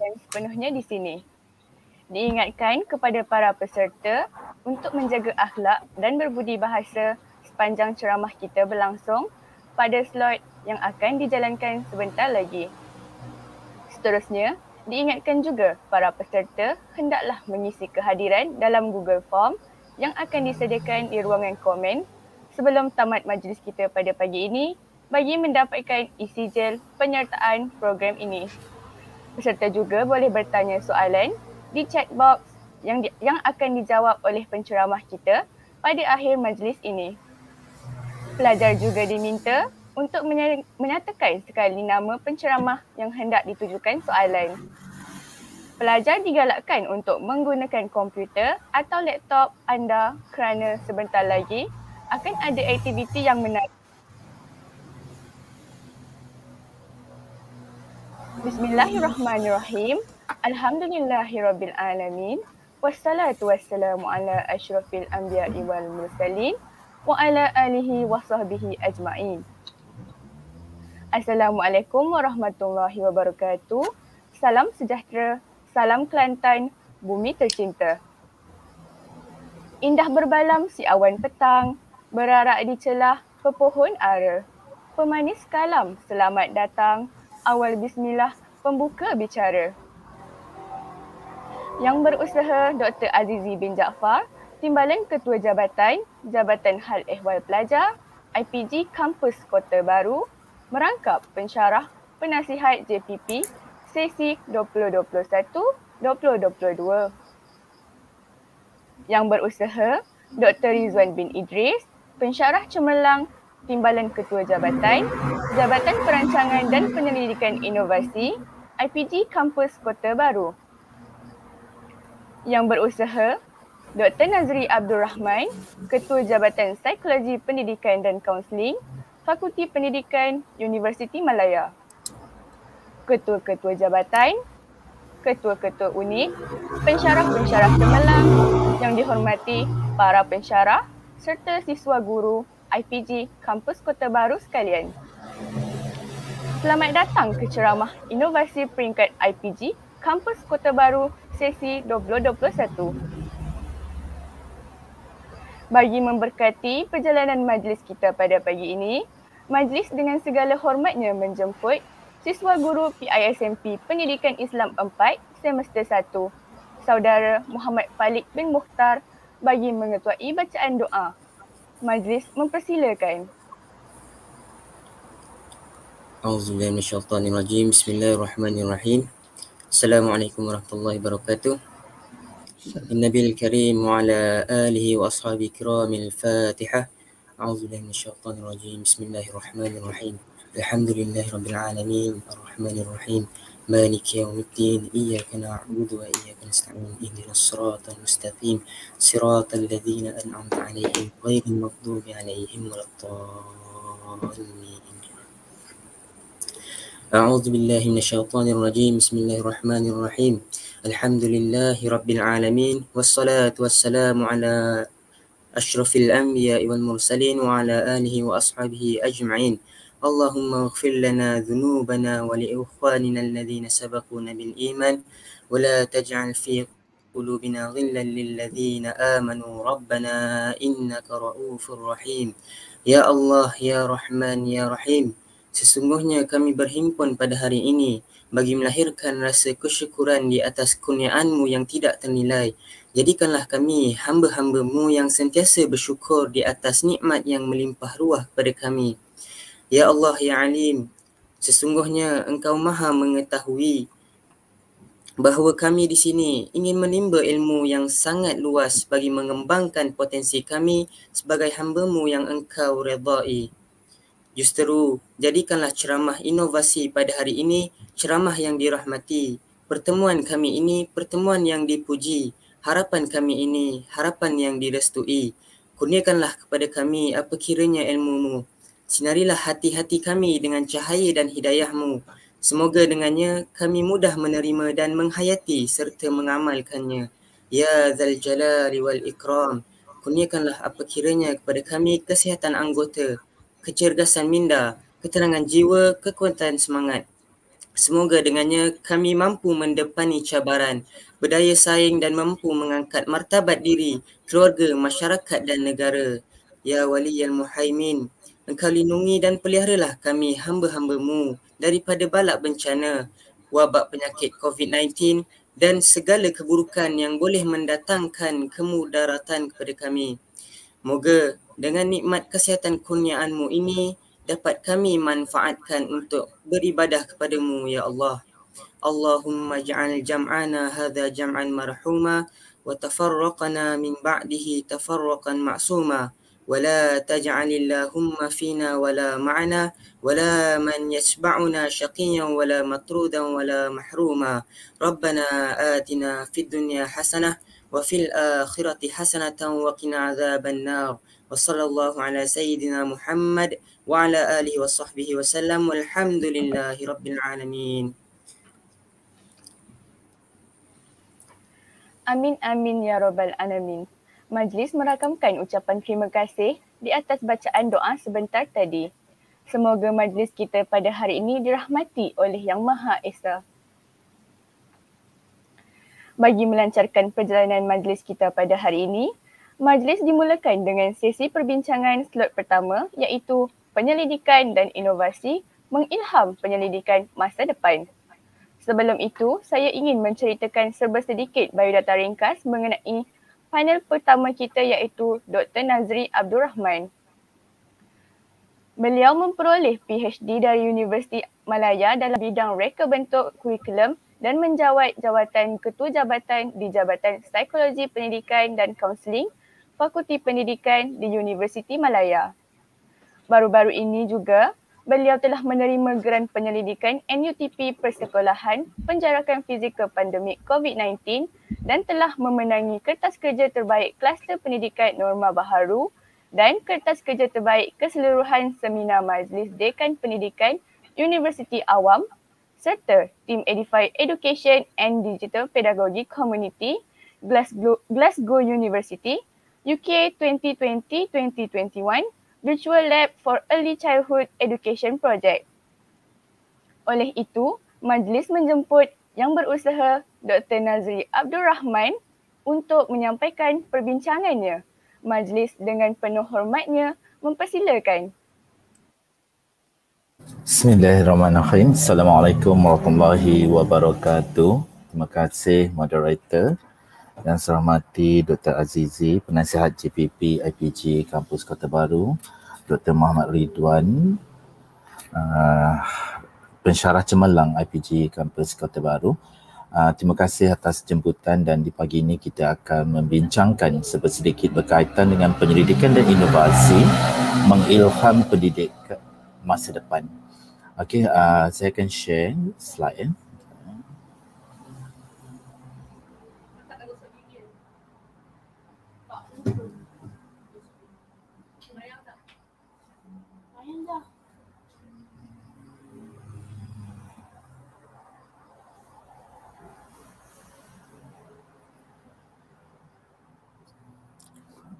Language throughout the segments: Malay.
Dan sepenuhnya di sini. Diingatkan kepada para peserta untuk menjaga akhlak dan berbudi bahasa sepanjang ceramah kita berlangsung pada slot yang akan dijalankan sebentar lagi. Seterusnya, diingatkan juga para peserta hendaklah mengisi kehadiran dalam Google Form yang akan disediakan di ruangan komen sebelum tamat majlis kita pada pagi ini bagi mendapatkan isi jel penyertaan program ini. Peserta juga boleh bertanya soalan di chat box yang di, yang akan dijawab oleh penceramah kita pada akhir majlis ini. Pelajar juga diminta untuk menyatakan sekali nama penceramah yang hendak ditujukan soalan. Pelajar digalakkan untuk menggunakan komputer atau laptop anda kerana sebentar lagi akan ada aktiviti yang menarik. Bismillahirrahmanirrahim. Alhamdulillahirabbil alamin. Wassalatu wassalamu ala asyrafil anbiya'i wal mursalin wa ala alihi wa sahbihi ajma'in. Assalamualaikum warahmatullahi wabarakatuh. Salam sejahtera, salam Kelantan, bumi tercinta. Indah berbalam si awan petang, berarak di celah pepohon ara. Pemanis kalam, selamat datang. Awal bismillah, pembuka bicara. Yang berusaha Dr. Azizi bin Jaafar, Timbalan Ketua Jabatan, Jabatan Hal Ehwal Pelajar, IPG Kampus Kota Baru, merangkap pensyarah penasihat JPP sesi 2021-2022. Yang berusaha Dr. Rizwan bin Idris, pensyarah cemerlang Timbalan Ketua Jabatan, Jabatan Perancangan dan Penyelidikan Inovasi, IPG Kampus Kota Baru. Yang berusaha, Dr. Nazri Abdul Rahman, Ketua Jabatan Psikologi Pendidikan dan Kaunseling, Fakulti Pendidikan Universiti Malaya. Ketua-ketua jabatan, ketua-ketua unit, pensyarah-pensyarah cemerlang yang dihormati para pensyarah serta siswa guru IPG Kampus Kota Baru sekalian. Selamat datang ke ceramah inovasi peringkat IPG Kampus Kota Baru sesi 2021. Bagi memberkati perjalanan majlis kita pada pagi ini, majlis dengan segala hormatnya menjemput siswa guru PISMP Pendidikan Islam 4 semester 1, Saudara Muhammad Falik bin Mukhtar bagi mengetuai bacaan doa majlis mempersilakan. Auzubillahi minasyaitonir rajim. Bismillahirrahmanirrahim. Assalamualaikum warahmatullahi wabarakatuh. Nabi wa ala alihi wa ashabi kiramil Fatihah. Auzubillahi minasyaitonir rajim. Bismillahirrahmanirrahim. Alhamdulillahi rabbil alamin. Arrahmanirrahim. مالك يوم الدين إياك نعبد وإياك نستعين اهدنا الصراط المستقيم صراط الذين أنعمت عليهم غير المغضوب عليهم ولا الضالين. أعوذ بالله من الشيطان الرجيم بسم الله الرحمن الرحيم. الحمد لله رب العالمين والصلاة والسلام على أشرف الأنبياء والمرسلين وعلى آله وأصحابه أجمعين. اللهم اغفر لنا ذنوبنا ولإخواننا الذين سبقونا بالإيمان ولا تجعل في قلوبنا غلا للذين آمنوا ربنا إنك رؤوف رحيم Ya Allah, Ya Rahman, Ya Rahim Sesungguhnya kami berhimpun pada hari ini bagi melahirkan rasa kesyukuran di atas kurniaanmu yang tidak ternilai. Jadikanlah kami hamba-hambamu yang sentiasa bersyukur di atas nikmat yang melimpah ruah kepada kami. Ya Allah ya Alim, sesungguhnya Engkau Maha mengetahui bahawa kami di sini ingin menimba ilmu yang sangat luas bagi mengembangkan potensi kami sebagai hamba-Mu yang Engkau redai. Justeru, jadikanlah ceramah inovasi pada hari ini ceramah yang dirahmati. Pertemuan kami ini pertemuan yang dipuji. Harapan kami ini harapan yang direstui. Kurniakanlah kepada kami apa kiranya ilmu-Mu Sinarilah hati-hati kami dengan cahaya dan hidayahmu. Semoga dengannya kami mudah menerima dan menghayati serta mengamalkannya. Ya Zal Jalali wal Ikram. Kurniakanlah apa kiranya kepada kami kesihatan anggota, kecergasan minda, ketenangan jiwa, kekuatan semangat. Semoga dengannya kami mampu mendepani cabaran, berdaya saing dan mampu mengangkat martabat diri, keluarga, masyarakat dan negara. Ya Wali Al Muhaimin, Engkau lindungi dan peliharalah kami hamba-hambamu daripada balak bencana, wabak penyakit COVID-19 dan segala keburukan yang boleh mendatangkan kemudaratan kepada kami. Moga dengan nikmat kesihatan kurniaanmu ini, dapat kami manfaatkan untuk beribadah kepadamu ya Allah. Allahumma ja'al jam'ana hadha jam'an marhuma wa tafarraqana min ba'dihi tafarraqan ma'suma ولا تجعل اللهم فينا ولا معنا ولا من يتبعنا شقيا ولا مطرودا ولا محروما. ربنا آتنا في الدنيا حسنة وفي الآخرة حسنة وقنا عذاب النار. وصلى الله على سيدنا محمد وعلى آله وصحبه وسلم. والحمد لله رب العالمين. Amin amin ya rabbal alamin. Majlis merakamkan ucapan terima kasih di atas bacaan doa sebentar tadi. Semoga majlis kita pada hari ini dirahmati oleh Yang Maha Esa. Bagi melancarkan perjalanan majlis kita pada hari ini, majlis dimulakan dengan sesi perbincangan slot pertama iaitu penyelidikan dan inovasi mengilham penyelidikan masa depan. Sebelum itu, saya ingin menceritakan serba sedikit biodata ringkas mengenai panel pertama kita iaitu Dr. Nazri Abdul Rahman. Beliau memperoleh PhD dari Universiti Malaya dalam bidang reka bentuk kurikulum dan menjawat jawatan Ketua Jabatan di Jabatan Psikologi Pendidikan dan Kaunseling Fakulti Pendidikan di Universiti Malaya. Baru-baru ini juga, beliau telah menerima geran penyelidikan NUTP Persekolahan Penjarakan Fizikal Pandemik COVID-19 dan telah memenangi kertas kerja terbaik kluster pendidikan norma baharu dan kertas kerja terbaik keseluruhan seminar Majlis Dekan Pendidikan Universiti Awam serta Team Edify Education and Digital Pedagogy Community Glasgow, Glasgow University UK 2020-2021 Virtual Lab for Early Childhood Education Project. Oleh itu, majlis menjemput yang berusaha Dr. Nazri Abdul Rahman untuk menyampaikan perbincangannya. Majlis dengan penuh hormatnya mempersilakan. Bismillahirrahmanirrahim. Assalamualaikum warahmatullahi wabarakatuh. Terima kasih moderator yang saya hormati Dr. Azizi, penasihat JPP IPG Kampus Kota Baru, Dr. Muhammad Ridwan, uh, pensyarah cemerlang IPG Kampus Kota Baru. Uh, terima kasih atas jemputan dan di pagi ini kita akan membincangkan sedikit berkaitan dengan penyelidikan dan inovasi mengilham pendidik masa depan. Okey, uh, saya akan share slide. Eh.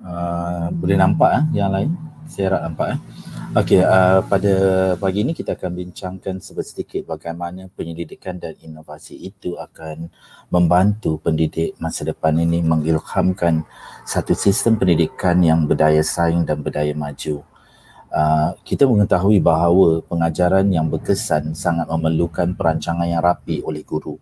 Uh, boleh nampak eh, yang lain? Saya harap nampak eh. Okey, uh, pada pagi ini kita akan bincangkan sedikit bagaimana penyelidikan dan inovasi itu akan membantu pendidik masa depan ini mengilhamkan satu sistem pendidikan yang berdaya saing dan berdaya maju. Uh, kita mengetahui bahawa pengajaran yang berkesan sangat memerlukan perancangan yang rapi oleh guru.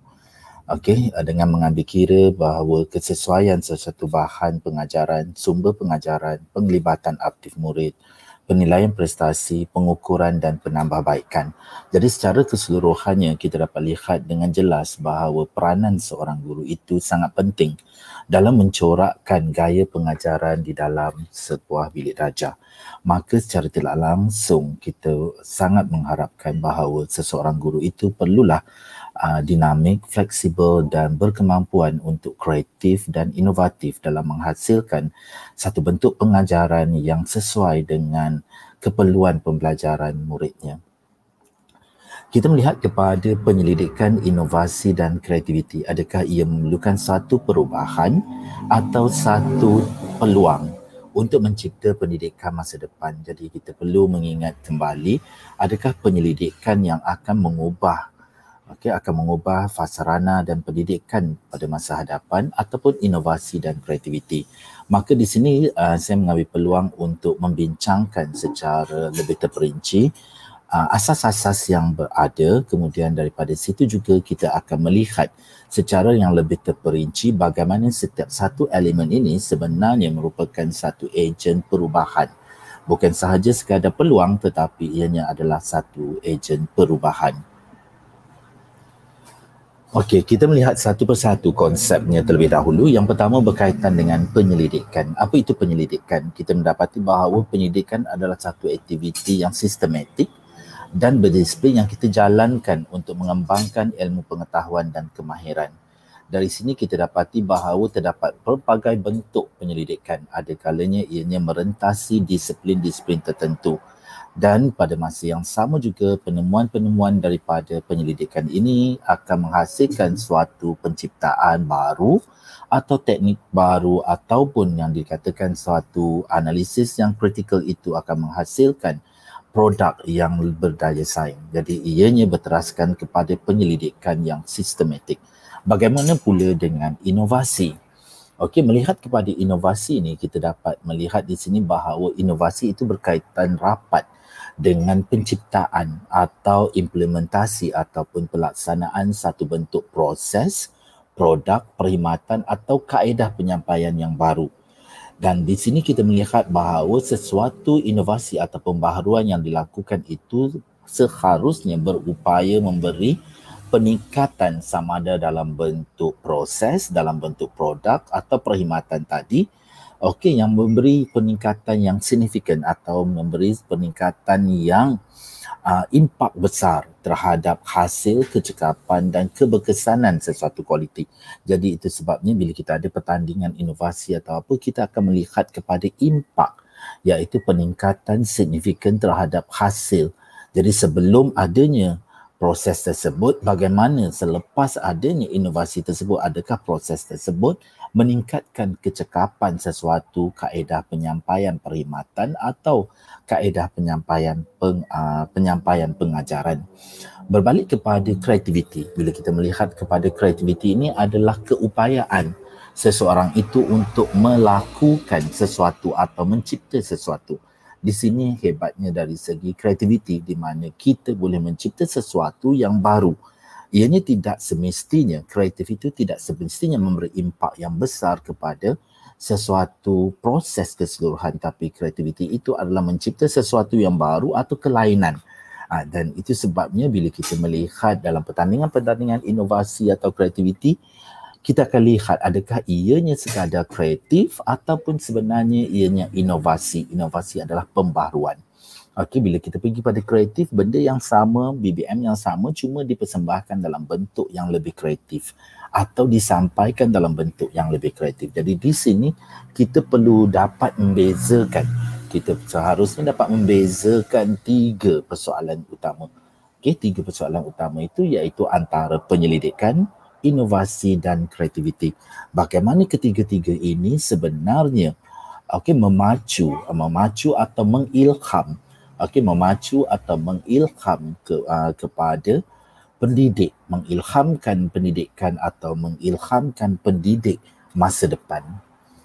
Okey, uh, dengan mengambil kira bahawa kesesuaian sesuatu bahan pengajaran, sumber pengajaran, penglibatan aktif murid, penilaian prestasi, pengukuran dan penambahbaikan. Jadi secara keseluruhannya kita dapat lihat dengan jelas bahawa peranan seorang guru itu sangat penting dalam mencorakkan gaya pengajaran di dalam sebuah bilik darjah. Maka secara tidak langsung kita sangat mengharapkan bahawa seseorang guru itu perlulah uh, dinamik, fleksibel dan berkemampuan untuk kreatif dan inovatif dalam menghasilkan satu bentuk pengajaran yang sesuai dengan keperluan pembelajaran muridnya. Kita melihat kepada penyelidikan inovasi dan kreativiti. Adakah ia memerlukan satu perubahan atau satu peluang untuk mencipta pendidikan masa depan. Jadi kita perlu mengingat kembali adakah penyelidikan yang akan mengubah okay, akan mengubah fasarana dan pendidikan pada masa hadapan ataupun inovasi dan kreativiti. Maka di sini uh, saya mengambil peluang untuk membincangkan secara lebih terperinci uh, asas-asas yang berada. Kemudian daripada situ juga kita akan melihat secara yang lebih terperinci bagaimana setiap satu elemen ini sebenarnya merupakan satu ejen perubahan. Bukan sahaja sekadar peluang tetapi ianya adalah satu ejen perubahan Okey, kita melihat satu persatu konsepnya terlebih dahulu. Yang pertama berkaitan dengan penyelidikan. Apa itu penyelidikan? Kita mendapati bahawa penyelidikan adalah satu aktiviti yang sistematik dan berdisiplin yang kita jalankan untuk mengembangkan ilmu pengetahuan dan kemahiran. Dari sini kita dapati bahawa terdapat pelbagai bentuk penyelidikan. Ada kalanya ianya merentasi disiplin-disiplin tertentu dan pada masa yang sama juga penemuan-penemuan daripada penyelidikan ini akan menghasilkan suatu penciptaan baru atau teknik baru ataupun yang dikatakan suatu analisis yang kritikal itu akan menghasilkan produk yang berdaya saing. Jadi ianya berteraskan kepada penyelidikan yang sistematik. Bagaimana pula dengan inovasi? Okey, melihat kepada inovasi ini kita dapat melihat di sini bahawa inovasi itu berkaitan rapat dengan penciptaan atau implementasi ataupun pelaksanaan satu bentuk proses, produk, perkhidmatan atau kaedah penyampaian yang baru. Dan di sini kita melihat bahawa sesuatu inovasi atau pembaharuan yang dilakukan itu seharusnya berupaya memberi peningkatan sama ada dalam bentuk proses, dalam bentuk produk atau perkhidmatan tadi okey yang memberi peningkatan yang signifikan atau memberi peningkatan yang uh, impak besar terhadap hasil kecekapan dan keberkesanan sesuatu kualiti. Jadi itu sebabnya bila kita ada pertandingan inovasi atau apa kita akan melihat kepada impak iaitu peningkatan signifikan terhadap hasil. Jadi sebelum adanya proses tersebut bagaimana selepas adanya inovasi tersebut adakah proses tersebut meningkatkan kecekapan sesuatu kaedah penyampaian perkhidmatan atau kaedah penyampaian peng, uh, penyampaian pengajaran. Berbalik kepada kreativiti, bila kita melihat kepada kreativiti ini adalah keupayaan seseorang itu untuk melakukan sesuatu atau mencipta sesuatu. Di sini hebatnya dari segi kreativiti di mana kita boleh mencipta sesuatu yang baru ianya tidak semestinya kreatif itu tidak semestinya memberi impak yang besar kepada sesuatu proses keseluruhan. Tapi kreativiti itu adalah mencipta sesuatu yang baru atau kelainan. Ha, dan itu sebabnya bila kita melihat dalam pertandingan-pertandingan inovasi atau kreativiti kita akan lihat adakah ianya sekadar kreatif ataupun sebenarnya ianya inovasi. Inovasi adalah pembaharuan Okey, bila kita pergi pada kreatif, benda yang sama, BBM yang sama cuma dipersembahkan dalam bentuk yang lebih kreatif atau disampaikan dalam bentuk yang lebih kreatif. Jadi di sini kita perlu dapat membezakan, kita seharusnya dapat membezakan tiga persoalan utama. Okey, tiga persoalan utama itu iaitu antara penyelidikan, inovasi dan kreativiti. Bagaimana ketiga-tiga ini sebenarnya okey memacu, memacu atau mengilham okey memacu atau mengilham ke, uh, kepada pendidik. Mengilhamkan pendidikan atau mengilhamkan pendidik masa depan.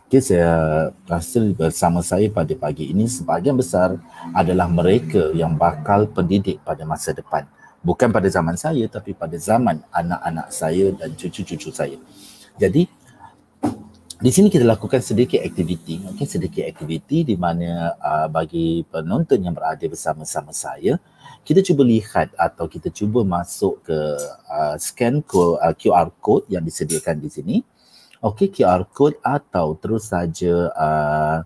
Okay, saya rasa bersama saya pada pagi ini sebahagian besar adalah mereka yang bakal pendidik pada masa depan. Bukan pada zaman saya tapi pada zaman anak-anak saya dan cucu-cucu saya. Jadi di sini kita lakukan sedikit aktiviti, okay, sedikit aktiviti di mana uh, bagi penonton yang berada bersama-sama saya, kita cuba lihat atau kita cuba masuk ke uh, scan ko, uh, QR code yang disediakan di sini. Okey, QR code atau terus saja uh,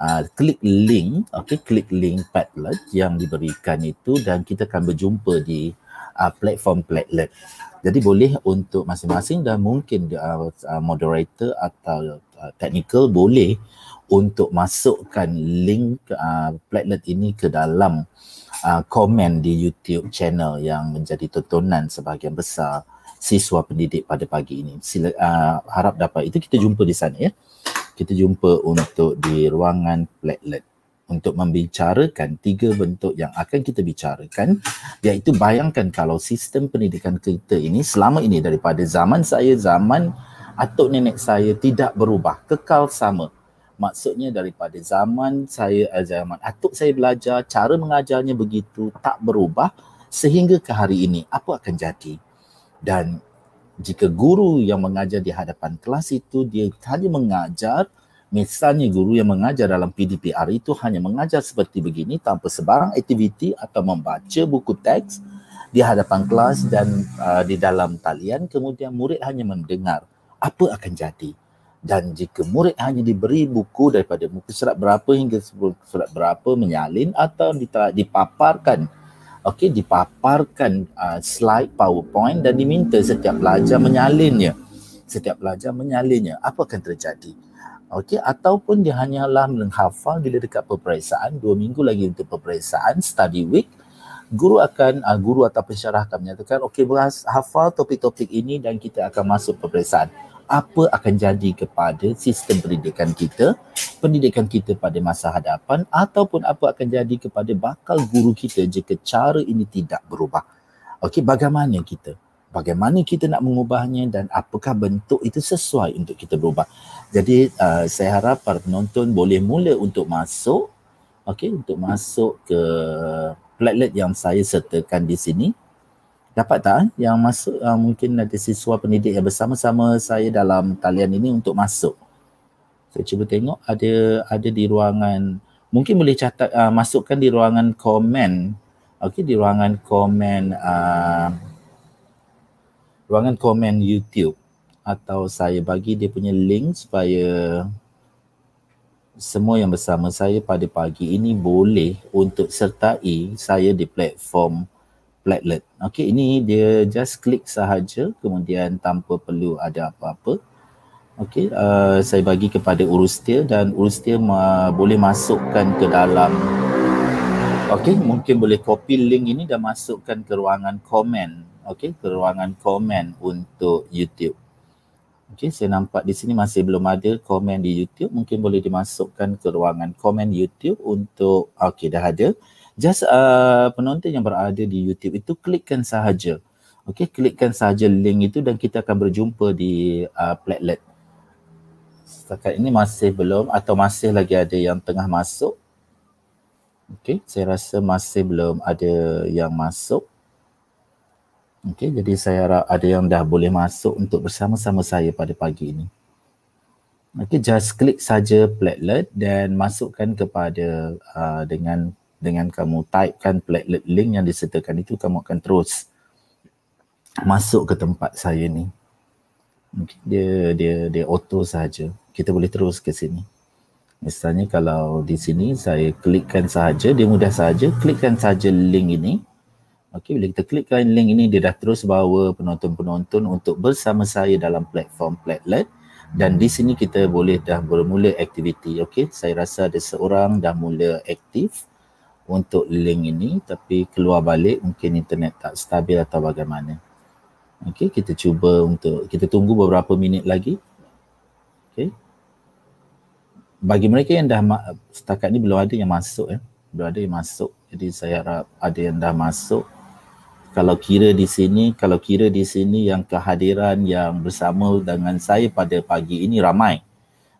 uh, klik link, okey, klik link Padlet yang diberikan itu dan kita akan berjumpa di uh, platform Padlet. Jadi boleh untuk masing-masing dan mungkin uh, uh, moderator atau uh, technical boleh untuk masukkan link uh, Platlet ini ke dalam uh, komen di YouTube channel yang menjadi tontonan sebahagian besar siswa pendidik pada pagi ini. Sila, uh, harap dapat itu kita jumpa di sana ya. kita jumpa untuk di ruangan platelet untuk membicarakan tiga bentuk yang akan kita bicarakan iaitu bayangkan kalau sistem pendidikan kita ini selama ini daripada zaman saya zaman atuk nenek saya tidak berubah kekal sama. Maksudnya daripada zaman saya eh, zaman atuk saya belajar cara mengajarnya begitu tak berubah sehingga ke hari ini apa akan jadi? Dan jika guru yang mengajar di hadapan kelas itu dia hanya mengajar misalnya guru yang mengajar dalam PDPR itu hanya mengajar seperti begini tanpa sebarang aktiviti atau membaca buku teks di hadapan kelas dan uh, di dalam talian kemudian murid hanya mendengar apa akan jadi dan jika murid hanya diberi buku daripada muka surat berapa hingga surat berapa menyalin atau dipaparkan okey dipaparkan uh, slide PowerPoint dan diminta setiap pelajar menyalinnya. Setiap pelajar menyalinnya. Apa akan terjadi? Okey ataupun dia hanyalah menghafal bila dekat peperiksaan dua minggu lagi untuk peperiksaan study week guru akan uh, guru atau pensyarah akan menyatakan okey beras hafal topik-topik ini dan kita akan masuk peperiksaan apa akan jadi kepada sistem pendidikan kita, pendidikan kita pada masa hadapan ataupun apa akan jadi kepada bakal guru kita jika cara ini tidak berubah. Okey, bagaimana kita? Bagaimana kita nak mengubahnya dan apakah bentuk itu sesuai untuk kita berubah. Jadi uh, saya harap para penonton boleh mula untuk masuk okey untuk masuk ke platelet yang saya sertakan di sini dapat tak eh, yang masuk uh, mungkin ada siswa pendidik yang bersama-sama saya dalam talian ini untuk masuk. Saya cuba tengok ada ada di ruangan mungkin boleh catat uh, masukkan di ruangan komen. Okey di ruangan komen uh, ruangan komen YouTube atau saya bagi dia punya link supaya semua yang bersama saya pada pagi ini boleh untuk sertai saya di platform platelet. Okey, ini dia just klik sahaja kemudian tanpa perlu ada apa-apa. Okey, uh, saya bagi kepada urustia dan urustia uh, boleh masukkan ke dalam Okey, mungkin boleh copy link ini dan masukkan ke ruangan komen. Okey, ke ruangan komen untuk YouTube. Okey, saya nampak di sini masih belum ada komen di YouTube. Mungkin boleh dimasukkan ke ruangan komen YouTube untuk okey dah ada just uh, penonton yang berada di YouTube itu klikkan sahaja. Okey, klikkan sahaja link itu dan kita akan berjumpa di uh, Platelet. Setakat ini masih belum atau masih lagi ada yang tengah masuk. Okey, saya rasa masih belum ada yang masuk. Okey, jadi saya harap ada yang dah boleh masuk untuk bersama-sama saya pada pagi ini. Okey, just klik saja Platelet dan masukkan kepada uh, dengan dengan kamu typekan platelet link yang disertakan itu kamu akan terus masuk ke tempat saya ni. Okay. Dia dia dia auto saja. Kita boleh terus ke sini. Misalnya kalau di sini saya klikkan saja, dia mudah saja klikkan saja link ini. Okey, bila kita klikkan link ini dia dah terus bawa penonton-penonton untuk bersama saya dalam platform Platelet dan di sini kita boleh dah bermula aktiviti. Okey, saya rasa ada seorang dah mula aktif untuk link ini tapi keluar balik mungkin internet tak stabil atau bagaimana. Okey, kita cuba untuk kita tunggu beberapa minit lagi. Okey. Bagi mereka yang dah setakat ni belum ada yang masuk eh. Belum ada yang masuk. Jadi saya harap ada yang dah masuk. Kalau kira di sini, kalau kira di sini yang kehadiran yang bersama dengan saya pada pagi ini ramai.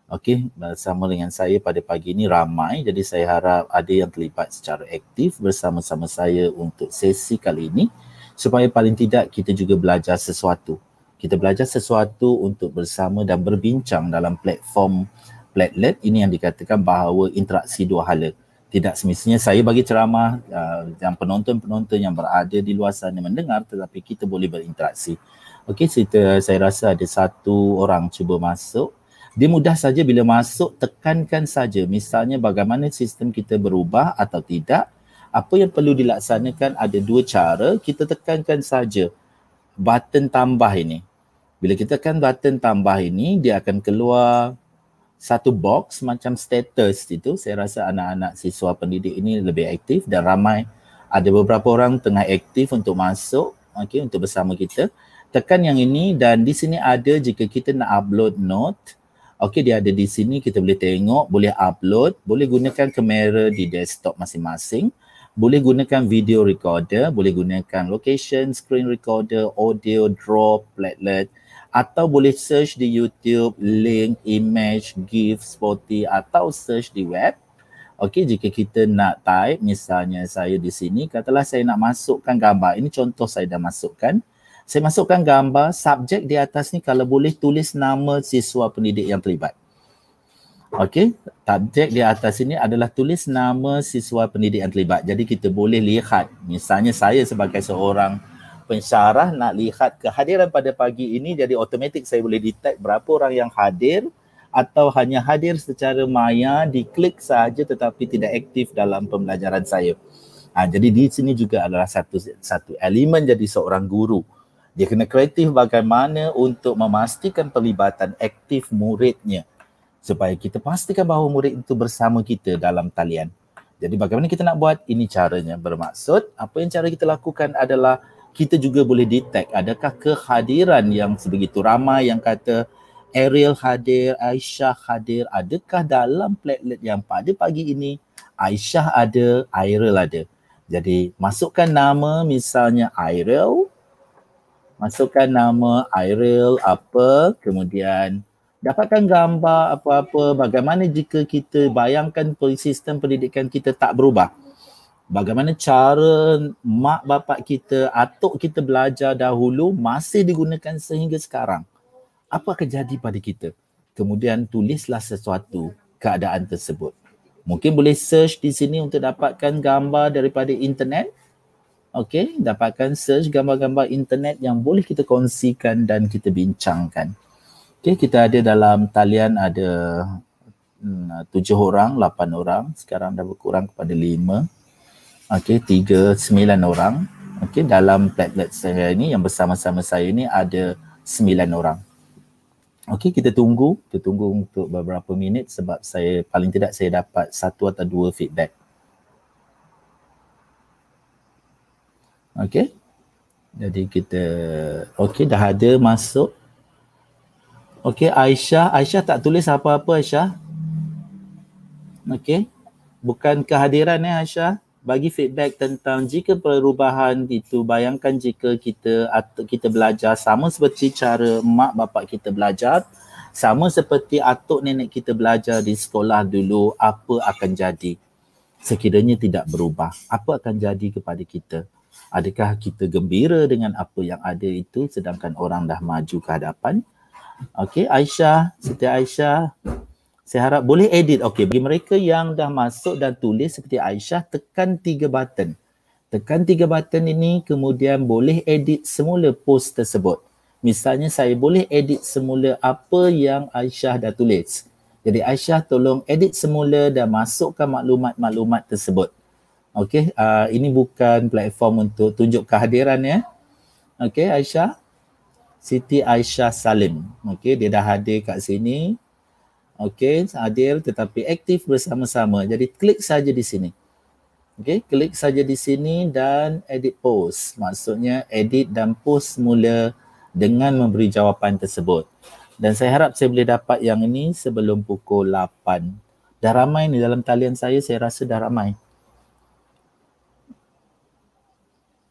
Okey, bersama dengan saya pada pagi ini ramai jadi saya harap ada yang terlibat secara aktif bersama-sama saya untuk sesi kali ini supaya paling tidak kita juga belajar sesuatu. Kita belajar sesuatu untuk bersama dan berbincang dalam platform Platelet ini yang dikatakan bahawa interaksi dua hala. Tidak semestinya saya bagi ceramah uh, yang penonton-penonton yang berada di luar sana mendengar tetapi kita boleh berinteraksi. Okey, saya, saya rasa ada satu orang cuba masuk. Dia mudah saja bila masuk tekankan saja misalnya bagaimana sistem kita berubah atau tidak. Apa yang perlu dilaksanakan ada dua cara. Kita tekankan saja button tambah ini. Bila kita tekan button tambah ini dia akan keluar satu box macam status itu. Saya rasa anak-anak siswa pendidik ini lebih aktif dan ramai. Ada beberapa orang tengah aktif untuk masuk okey untuk bersama kita. Tekan yang ini dan di sini ada jika kita nak upload note. Okey, dia ada di sini, kita boleh tengok, boleh upload, boleh gunakan kamera di desktop masing-masing, boleh gunakan video recorder, boleh gunakan location, screen recorder, audio, draw, platelet atau boleh search di YouTube, link, image, GIF, Spotify atau search di web. Okey, jika kita nak type, misalnya saya di sini, katalah saya nak masukkan gambar. Ini contoh saya dah masukkan saya masukkan gambar subjek di atas ni kalau boleh tulis nama siswa pendidik yang terlibat. Okey, subjek di atas ini adalah tulis nama siswa pendidik yang terlibat. Jadi kita boleh lihat, misalnya saya sebagai seorang pensyarah nak lihat kehadiran pada pagi ini jadi automatik saya boleh detect berapa orang yang hadir atau hanya hadir secara maya diklik saja tetapi tidak aktif dalam pembelajaran saya. Ha, jadi di sini juga adalah satu satu elemen jadi seorang guru. Dia kena kreatif bagaimana untuk memastikan pelibatan aktif muridnya supaya kita pastikan bahawa murid itu bersama kita dalam talian. Jadi bagaimana kita nak buat? Ini caranya bermaksud apa yang cara kita lakukan adalah kita juga boleh detect adakah kehadiran yang sebegitu ramai yang kata Ariel hadir, Aisyah hadir, adakah dalam platelet yang pada pagi ini Aisyah ada, Ariel ada. Jadi masukkan nama misalnya Ariel, masukkan nama Iril apa kemudian dapatkan gambar apa-apa bagaimana jika kita bayangkan sistem pendidikan kita tak berubah bagaimana cara mak bapak kita atuk kita belajar dahulu masih digunakan sehingga sekarang apa akan jadi pada kita kemudian tulislah sesuatu keadaan tersebut mungkin boleh search di sini untuk dapatkan gambar daripada internet Okay, dapatkan search gambar-gambar internet yang boleh kita kongsikan dan kita bincangkan. Okay, kita ada dalam talian ada hmm, tujuh orang, lapan orang. Sekarang dah berkurang kepada lima. Okay, tiga, sembilan orang. Okay, dalam platelet saya ini yang bersama-sama saya ini ada sembilan orang. Okay, kita tunggu. Kita tunggu untuk beberapa minit sebab saya paling tidak saya dapat satu atau dua feedback. Okey. Jadi kita okey dah ada masuk. Okey Aisyah, Aisyah tak tulis apa-apa Aisyah. Okey. Bukan kehadiran eh Aisyah. Bagi feedback tentang jika perubahan itu bayangkan jika kita atau kita belajar sama seperti cara mak bapak kita belajar sama seperti atuk nenek kita belajar di sekolah dulu apa akan jadi sekiranya tidak berubah apa akan jadi kepada kita Adakah kita gembira dengan apa yang ada itu sedangkan orang dah maju ke hadapan? Okey, Aisyah, Siti Aisyah. Saya harap boleh edit. Okey, bagi mereka yang dah masuk dan tulis seperti Aisyah, tekan tiga button. Tekan tiga button ini kemudian boleh edit semula post tersebut. Misalnya saya boleh edit semula apa yang Aisyah dah tulis. Jadi Aisyah tolong edit semula dan masukkan maklumat-maklumat tersebut. Okey, uh, ini bukan platform untuk tunjuk kehadiran ya. Okey, Aisyah. Siti Aisyah Salim. Okey, dia dah hadir kat sini. Okey, hadir tetapi aktif bersama-sama. Jadi klik saja di sini. Okey, klik saja di sini dan edit post. Maksudnya edit dan post semula dengan memberi jawapan tersebut. Dan saya harap saya boleh dapat yang ini sebelum pukul 8. Dah ramai ni dalam talian saya, saya rasa dah ramai.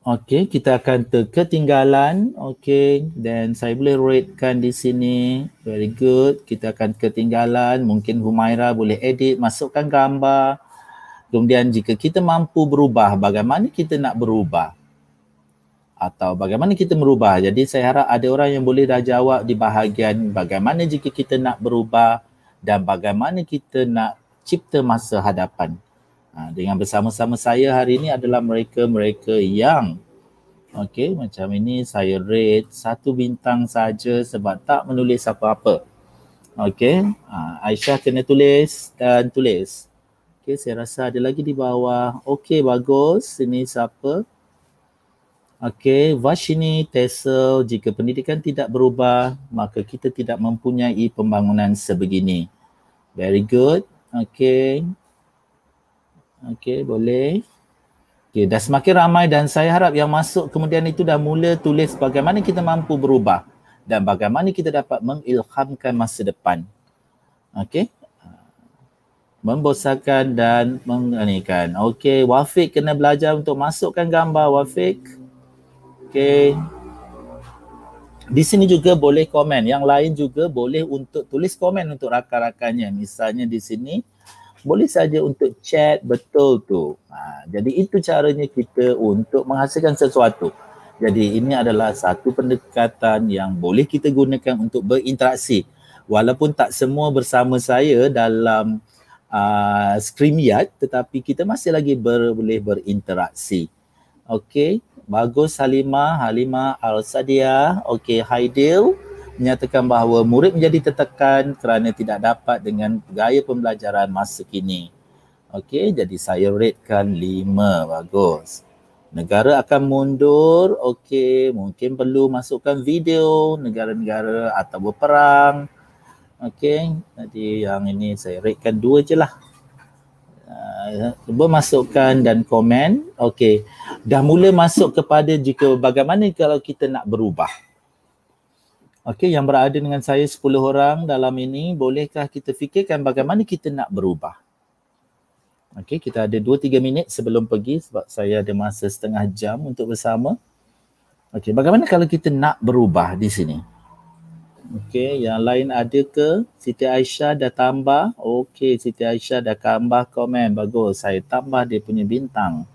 Okey, kita akan ketinggalan. Okey, dan saya boleh ratekan di sini. Very good. Kita akan ketinggalan. Mungkin Humaira boleh edit, masukkan gambar. Kemudian jika kita mampu berubah, bagaimana kita nak berubah? Atau bagaimana kita merubah? Jadi saya harap ada orang yang boleh dah jawab di bahagian bagaimana jika kita nak berubah dan bagaimana kita nak cipta masa hadapan. Ha, dengan bersama-sama saya hari ini adalah mereka-mereka yang okey macam ini saya rate satu bintang saja sebab tak menulis apa-apa. Okey, ha, Aisyah kena tulis dan tulis. Okey, saya rasa ada lagi di bawah. Okey, bagus. Ini siapa? Okey, Vashini Tessel, jika pendidikan tidak berubah, maka kita tidak mempunyai pembangunan sebegini. Very good. Okey, Okey, boleh. Okey, dah semakin ramai dan saya harap yang masuk kemudian itu dah mula tulis bagaimana kita mampu berubah dan bagaimana kita dapat mengilhamkan masa depan. Okey. Membosankan dan menganikan. Okey, Wafiq kena belajar untuk masukkan gambar Wafiq. Okey. Di sini juga boleh komen. Yang lain juga boleh untuk tulis komen untuk rakan-rakannya. Misalnya di sini boleh saja untuk chat betul tu. Ha, jadi itu caranya kita untuk menghasilkan sesuatu. Jadi ini adalah satu pendekatan yang boleh kita gunakan untuk berinteraksi. Walaupun tak semua bersama saya dalam uh, StreamYard tetapi kita masih lagi ber, boleh berinteraksi. Okey, bagus Halimah, Halimah Al-Sadia. Okey, Haidil menyatakan bahawa murid menjadi tertekan kerana tidak dapat dengan gaya pembelajaran masa kini. Okey, jadi saya ratekan lima. Bagus negara akan mundur, okey, mungkin perlu masukkan video negara-negara atau berperang. Okey, jadi yang ini saya ratekan dua je lah. Uh, masukkan dan komen. Okey, dah mula masuk kepada jika bagaimana kalau kita nak berubah. Okey, yang berada dengan saya 10 orang dalam ini, bolehkah kita fikirkan bagaimana kita nak berubah? Okey, kita ada 2-3 minit sebelum pergi sebab saya ada masa setengah jam untuk bersama. Okey, bagaimana kalau kita nak berubah di sini? Okey, yang lain ada ke? Siti Aisyah dah tambah. Okey, Siti Aisyah dah tambah komen. Bagus, saya tambah dia punya bintang.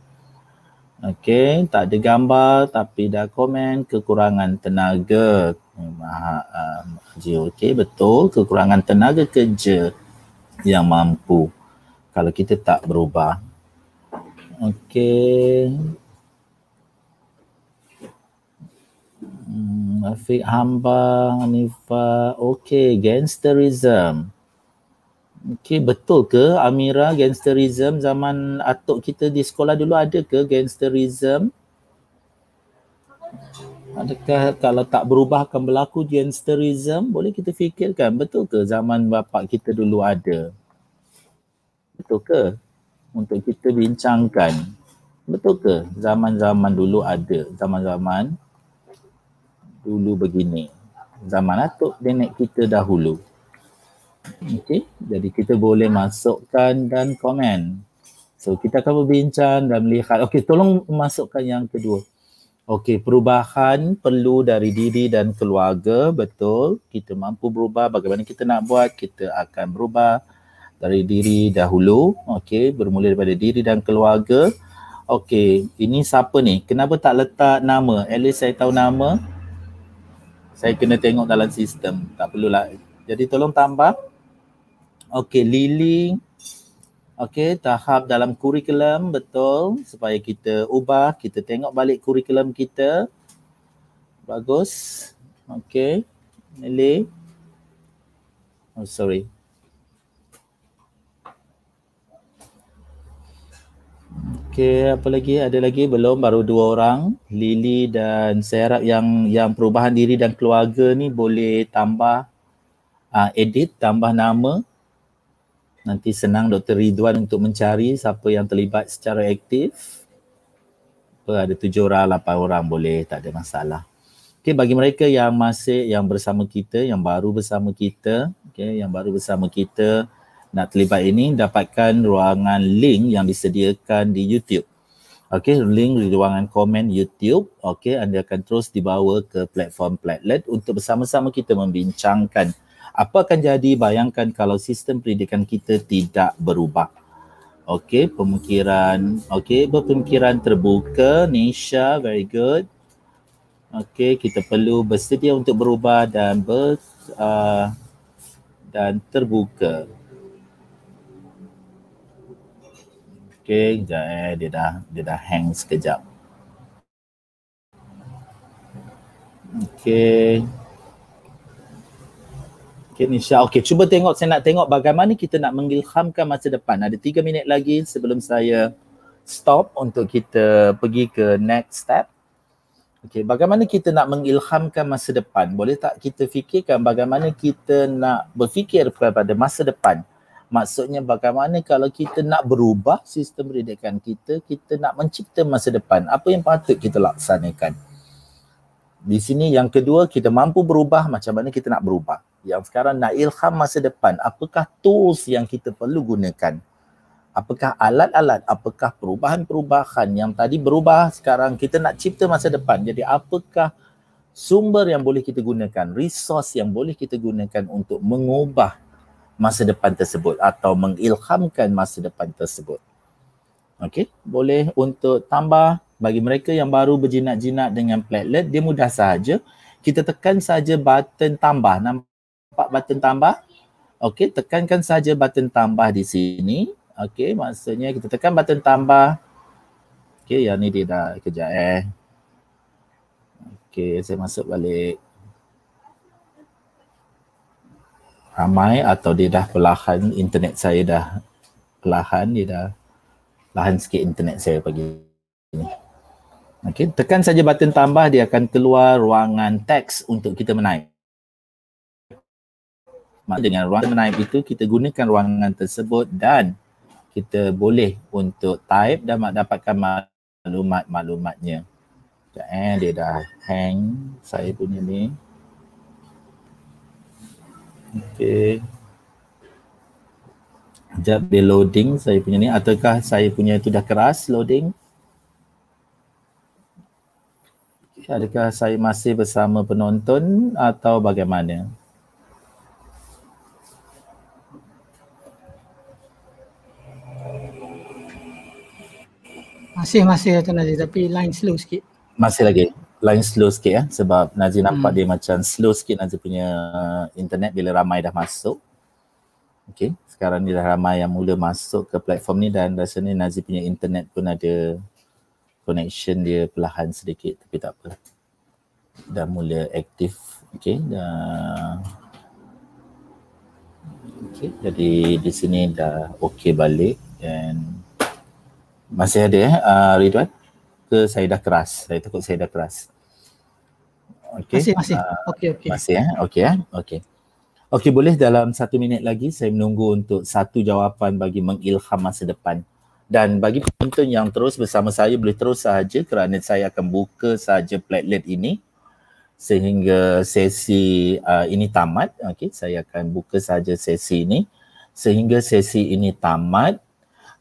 Okey, tak ada gambar tapi dah komen kekurangan tenaga. Maha, uh, okey, betul. Kekurangan tenaga kerja yang mampu kalau kita tak berubah. Okey. Hmm, Afiq Hamba, Hanifa. Okey, gangsterism. Okey, betul ke Amira gangsterism zaman atuk kita di sekolah dulu ada ke gangsterism? Adakah kalau tak berubah akan berlaku gangsterism? Boleh kita fikirkan betul ke zaman bapa kita dulu ada? Betul ke? Untuk kita bincangkan. Betul ke? Zaman-zaman dulu ada. Zaman-zaman dulu begini. Zaman atuk nenek kita dahulu. Okey, jadi kita boleh masukkan dan komen. So kita akan berbincang dan melihat. Okey, tolong masukkan yang kedua. Okey, perubahan perlu dari diri dan keluarga, betul. Kita mampu berubah, bagaimana kita nak buat, kita akan berubah dari diri dahulu. Okey bermula daripada diri dan keluarga. Okey ini siapa ni? Kenapa tak letak nama? At least saya tahu nama. Saya kena tengok dalam sistem. Tak perlulah. Jadi tolong tambah. Okey Lily okey tahap dalam kurikulum betul supaya kita ubah kita tengok balik kurikulum kita bagus okey Lily oh sorry Okey, apa lagi? Ada lagi belum? Baru dua orang. Lily dan saya harap yang yang perubahan diri dan keluarga ni boleh tambah uh, edit, tambah nama. Nanti senang Dr. Ridwan untuk mencari siapa yang terlibat secara aktif. Apa, ada tujuh orang, lapan orang boleh, tak ada masalah. Okey, bagi mereka yang masih yang bersama kita, yang baru bersama kita, okey, yang baru bersama kita, nak terlibat ini dapatkan ruangan link yang disediakan di YouTube. Okey, link di ruangan komen YouTube. Okey, anda akan terus dibawa ke platform Platlet untuk bersama-sama kita membincangkan apa akan jadi bayangkan kalau sistem pendidikan kita tidak berubah. Okey, pemikiran, okey, berpemikiran terbuka, Nisha, very good. Okey, kita perlu bersedia untuk berubah dan ber, uh, dan terbuka. Okay, kejap eh. Dia dah, dia dah hang sekejap. Okay. Okay Nisha. Okay, cuba tengok. Saya nak tengok bagaimana kita nak mengilhamkan masa depan. Ada tiga minit lagi sebelum saya stop untuk kita pergi ke next step. Okay, bagaimana kita nak mengilhamkan masa depan? Boleh tak kita fikirkan bagaimana kita nak berfikir kepada masa depan? Maksudnya bagaimana kalau kita nak berubah sistem pendidikan kita, kita nak mencipta masa depan. Apa yang patut kita laksanakan? Di sini yang kedua, kita mampu berubah macam mana kita nak berubah. Yang sekarang nak ilham masa depan, apakah tools yang kita perlu gunakan? Apakah alat-alat, apakah perubahan-perubahan yang tadi berubah sekarang kita nak cipta masa depan. Jadi apakah sumber yang boleh kita gunakan, resource yang boleh kita gunakan untuk mengubah masa depan tersebut atau mengilhamkan masa depan tersebut. Okey, boleh untuk tambah bagi mereka yang baru berjinak-jinak dengan platelet, dia mudah saja. Kita tekan saja button tambah. Nampak button tambah? Okey, tekankan saja button tambah di sini. Okey, maksudnya kita tekan button tambah. Okey, yang ni dia dah kejap eh. Okey, saya masuk balik. Ramai atau dia dah perlahan internet saya dah perlahan dia dah lahan sikit internet saya pagi ni. Okey, tekan saja button tambah dia akan keluar ruangan teks untuk kita menaip. Dengan ruangan menaip itu kita gunakan ruangan tersebut dan kita boleh untuk type dan dapatkan maklumat-maklumatnya. Sekejap eh, dia dah hang saya punya ni. Okey. Sekejap dia loading saya punya ni ataukah saya punya itu dah keras loading? Adakah saya masih bersama penonton atau bagaimana? Masih masih Tuan Nazir tapi line slow sikit. Masih lagi. Line slow sikit ya sebab Nazir nampak hmm. dia macam slow sikit Nazir punya internet bila ramai dah masuk. Okay, sekarang ni dah ramai yang mula masuk ke platform ni dan rasanya Nazir punya internet pun ada connection dia perlahan sedikit tapi tak apa. Dah mula aktif. Okey, dah Okey, jadi di sini dah okey balik dan masih ada eh uh, Ridwan ke saya dah keras. Saya takut saya dah keras. Okey. Masih masih. Uh, okey okey. Masih eh. Okey eh. Okey. Okey boleh dalam satu minit lagi saya menunggu untuk satu jawapan bagi mengilham masa depan dan bagi penonton yang terus bersama saya boleh terus saja kerana saya akan buka saja platelet ini sehingga sesi uh, ini tamat okey saya akan buka saja sesi ini sehingga sesi ini tamat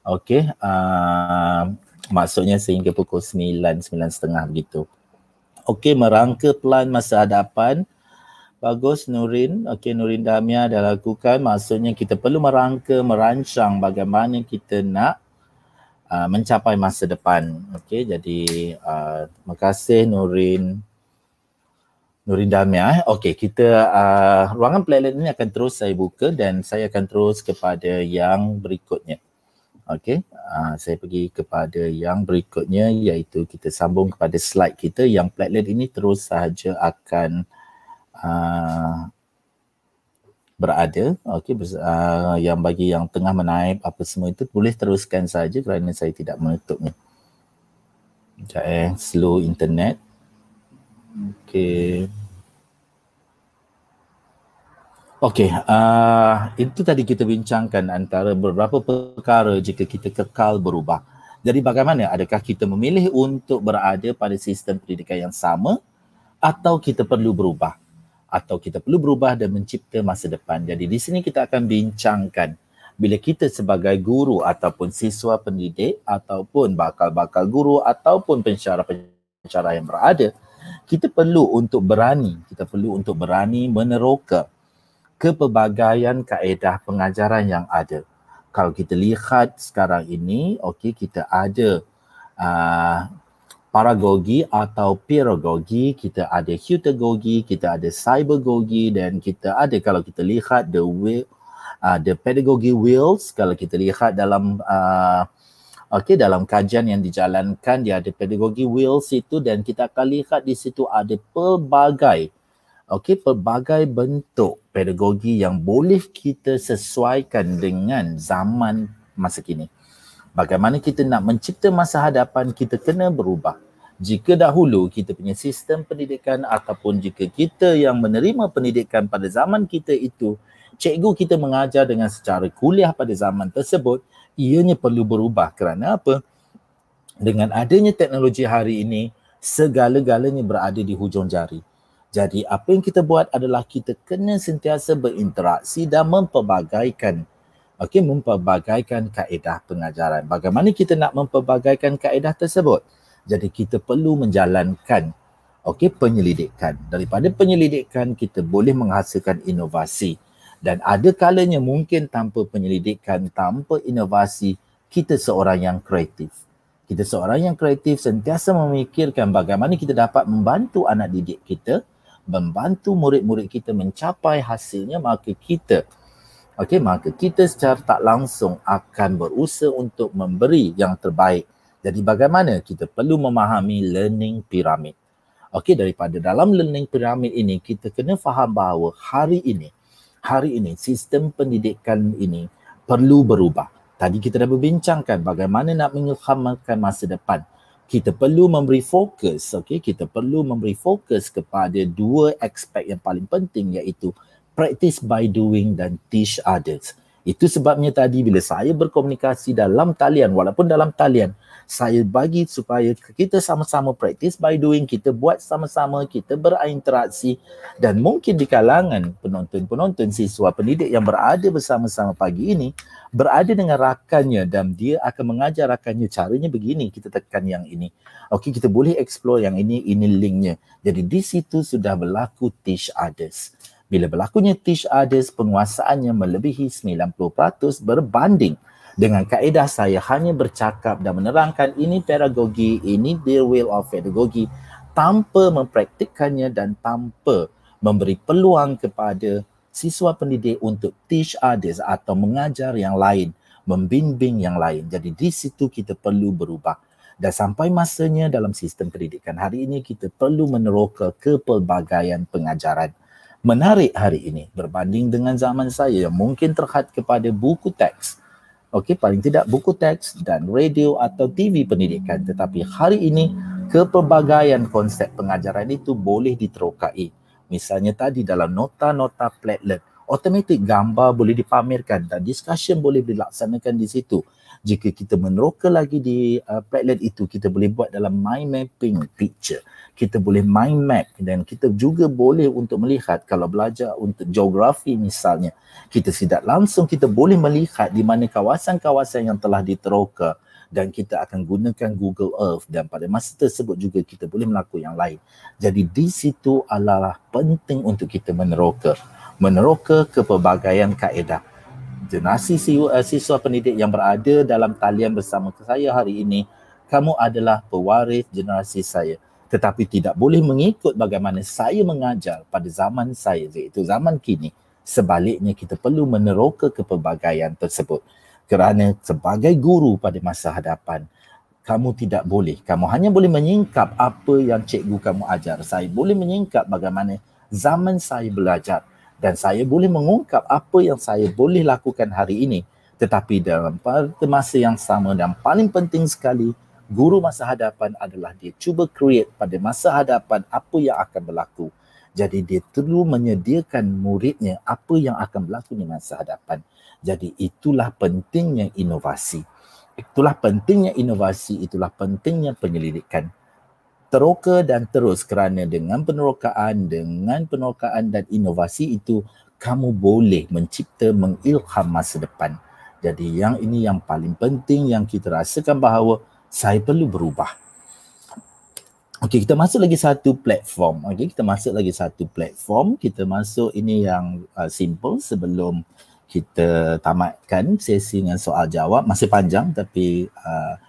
okey uh, maksudnya sehingga pukul 9 9.30 begitu okey merangka plan masa hadapan Bagus Nurin, okey Nurin Damia dah lakukan maksudnya kita perlu merangka merancang bagaimana kita nak uh, mencapai masa depan. Okey, jadi uh, terima kasih Nurin Nurin Damia. Eh. Okey, kita uh, ruangan playlist ini akan terus saya buka dan saya akan terus kepada yang berikutnya. Okey, uh, saya pergi kepada yang berikutnya iaitu kita sambung kepada slide kita yang platelet ini terus sahaja akan uh, berada. Okey uh, yang bagi yang tengah menaip apa semua itu boleh teruskan saja kerana saya tidak menutupnya. Sekejap eh slow internet. Okey Okey, uh, itu tadi kita bincangkan antara beberapa perkara jika kita kekal berubah. Jadi bagaimana? Adakah kita memilih untuk berada pada sistem pendidikan yang sama atau kita perlu berubah? atau kita perlu berubah dan mencipta masa depan. Jadi di sini kita akan bincangkan bila kita sebagai guru ataupun siswa pendidik ataupun bakal-bakal guru ataupun pensyarah-pensyarah yang berada, kita perlu untuk berani, kita perlu untuk berani meneroka kepelbagaian kaedah pengajaran yang ada. Kalau kita lihat sekarang ini, okey kita ada uh, paragogi atau pedagogi, kita ada heutagogi, kita ada cybergogi dan kita ada kalau kita lihat the way uh, the pedagogy wheels kalau kita lihat dalam uh, okey dalam kajian yang dijalankan dia ada pedagogy wheels itu dan kita akan lihat di situ ada pelbagai okey pelbagai bentuk pedagogi yang boleh kita sesuaikan dengan zaman masa kini bagaimana kita nak mencipta masa hadapan kita kena berubah. Jika dahulu kita punya sistem pendidikan ataupun jika kita yang menerima pendidikan pada zaman kita itu, cikgu kita mengajar dengan secara kuliah pada zaman tersebut, ianya perlu berubah kerana apa? Dengan adanya teknologi hari ini, segala-galanya berada di hujung jari. Jadi apa yang kita buat adalah kita kena sentiasa berinteraksi dan mempelbagaikan okey mempelbagaikan kaedah pengajaran. Bagaimana kita nak mempelbagaikan kaedah tersebut? Jadi kita perlu menjalankan okey penyelidikan. Daripada penyelidikan kita boleh menghasilkan inovasi dan ada kalanya mungkin tanpa penyelidikan, tanpa inovasi kita seorang yang kreatif. Kita seorang yang kreatif sentiasa memikirkan bagaimana kita dapat membantu anak didik kita membantu murid-murid kita mencapai hasilnya maka kita okey maka kita secara tak langsung akan berusaha untuk memberi yang terbaik. Jadi bagaimana? Kita perlu memahami learning pyramid. Okey daripada dalam learning pyramid ini kita kena faham bahawa hari ini hari ini sistem pendidikan ini perlu berubah. Tadi kita dah berbincangkan bagaimana nak mengilhamkan masa depan kita perlu memberi fokus okey? Kita perlu memberi fokus kepada dua aspek yang paling penting iaitu practice by doing dan teach others. Itu sebabnya tadi bila saya berkomunikasi dalam talian walaupun dalam talian saya bagi supaya kita sama-sama practice by doing, kita buat sama-sama, kita berinteraksi dan mungkin di kalangan penonton-penonton siswa pendidik yang berada bersama-sama pagi ini berada dengan rakannya dan dia akan mengajar rakannya caranya begini, kita tekan yang ini. Okey, kita boleh explore yang ini, ini linknya. Jadi di situ sudah berlaku teach others. Bila berlakunya teach others, penguasaannya melebihi 90% berbanding dengan kaedah saya hanya bercakap dan menerangkan ini pedagogi, ini the will of pedagogi tanpa mempraktikkannya dan tanpa memberi peluang kepada siswa pendidik untuk teach others atau mengajar yang lain, membimbing yang lain. Jadi di situ kita perlu berubah. Dan sampai masanya dalam sistem pendidikan hari ini kita perlu meneroka kepelbagaian pengajaran. Menarik hari ini berbanding dengan zaman saya yang mungkin terhad kepada buku teks okey paling tidak buku teks dan radio atau TV pendidikan tetapi hari ini kepelbagaian konsep pengajaran itu boleh diterokai misalnya tadi dalam nota-nota Padlet automatik gambar boleh dipamerkan dan discussion boleh dilaksanakan di situ. Jika kita meneroka lagi di uh, Padlet itu kita boleh buat dalam mind mapping picture. Kita boleh mind map dan kita juga boleh untuk melihat. Kalau belajar untuk geografi misalnya kita tidak langsung kita boleh melihat di mana kawasan-kawasan yang telah diteroka dan kita akan gunakan Google Earth dan pada masa tersebut juga kita boleh melakukan yang lain. Jadi di situ adalah penting untuk kita meneroka. Meneroka kepelbagaian kaedah. Generasi eh, siswa pendidik yang berada dalam talian bersama saya hari ini, kamu adalah pewaris generasi saya tetapi tidak boleh mengikut bagaimana saya mengajar pada zaman saya iaitu zaman kini sebaliknya kita perlu meneroka kepelbagaian tersebut kerana sebagai guru pada masa hadapan kamu tidak boleh kamu hanya boleh menyingkap apa yang cikgu kamu ajar saya boleh menyingkap bagaimana zaman saya belajar dan saya boleh mengungkap apa yang saya boleh lakukan hari ini tetapi dalam pada masa yang sama dan paling penting sekali guru masa hadapan adalah dia cuba create pada masa hadapan apa yang akan berlaku. Jadi dia perlu menyediakan muridnya apa yang akan berlaku di masa hadapan. Jadi itulah pentingnya inovasi. Itulah pentingnya inovasi, itulah pentingnya penyelidikan. Teroka dan terus kerana dengan penerokaan, dengan penerokaan dan inovasi itu kamu boleh mencipta mengilham masa depan. Jadi yang ini yang paling penting yang kita rasakan bahawa saya perlu berubah. Okey, kita masuk lagi satu platform. Okey, kita masuk lagi satu platform. Kita masuk ini yang uh, simple sebelum kita tamatkan sesi dengan soal jawab. Masih panjang tapi uh,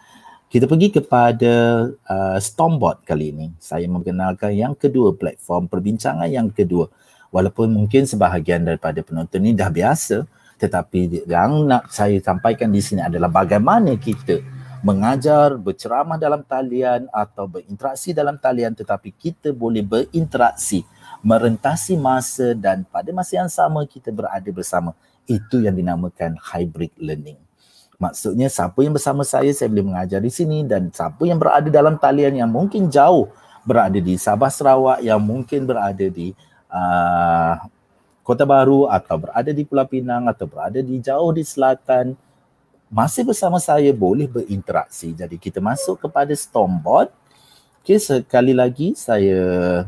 kita pergi kepada uh, Stormbot kali ini. Saya memperkenalkan yang kedua platform perbincangan yang kedua. Walaupun mungkin sebahagian daripada penonton ini dah biasa tetapi yang nak saya sampaikan di sini adalah bagaimana kita mengajar, berceramah dalam talian atau berinteraksi dalam talian tetapi kita boleh berinteraksi, merentasi masa dan pada masa yang sama kita berada bersama. Itu yang dinamakan hybrid learning. Maksudnya siapa yang bersama saya, saya boleh mengajar di sini dan siapa yang berada dalam talian yang mungkin jauh berada di Sabah Sarawak, yang mungkin berada di uh, Kota Baru atau berada di Pulau Pinang atau berada di jauh di selatan, masih bersama saya boleh berinteraksi. Jadi kita masuk kepada Stormbot. Okay, sekali lagi saya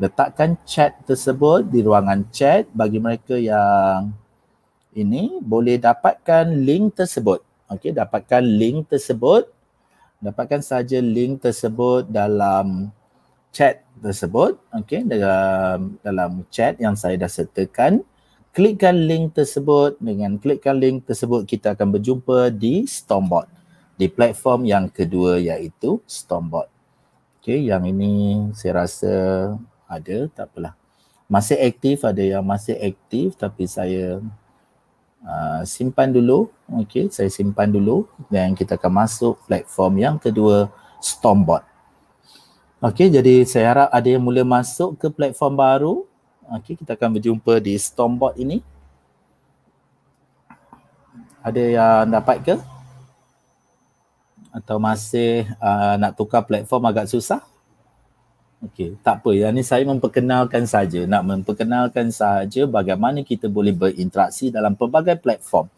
letakkan chat tersebut di ruangan chat bagi mereka yang ini boleh dapatkan link tersebut. Okey, dapatkan link tersebut. Dapatkan saja link tersebut dalam chat tersebut. Okey, dalam dalam chat yang saya dah sertakan. Klikkan link tersebut. Dengan klikkan link tersebut kita akan berjumpa di Stormbot. Di platform yang kedua iaitu Stormbot. Okey, yang ini saya rasa ada tak apalah masih aktif ada yang masih aktif tapi saya uh, simpan dulu. Okey saya simpan dulu. Dan kita akan masuk platform yang kedua Stormbot okey jadi saya harap ada yang mula masuk ke platform baru. Okey kita akan berjumpa di Stormbot ini. Ada yang dapat ke? Atau masih uh, nak tukar platform agak susah Okey, tak apa. Yang ni saya memperkenalkan saja, nak memperkenalkan saja bagaimana kita boleh berinteraksi dalam pelbagai platform.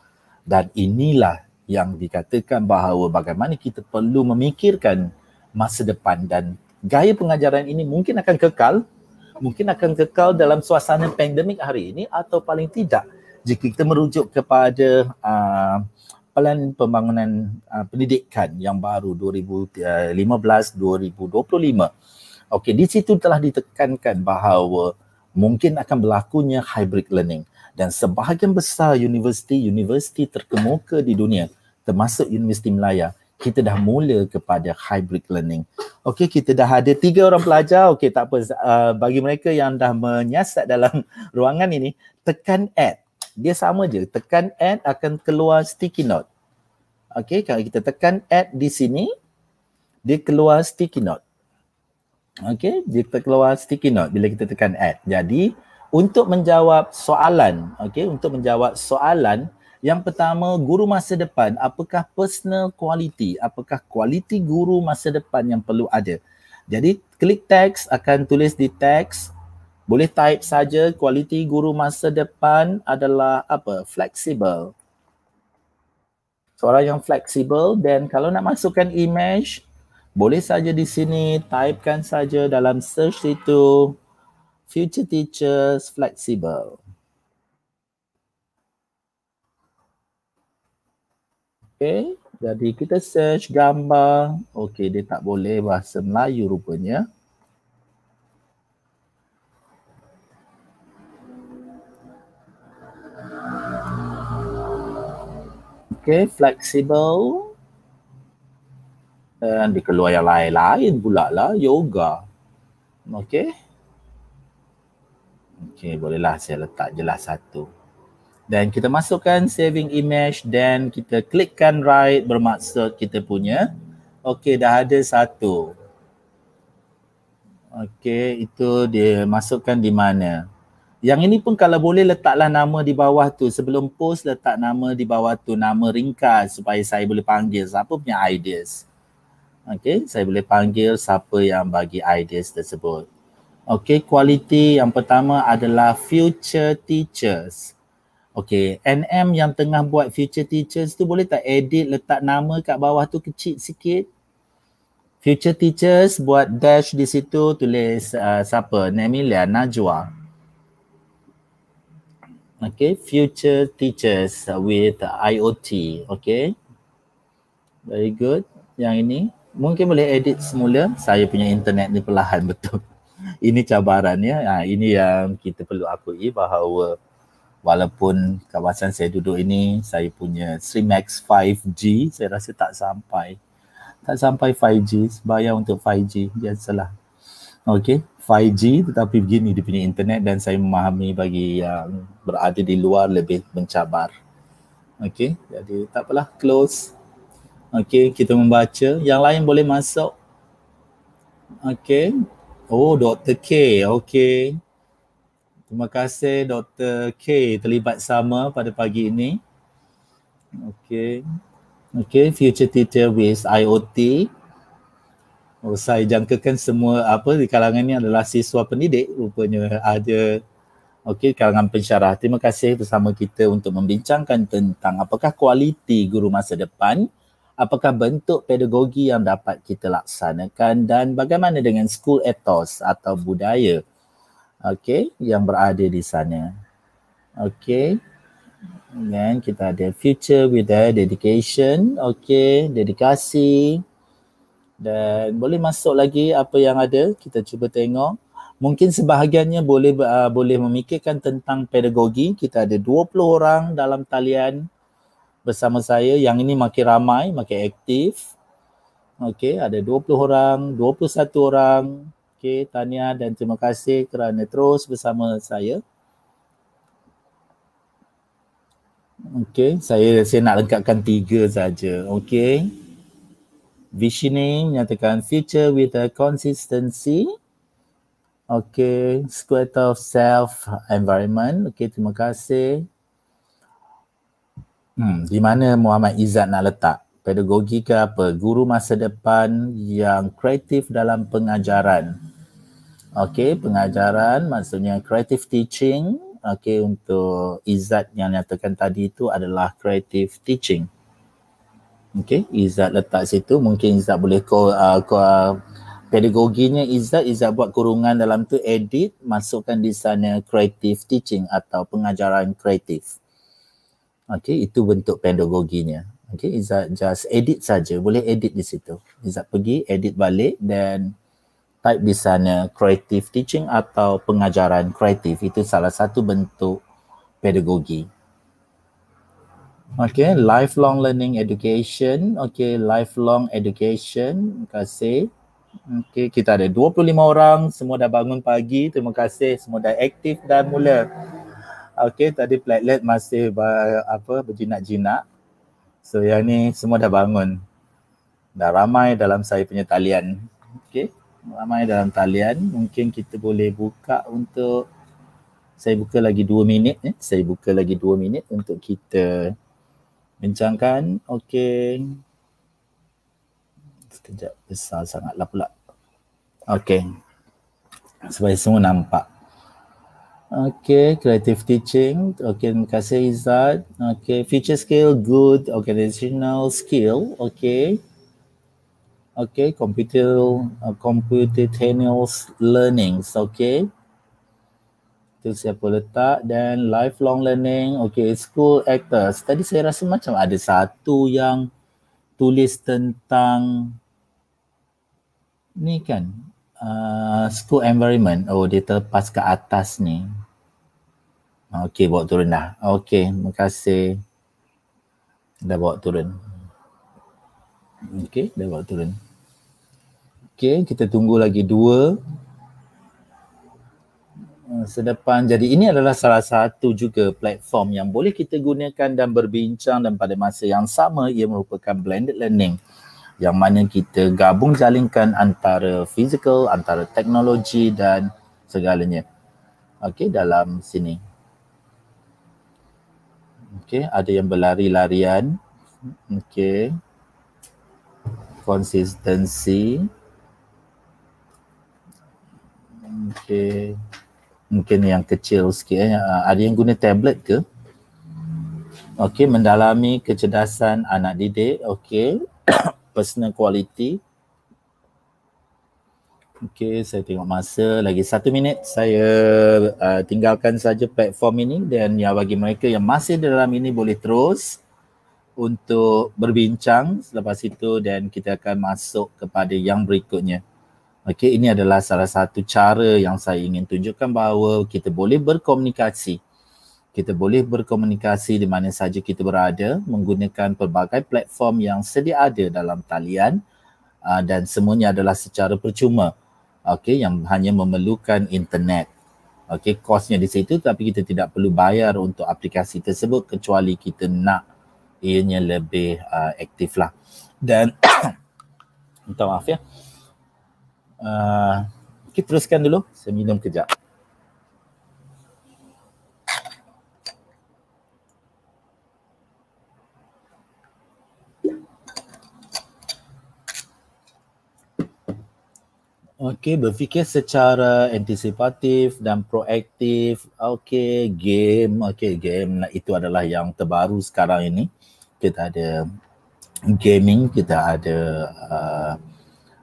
Dan inilah yang dikatakan bahawa bagaimana kita perlu memikirkan masa depan dan gaya pengajaran ini mungkin akan kekal, mungkin akan kekal dalam suasana pandemik hari ini atau paling tidak jika kita merujuk kepada uh, plan pembangunan uh, pendidikan yang baru 2015-2025 Okey, di situ telah ditekankan bahawa mungkin akan berlakunya hybrid learning dan sebahagian besar universiti-universiti terkemuka di dunia termasuk Universiti Melaya kita dah mula kepada hybrid learning. Okey, kita dah ada tiga orang pelajar. Okey, tak apa. Uh, bagi mereka yang dah menyiasat dalam ruangan ini, tekan add. Dia sama je. Tekan add akan keluar sticky note. Okey, kalau kita tekan add di sini, dia keluar sticky note. Okay, dia keluar sticky note bila kita tekan add. Jadi, untuk menjawab soalan, okay, untuk menjawab soalan, yang pertama, guru masa depan, apakah personal quality? Apakah kualiti guru masa depan yang perlu ada? Jadi, klik text akan tulis di text. Boleh type saja kualiti guru masa depan adalah apa? Flexible. Seorang yang fleksibel dan kalau nak masukkan image, boleh saja di sini typekan saja dalam search itu future teachers flexible. Okay, jadi kita search gambar. Okay, dia tak boleh bahasa Melayu rupanya. Okay, flexible dan dikeluar yang lain-lain pula lah yoga. Okey okey bolehlah saya letak jelas satu. Dan kita masukkan saving image dan kita klikkan right bermaksud kita punya. Okey dah ada satu. Okey itu dia masukkan di mana? Yang ini pun kalau boleh letaklah nama di bawah tu. Sebelum post letak nama di bawah tu. Nama ringkas supaya saya boleh panggil siapa punya ideas Okay, saya boleh panggil siapa yang bagi ideas tersebut. Okay, kualiti yang pertama adalah future teachers. Okay, NM yang tengah buat future teachers tu boleh tak edit letak nama kat bawah tu kecil sikit? Future teachers buat dash di situ tulis uh, siapa? Nemilia Najwa. Okay, future teachers with IoT. Okay, very good. Yang ini mungkin boleh edit semula. Saya punya internet ni perlahan betul. Ini cabaran ya. Ha, ini yang kita perlu akui bahawa walaupun kawasan saya duduk ini saya punya Streamax 5G saya rasa tak sampai. Tak sampai 5G bayar untuk 5G biasalah. Okey 5G tetapi begini dia punya internet dan saya memahami bagi yang berada di luar lebih mencabar. Okey jadi tak apalah close Okey, kita membaca. Yang lain boleh masuk. Okey. Oh, Dr. K. Okey. Terima kasih Dr. K terlibat sama pada pagi ini. Okey. Okey, future teacher with IoT. Oh, saya jangkakan semua apa di kalangan ini adalah siswa pendidik rupanya ada Okey, kalangan pensyarah. Terima kasih bersama kita untuk membincangkan tentang apakah kualiti guru masa depan apakah bentuk pedagogi yang dapat kita laksanakan dan bagaimana dengan school ethos atau budaya Okay, yang berada di sana. Okay. Dan kita ada future with the dedication. Okay, dedikasi. Dan boleh masuk lagi apa yang ada. Kita cuba tengok. Mungkin sebahagiannya boleh uh, boleh memikirkan tentang pedagogi. Kita ada 20 orang dalam talian bersama saya. Yang ini makin ramai, makin aktif. Okey, ada 20 orang, 21 orang. Okey, Tania dan terima kasih kerana terus bersama saya. Okey, saya saya nak lengkapkan tiga saja. Okey. Visioning menyatakan future with a consistency. Okey, square of self environment. Okey, terima kasih. Hmm, di mana Muhammad Izzat nak letak? pedagogi ke apa, guru masa depan yang kreatif dalam pengajaran. Okey, pengajaran maksudnya creative teaching. Okey, untuk Izzat yang nyatakan tadi itu adalah creative teaching. Okey, Izzat letak situ. Mungkin Izzat boleh call, uh, call uh, pedagoginya Izzat, Izzat buat kurungan dalam tu edit, masukkan di sana creative teaching atau pengajaran kreatif. Okey, itu bentuk pedagoginya. Okay, Izzat just edit saja. Boleh edit di situ. Izzat pergi, edit balik dan type di sana creative teaching atau pengajaran kreatif. Itu salah satu bentuk pedagogi. Okay, lifelong learning education. Okay, lifelong education. Terima kasih. Okay, kita ada 25 orang. Semua dah bangun pagi. Terima kasih. Semua dah aktif dan mula. Okay, tadi platelet masih apa berjinak-jinak. So yang ni semua dah bangun. Dah ramai dalam saya punya talian. Okay. Ramai dalam talian. Mungkin kita boleh buka untuk saya buka lagi dua minit. Eh. Saya buka lagi dua minit untuk kita bincangkan. Okay. Sekejap besar sangatlah pula. Okay. Supaya semua nampak. Okay, creative teaching. Okay, terima kasih Izzat. Okay, future skill, good organizational skill. Okay. Okay, computer, uh, computational learning. Okay. Itu siapa letak. Dan lifelong learning. Okay, school actors. Tadi saya rasa macam ada satu yang tulis tentang ni kan uh, school environment. Oh, dia terlepas ke atas ni. Okey, bawa turun dah. Okey, terima kasih. Dah bawa turun. Okey, dah bawa turun. Okey, kita tunggu lagi dua. Uh, sedepan. Jadi ini adalah salah satu juga platform yang boleh kita gunakan dan berbincang dan pada masa yang sama ia merupakan blended learning yang mana kita gabung jalinkan antara physical, antara teknologi dan segalanya. Okey, dalam sini. Okey, ada yang berlari-larian. Okey. Konsistensi. Okey. Mungkin yang kecil sikit eh. Ada yang guna tablet ke? Okey, mendalami kecerdasan anak didik. Okey. personal quality. Okay, saya tengok masa lagi satu minit. Saya uh, tinggalkan saja platform ini dan ya bagi mereka yang masih dalam ini boleh terus untuk berbincang selepas itu dan kita akan masuk kepada yang berikutnya. Okay, ini adalah salah satu cara yang saya ingin tunjukkan bahawa kita boleh berkomunikasi kita boleh berkomunikasi di mana saja kita berada menggunakan pelbagai platform yang sedia ada dalam talian uh, dan semuanya adalah secara percuma okey yang hanya memerlukan internet. Okey kosnya di situ tapi kita tidak perlu bayar untuk aplikasi tersebut kecuali kita nak ianya lebih uh, aktif lah. Dan minta maaf ya. Uh, kita teruskan dulu. Saya minum kejap Okey, berfikir secara antisipatif dan proaktif. Okey, game. Okey, game itu adalah yang terbaru sekarang ini. Kita ada gaming, kita ada uh,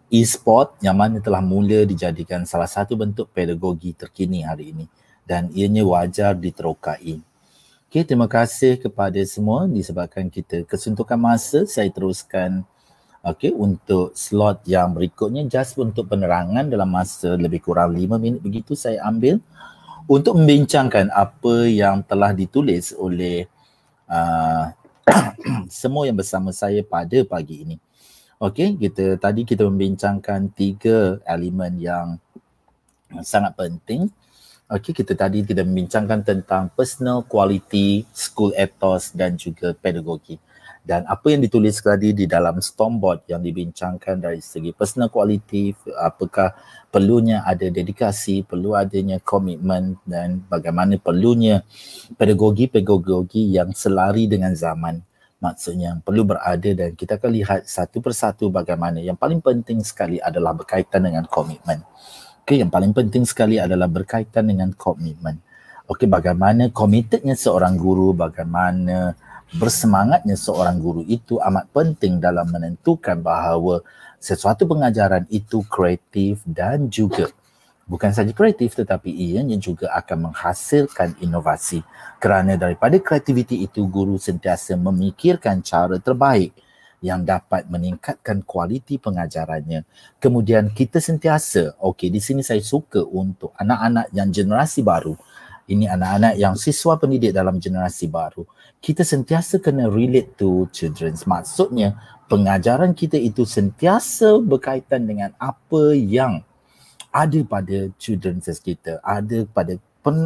e-sport yang mana telah mula dijadikan salah satu bentuk pedagogi terkini hari ini dan ianya wajar diterokai. Okay, terima kasih kepada semua disebabkan kita kesuntukan masa saya teruskan okay, untuk slot yang berikutnya just untuk penerangan dalam masa lebih kurang 5 minit begitu saya ambil untuk membincangkan apa yang telah ditulis oleh uh, semua yang bersama saya pada pagi ini. Okey, kita tadi kita membincangkan tiga elemen yang sangat penting. Okey, kita tadi kita membincangkan tentang personal quality, school ethos dan juga pedagogi dan apa yang ditulis tadi di dalam stormboard yang dibincangkan dari segi personal quality apakah perlunya ada dedikasi perlu adanya komitmen dan bagaimana perlunya pedagogi-pedagogi yang selari dengan zaman. Maksudnya perlu berada dan kita akan lihat satu persatu bagaimana. Yang paling penting sekali adalah berkaitan dengan komitmen. Okay, yang paling penting sekali adalah berkaitan dengan komitmen. Okey, bagaimana komitednya seorang guru, bagaimana bersemangatnya seorang guru itu amat penting dalam menentukan bahawa sesuatu pengajaran itu kreatif dan juga bukan saja kreatif tetapi ianya juga akan menghasilkan inovasi kerana daripada kreativiti itu guru sentiasa memikirkan cara terbaik yang dapat meningkatkan kualiti pengajarannya. Kemudian kita sentiasa, okey di sini saya suka untuk anak-anak yang generasi baru. Ini anak-anak yang siswa pendidik dalam generasi baru kita sentiasa kena relate to children. Maksudnya pengajaran kita itu sentiasa berkaitan dengan apa yang ada pada children kita, ada pada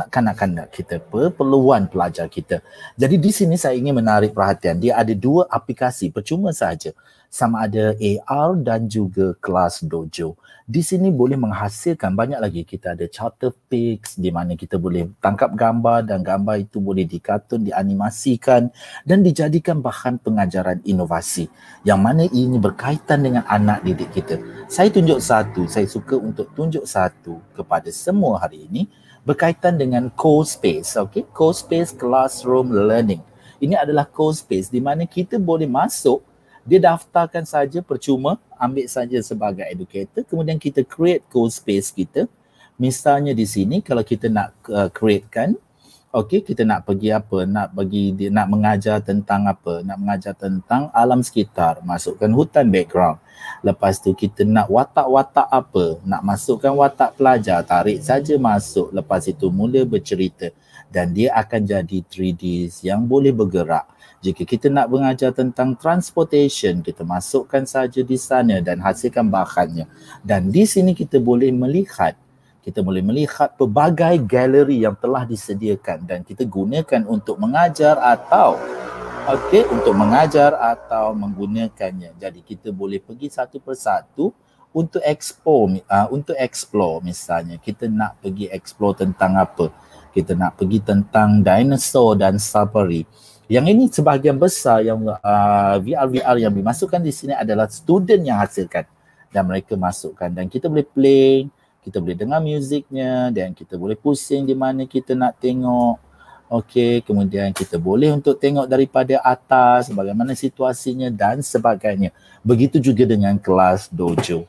kanak-kanak kita, perluan pelajar kita. Jadi di sini saya ingin menarik perhatian. Dia ada dua aplikasi percuma saja sama ada AR dan juga kelas dojo. Di sini boleh menghasilkan banyak lagi. Kita ada charter pics di mana kita boleh tangkap gambar dan gambar itu boleh dikartun, dianimasikan dan dijadikan bahan pengajaran inovasi yang mana ini berkaitan dengan anak didik kita. Saya tunjuk satu, saya suka untuk tunjuk satu kepada semua hari ini berkaitan dengan co-space. Okay? Co-space classroom learning. Ini adalah co-space di mana kita boleh masuk dia daftarkan saja percuma ambil saja sebagai educator kemudian kita create code space kita misalnya di sini kalau kita nak uh, createkan okey kita nak pergi apa? Nak bagi nak mengajar tentang apa? Nak mengajar tentang alam sekitar. Masukkan hutan background. Lepas tu kita nak watak-watak apa? Nak masukkan watak pelajar. Tarik saja masuk. Lepas itu mula bercerita. Dan dia akan jadi 3D yang boleh bergerak. Jika kita nak mengajar tentang transportation, kita masukkan saja di sana dan hasilkan bahannya. Dan di sini kita boleh melihat kita boleh melihat pelbagai galeri yang telah disediakan dan kita gunakan untuk mengajar atau okey untuk mengajar atau menggunakannya. Jadi kita boleh pergi satu persatu untuk explore uh, untuk explore misalnya kita nak pergi explore tentang apa? Kita nak pergi tentang dinosaur dan safari. Yang ini sebahagian besar yang uh, VR-VR yang dimasukkan di sini adalah student yang hasilkan dan mereka masukkan dan kita boleh play, kita boleh dengar muziknya dan kita boleh pusing di mana kita nak tengok. Okey, kemudian kita boleh untuk tengok daripada atas bagaimana situasinya dan sebagainya. Begitu juga dengan kelas dojo.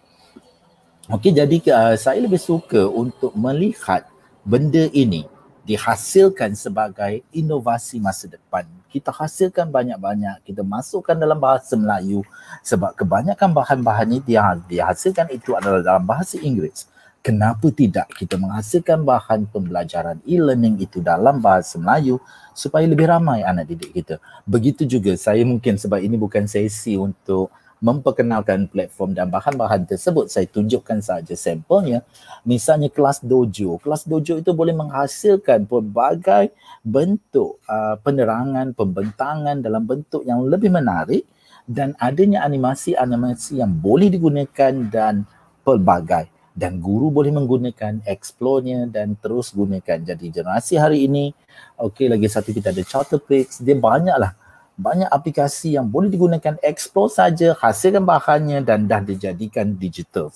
Okey, jadi uh, saya lebih suka untuk melihat benda ini dihasilkan sebagai inovasi masa depan kita hasilkan banyak-banyak, kita masukkan dalam bahasa Melayu sebab kebanyakan bahan-bahan ini dia dihasilkan itu adalah dalam bahasa Inggeris. Kenapa tidak kita menghasilkan bahan pembelajaran e-learning itu dalam bahasa Melayu supaya lebih ramai anak didik kita. Begitu juga saya mungkin sebab ini bukan sesi untuk memperkenalkan platform dan bahan-bahan tersebut. Saya tunjukkan saja sampelnya. Misalnya kelas dojo. Kelas dojo itu boleh menghasilkan pelbagai bentuk uh, penerangan pembentangan dalam bentuk yang lebih menarik dan adanya animasi-animasi yang boleh digunakan dan pelbagai dan guru boleh menggunakan explore-nya dan terus gunakan. Jadi generasi hari ini okey lagi satu kita ada charter pics dia banyaklah banyak aplikasi yang boleh digunakan explore saja hasilkan bahannya dan dah dijadikan digital.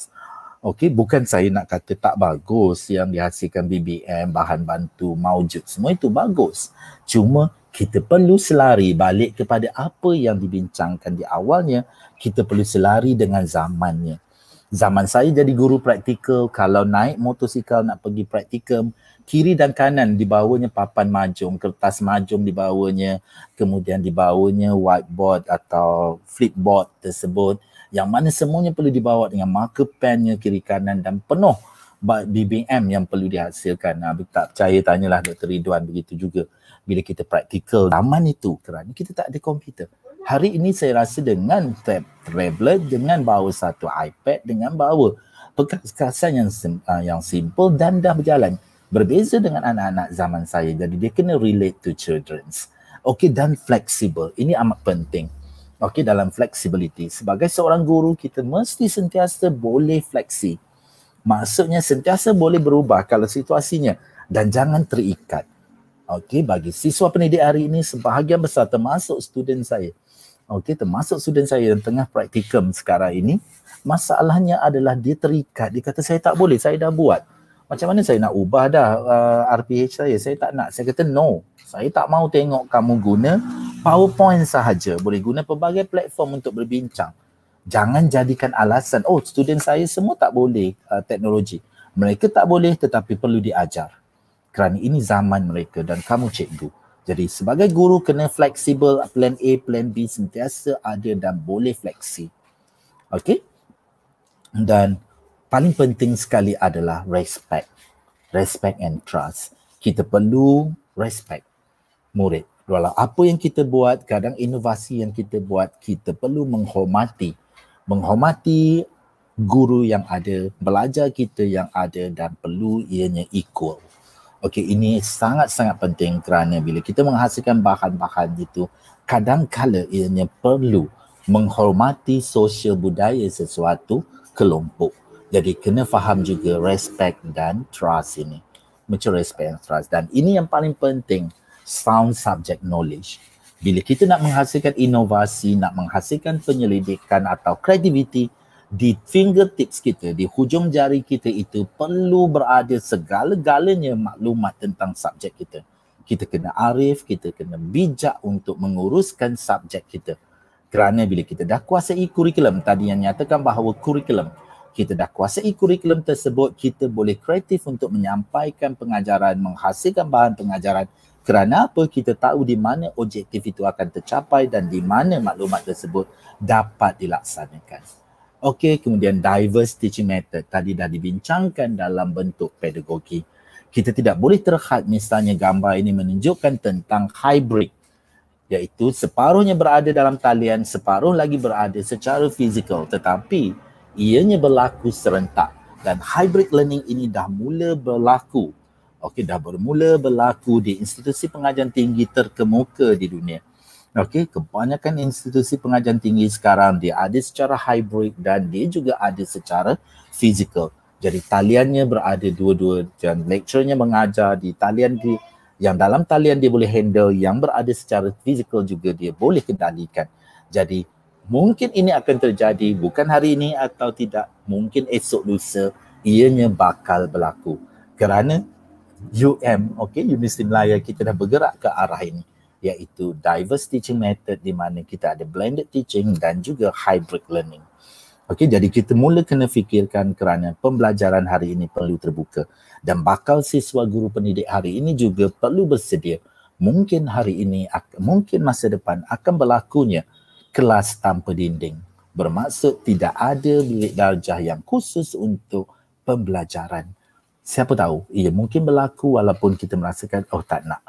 Okey, bukan saya nak kata tak bagus yang dihasilkan BBM, bahan bantu, maujud, semua itu bagus. Cuma kita perlu selari balik kepada apa yang dibincangkan di awalnya, kita perlu selari dengan zamannya. Zaman saya jadi guru praktikal, kalau naik motosikal nak pergi praktikum, kiri dan kanan di bawahnya papan majum, kertas majum di bawahnya, kemudian di bawahnya whiteboard atau flipboard tersebut yang mana semuanya perlu dibawa dengan marker pennya kiri kanan dan penuh BBM yang perlu dihasilkan. Nah, tak percaya tanyalah Dr. Ridwan begitu juga bila kita praktikal zaman itu kerana kita tak ada komputer. Hari ini saya rasa dengan tab tablet, dengan bawa satu iPad, dengan bawa perkasan yang uh, yang simple dan dah berjalan. Berbeza dengan anak-anak zaman saya. Jadi dia kena relate to children's. Okay dan flexible. Ini amat penting. Okay dalam flexibility. Sebagai seorang guru kita mesti sentiasa boleh fleksi Maksudnya sentiasa boleh berubah kalau situasinya dan jangan terikat. Okey, bagi siswa pendidik hari ini sebahagian besar termasuk student saya. Okey, termasuk student saya yang tengah praktikum sekarang ini, masalahnya adalah dia terikat. Dia kata saya tak boleh, saya dah buat. Macam mana saya nak ubah dah uh, RPH saya? Saya tak nak. Saya kata no. Saya tak mau tengok kamu guna PowerPoint sahaja. Boleh guna pelbagai platform untuk berbincang jangan jadikan alasan oh student saya semua tak boleh uh, teknologi mereka tak boleh tetapi perlu diajar kerana ini zaman mereka dan kamu cikgu jadi sebagai guru kena fleksibel. Plan A plan B sentiasa ada dan boleh fleksi. Okey dan paling penting sekali adalah respect. Respect and trust. Kita perlu respect murid. Walau apa yang kita buat, kadang inovasi yang kita buat, kita perlu menghormati. Menghormati guru yang ada, belajar kita yang ada dan perlu ianya equal. Okey, ini sangat-sangat penting kerana bila kita menghasilkan bahan-bahan itu, kadang-kala ianya perlu menghormati sosial budaya sesuatu kelompok. Jadi kena faham juga respect dan trust ini. Macam respect and trust. Dan ini yang paling penting, sound subject knowledge bila kita nak menghasilkan inovasi, nak menghasilkan penyelidikan atau kreativiti di fingertips kita, di hujung jari kita itu perlu berada segala-galanya maklumat tentang subjek kita. Kita kena arif, kita kena bijak untuk menguruskan subjek kita. Kerana bila kita dah kuasai kurikulum, tadi yang nyatakan bahawa kurikulum, kita dah kuasai kurikulum tersebut, kita boleh kreatif untuk menyampaikan pengajaran, menghasilkan bahan pengajaran kerana apa kita tahu di mana objektif itu akan tercapai dan di mana maklumat tersebut dapat dilaksanakan. Okey, kemudian diverse teaching method tadi dah dibincangkan dalam bentuk pedagogi. Kita tidak boleh terhad misalnya gambar ini menunjukkan tentang hybrid iaitu separuhnya berada dalam talian, separuh lagi berada secara fizikal tetapi ianya berlaku serentak dan hybrid learning ini dah mula berlaku okey dah bermula berlaku di institusi pengajian tinggi terkemuka di dunia. Okey, kebanyakan institusi pengajian tinggi sekarang dia ada secara hybrid dan dia juga ada secara fizikal. Jadi taliannya berada dua-dua dan lecturenya mengajar di talian di yang dalam talian dia boleh handle yang berada secara fizikal juga dia boleh kendalikan. Jadi mungkin ini akan terjadi bukan hari ini atau tidak mungkin esok lusa ianya bakal berlaku. Kerana UM, okay, Universiti Melaya kita dah bergerak ke arah ini iaitu diverse teaching method di mana kita ada blended teaching dan juga hybrid learning. Okay, jadi kita mula kena fikirkan kerana pembelajaran hari ini perlu terbuka dan bakal siswa guru pendidik hari ini juga perlu bersedia. Mungkin hari ini, mungkin masa depan akan berlakunya kelas tanpa dinding. Bermaksud tidak ada bilik darjah yang khusus untuk pembelajaran siapa tahu ia mungkin berlaku walaupun kita merasakan oh tak nak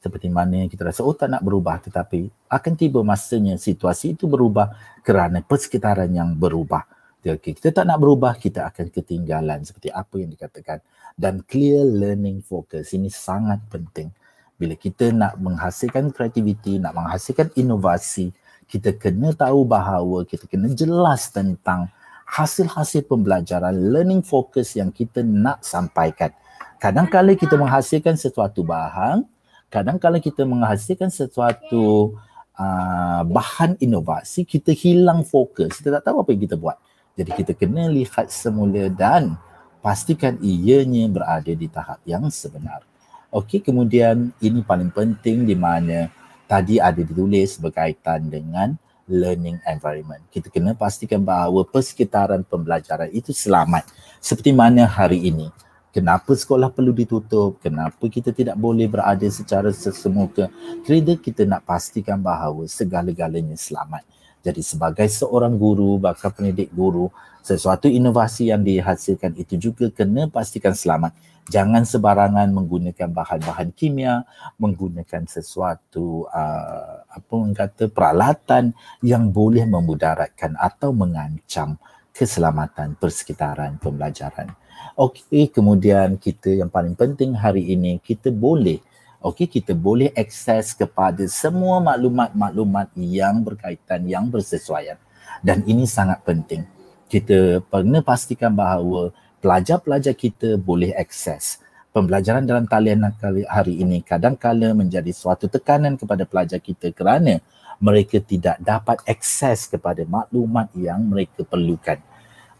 seperti mana kita rasa oh tak nak berubah tetapi akan tiba masanya situasi itu berubah kerana persekitaran yang berubah. Jadi kita tak nak berubah kita akan ketinggalan seperti apa yang dikatakan. Dan clear learning focus ini sangat penting. Bila kita nak menghasilkan kreativiti nak menghasilkan inovasi kita kena tahu bahawa kita kena jelas tentang hasil-hasil pembelajaran, learning focus yang kita nak sampaikan. Kadang-kadang kita menghasilkan sesuatu bahan, kadang-kadang kita menghasilkan sesuatu uh, bahan inovasi, kita hilang fokus, kita tak tahu apa yang kita buat. Jadi kita kena lihat semula dan pastikan ianya berada di tahap yang sebenar. Okey, kemudian ini paling penting di mana tadi ada ditulis berkaitan dengan learning environment. Kita kena pastikan bahawa persekitaran pembelajaran itu selamat. Seperti mana hari ini. Kenapa sekolah perlu ditutup? Kenapa kita tidak boleh berada secara sesemuka? Kira kita nak pastikan bahawa segala-galanya selamat. Jadi sebagai seorang guru, bakal pendidik guru, sesuatu inovasi yang dihasilkan itu juga kena pastikan selamat jangan sebarangan menggunakan bahan-bahan kimia, menggunakan sesuatu uh, apa orang kata peralatan yang boleh memudaratkan atau mengancam keselamatan persekitaran pembelajaran. Okey, kemudian kita yang paling penting hari ini kita boleh okey kita boleh akses kepada semua maklumat-maklumat yang berkaitan yang bersesuaian. Dan ini sangat penting. Kita perlu pastikan bahawa pelajar-pelajar kita boleh akses pembelajaran dalam talian hari ini kadang-kala menjadi suatu tekanan kepada pelajar kita kerana mereka tidak dapat akses kepada maklumat yang mereka perlukan.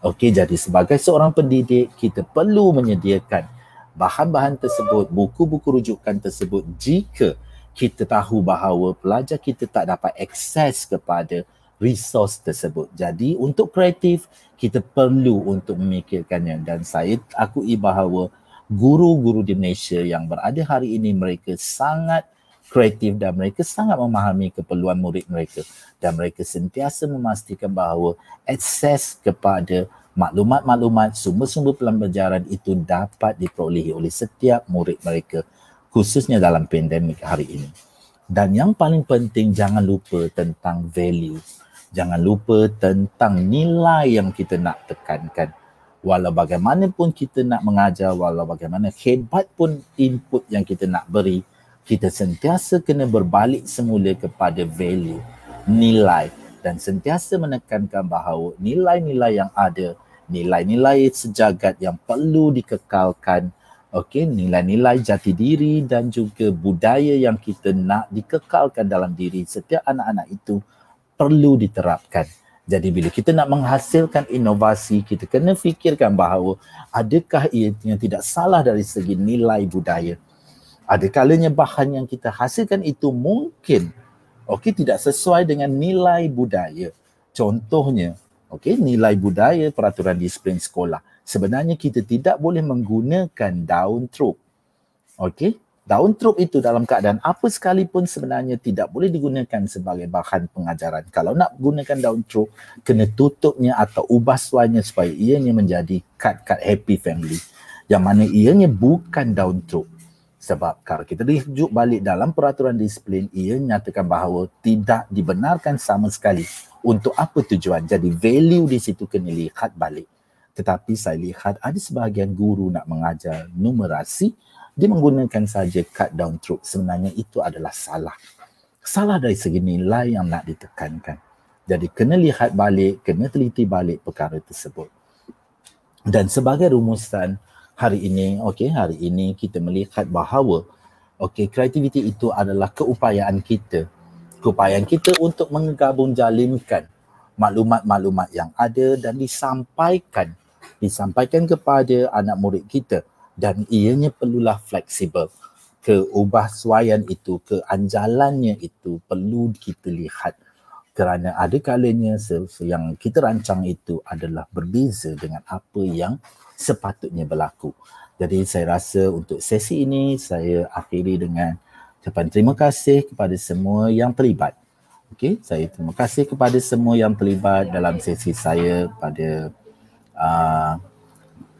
Okey, jadi sebagai seorang pendidik, kita perlu menyediakan bahan-bahan tersebut, buku-buku rujukan tersebut jika kita tahu bahawa pelajar kita tak dapat akses kepada resource tersebut. Jadi untuk kreatif kita perlu untuk memikirkannya dan saya akui bahawa guru-guru di Malaysia yang berada hari ini mereka sangat kreatif dan mereka sangat memahami keperluan murid mereka dan mereka sentiasa memastikan bahawa akses kepada maklumat-maklumat sumber-sumber pembelajaran itu dapat diperolehi oleh setiap murid mereka khususnya dalam pandemik hari ini. Dan yang paling penting jangan lupa tentang value jangan lupa tentang nilai yang kita nak tekankan. Walau bagaimanapun kita nak mengajar, walau bagaimana hebat pun input yang kita nak beri, kita sentiasa kena berbalik semula kepada value, nilai dan sentiasa menekankan bahawa nilai-nilai yang ada, nilai-nilai sejagat yang perlu dikekalkan, okey, nilai-nilai jati diri dan juga budaya yang kita nak dikekalkan dalam diri setiap anak-anak itu perlu diterapkan. Jadi bila kita nak menghasilkan inovasi, kita kena fikirkan bahawa adakah ia yang tidak salah dari segi nilai budaya. Ada kalanya bahan yang kita hasilkan itu mungkin okey tidak sesuai dengan nilai budaya. Contohnya, okey nilai budaya peraturan disiplin sekolah. Sebenarnya kita tidak boleh menggunakan daun truk. Okey, daun trup itu dalam keadaan apa sekalipun sebenarnya tidak boleh digunakan sebagai bahan pengajaran. Kalau nak gunakan daun trup, kena tutupnya atau ubah suainya supaya ianya menjadi kad-kad happy family. Yang mana ianya bukan daun trup. Sebab kalau kita rujuk balik dalam peraturan disiplin, ia nyatakan bahawa tidak dibenarkan sama sekali untuk apa tujuan. Jadi value di situ kena lihat balik. Tetapi saya lihat ada sebahagian guru nak mengajar numerasi, dia menggunakan saja cut down truth sebenarnya itu adalah salah salah dari segi nilai yang nak ditekankan jadi kena lihat balik kena teliti balik perkara tersebut dan sebagai rumusan hari ini okey hari ini kita melihat bahawa okey kreativiti itu adalah keupayaan kita. Keupayaan kita untuk menggabung jalinkan maklumat-maklumat yang ada dan disampaikan disampaikan kepada anak murid kita. Dan ianya perlulah fleksibel. Keubahsuaian itu, keanjalannya itu perlu kita lihat. Kerana ada kalanya yang kita rancang itu adalah berbeza dengan apa yang sepatutnya berlaku. Jadi saya rasa untuk sesi ini saya akhiri dengan ucapan terima kasih kepada semua yang terlibat. Okey, saya terima kasih kepada semua yang terlibat dalam sesi saya pada uh,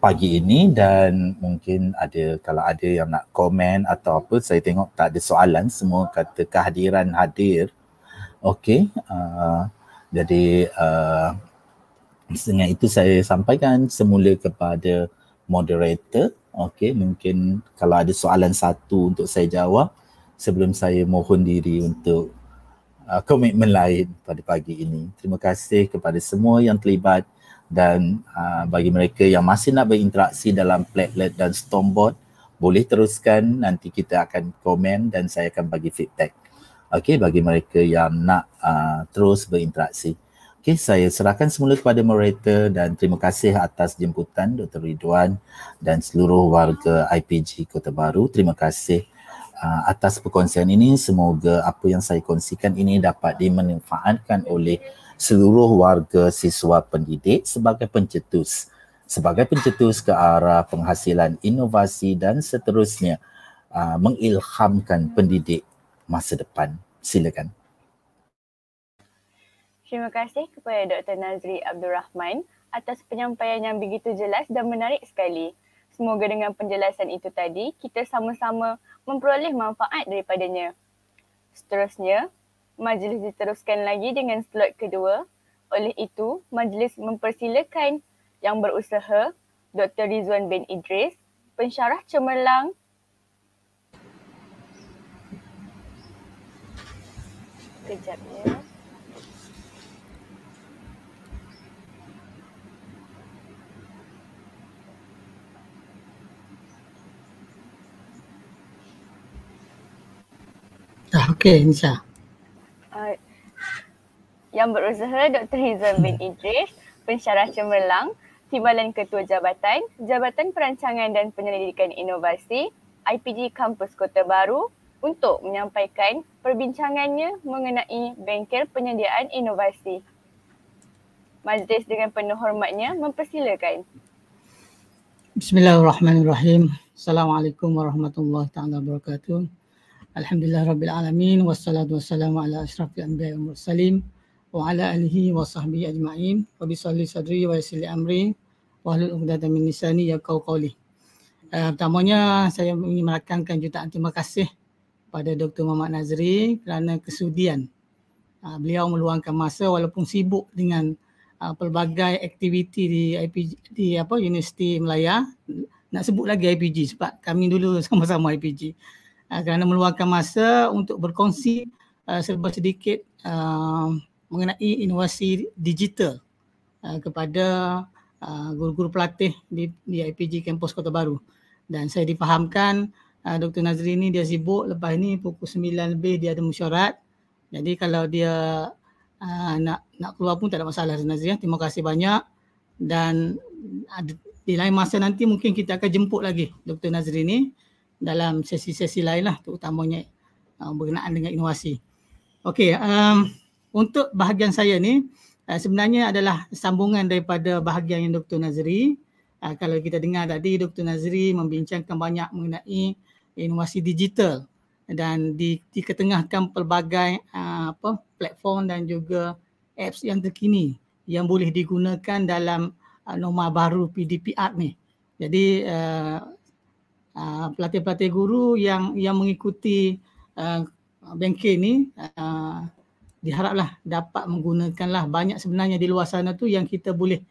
pagi ini dan mungkin ada kalau ada yang nak komen atau apa saya tengok tak ada soalan semua kata kehadiran hadir okey uh, jadi uh, dengan itu saya sampaikan semula kepada moderator okey mungkin kalau ada soalan satu untuk saya jawab sebelum saya mohon diri untuk uh, komitmen lain pada pagi ini terima kasih kepada semua yang terlibat dan uh, bagi mereka yang masih nak berinteraksi dalam Platelet dan Stormboard boleh teruskan nanti kita akan komen dan saya akan bagi feedback. Okey bagi mereka yang nak uh, terus berinteraksi. Okey saya serahkan semula kepada moderator dan terima kasih atas jemputan Dr. Ridwan dan seluruh warga IPG Kota Baru. Terima kasih uh, atas perkongsian ini. Semoga apa yang saya kongsikan ini dapat dimanfaatkan oleh seluruh warga siswa pendidik sebagai pencetus sebagai pencetus ke arah penghasilan inovasi dan seterusnya uh, mengilhamkan pendidik masa depan. Silakan. Terima kasih kepada Dr. Nazri Abdul Rahman atas penyampaian yang begitu jelas dan menarik sekali. Semoga dengan penjelasan itu tadi, kita sama-sama memperoleh manfaat daripadanya. Seterusnya, majlis diteruskan lagi dengan slot kedua. Oleh itu, majlis mempersilakan yang berusaha Dr. Rizwan bin Idris, pensyarah cemerlang Kejap ya. Ah, okey, Nisa. Uh, yang berusaha Dr. Rizwan bin Idris, pensyarah cemerlang Timbalan Ketua Jabatan, Jabatan Perancangan dan Penyelidikan Inovasi, IPG Kampus Kota Baru untuk menyampaikan perbincangannya mengenai bengkel penyediaan inovasi. Majlis dengan penuh hormatnya mempersilakan. Bismillahirrahmanirrahim. Assalamualaikum warahmatullahi taala wabarakatuh. Alhamdulillah rabbil alamin wassalatu wassalamu ala asyrafil anbiya'i wal mursalin wa ala alihi wa sahbihi ajma'in wa bisalli sadri wa yassir amri wa hlul 'uqdatam min lisani yaqau qawli. Uh, pertamanya saya ingin merakamkan jutaan terima kasih pada Dr. Muhammad Nazri kerana kesudian uh, beliau meluangkan masa walaupun sibuk dengan uh, pelbagai aktiviti di IPG di apa Universiti Melaya nak sebut lagi IPG sebab kami dulu sama-sama IPG uh, kerana meluangkan masa untuk berkongsi uh, serba sedikit uh, mengenai inovasi digital uh, kepada uh, guru-guru pelatih di, di IPG Kampus Kota Baru. Dan saya difahamkan uh, Dr. Nazri ni dia sibuk lepas ni pukul 9 lebih dia ada mesyuarat. Jadi kalau dia uh, nak nak keluar pun tak ada masalah Dr. Nazri. Ya. Terima kasih banyak dan ada, di lain masa nanti mungkin kita akan jemput lagi Dr. Nazri ni dalam sesi-sesi lain lah terutamanya uh, berkenaan dengan inovasi. Okey, um, untuk bahagian saya ni uh, sebenarnya adalah sambungan daripada bahagian yang Dr. Nazri. Uh, kalau kita dengar tadi Dr. Nazri membincangkan banyak mengenai inovasi digital dan di, diketengahkan pelbagai uh, apa platform dan juga apps yang terkini yang boleh digunakan dalam uh, norma baru PDPR ni. Jadi uh, uh, pelatih-pelatih guru yang yang mengikuti uh, bengkel ni uh, diharaplah dapat menggunakanlah banyak sebenarnya di luar sana tu yang kita boleh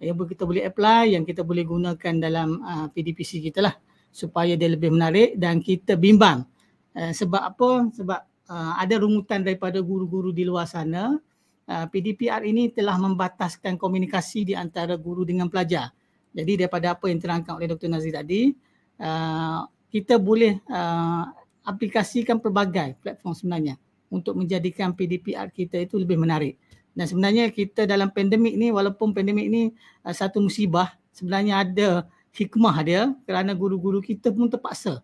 yang kita boleh apply yang kita boleh gunakan dalam uh, PDPC kita lah. Supaya dia lebih menarik dan kita bimbang. Uh, sebab apa? Sebab uh, ada rungutan daripada guru-guru di luar sana uh, PDPR ini telah membataskan komunikasi di antara guru dengan pelajar. Jadi daripada apa yang terangkan oleh Dr. Nazir tadi uh, kita boleh uh, aplikasikan pelbagai platform sebenarnya untuk menjadikan PDPR kita itu lebih menarik. Dan sebenarnya kita dalam pandemik ni walaupun pandemik ni uh, satu musibah sebenarnya ada hikmah dia kerana guru-guru kita pun terpaksa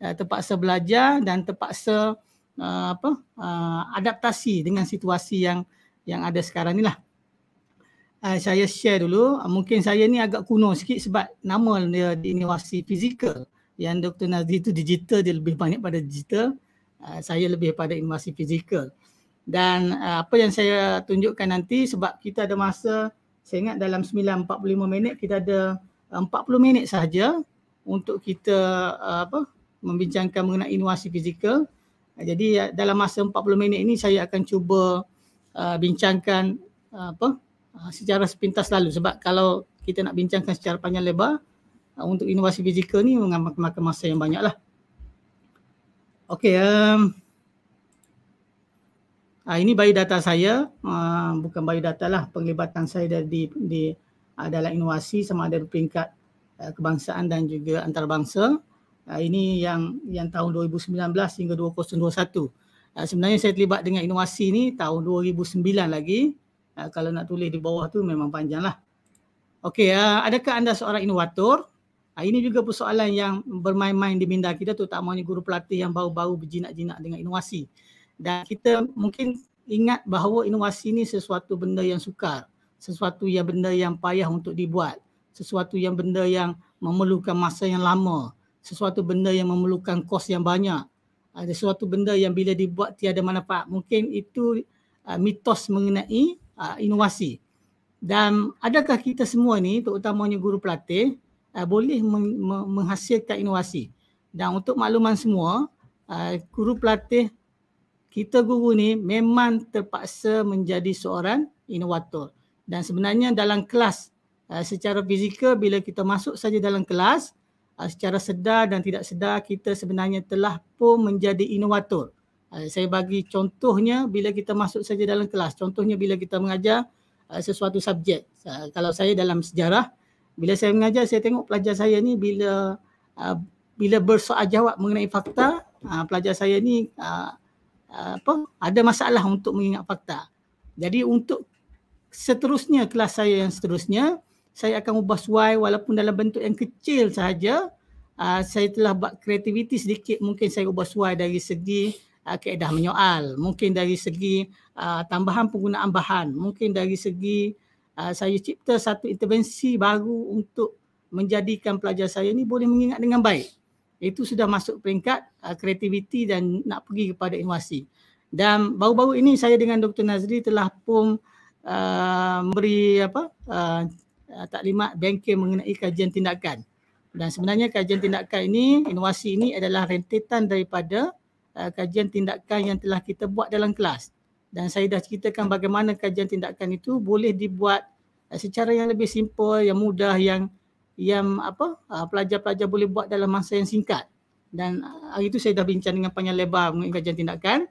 uh, terpaksa belajar dan terpaksa uh, apa uh, adaptasi dengan situasi yang yang ada sekarang ni lah. Uh, saya share dulu mungkin saya ni agak kuno sikit sebab nama dia di inovasi fizikal yang Dr. Nazri itu digital dia lebih banyak pada digital uh, saya lebih pada inovasi fizikal. Dan uh, apa yang saya tunjukkan nanti sebab kita ada masa saya ingat dalam 9.45 minit kita ada 40 minit sahaja untuk kita uh, apa membincangkan mengenai inovasi fizikal. Jadi dalam masa 40 minit ini saya akan cuba uh, bincangkan uh, apa uh, secara sepintas lalu sebab kalau kita nak bincangkan secara panjang lebar uh, untuk inovasi fizikal ni memakan masa yang banyaklah. Okey, um, uh, ini biodata saya, uh, bukan biodata lah, penglibatan saya dari di, di uh, dalam inovasi sama ada di peringkat uh, kebangsaan dan juga antarabangsa. Uh, ini yang yang tahun 2019 hingga 2021. Uh, sebenarnya saya terlibat dengan inovasi ni tahun 2009 lagi. Uh, kalau nak tulis di bawah tu memang panjang lah. Okey, uh, adakah anda seorang inovator? Uh, ini juga persoalan yang bermain-main di minda kita terutamanya guru pelatih yang baru-baru berjinak-jinak dengan inovasi. Dan kita mungkin ingat bahawa inovasi ini sesuatu benda yang sukar, sesuatu yang benda yang payah untuk dibuat, sesuatu yang benda yang memerlukan masa yang lama, sesuatu benda yang memerlukan kos yang banyak, ada sesuatu benda yang bila dibuat tiada manfaat. Mungkin itu uh, mitos mengenai uh, inovasi. Dan adakah kita semua ni terutamanya guru pelatih uh, boleh meng- menghasilkan inovasi? Dan untuk makluman semua, uh, guru pelatih kita guru ni memang terpaksa menjadi seorang inovator. Dan sebenarnya dalam kelas uh, secara fizikal bila kita masuk saja dalam kelas uh, secara sedar dan tidak sedar kita sebenarnya telah pun menjadi inovator. Uh, saya bagi contohnya bila kita masuk saja dalam kelas. Contohnya bila kita mengajar uh, sesuatu subjek. Uh, kalau saya dalam sejarah bila saya mengajar saya tengok pelajar saya ni bila bila bersoal jawab mengenai fakta pelajar saya ni apa ada masalah untuk mengingat fakta. Jadi untuk seterusnya kelas saya yang seterusnya saya akan ubah suai walaupun dalam bentuk yang kecil sahaja uh, saya telah buat kreativiti sedikit mungkin saya ubah suai dari segi uh, keedah menyoal mungkin dari segi uh, tambahan penggunaan bahan mungkin dari segi uh, saya cipta satu intervensi baru untuk menjadikan pelajar saya ni boleh mengingat dengan baik itu sudah masuk peringkat uh, kreativiti dan nak pergi kepada inovasi. Dan baru-baru ini saya dengan Dr. Nazri telah pun uh, memberi apa uh, taklimat bengkel mengenai kajian tindakan. Dan sebenarnya kajian tindakan ini, inovasi ini adalah rentetan daripada uh, kajian tindakan yang telah kita buat dalam kelas. Dan saya dah ceritakan bagaimana kajian tindakan itu boleh dibuat uh, secara yang lebih simple, yang mudah, yang yang apa uh, pelajar-pelajar boleh buat dalam masa yang singkat. Dan uh, hari itu saya dah bincang dengan panjang lebar mengenai kajian tindakan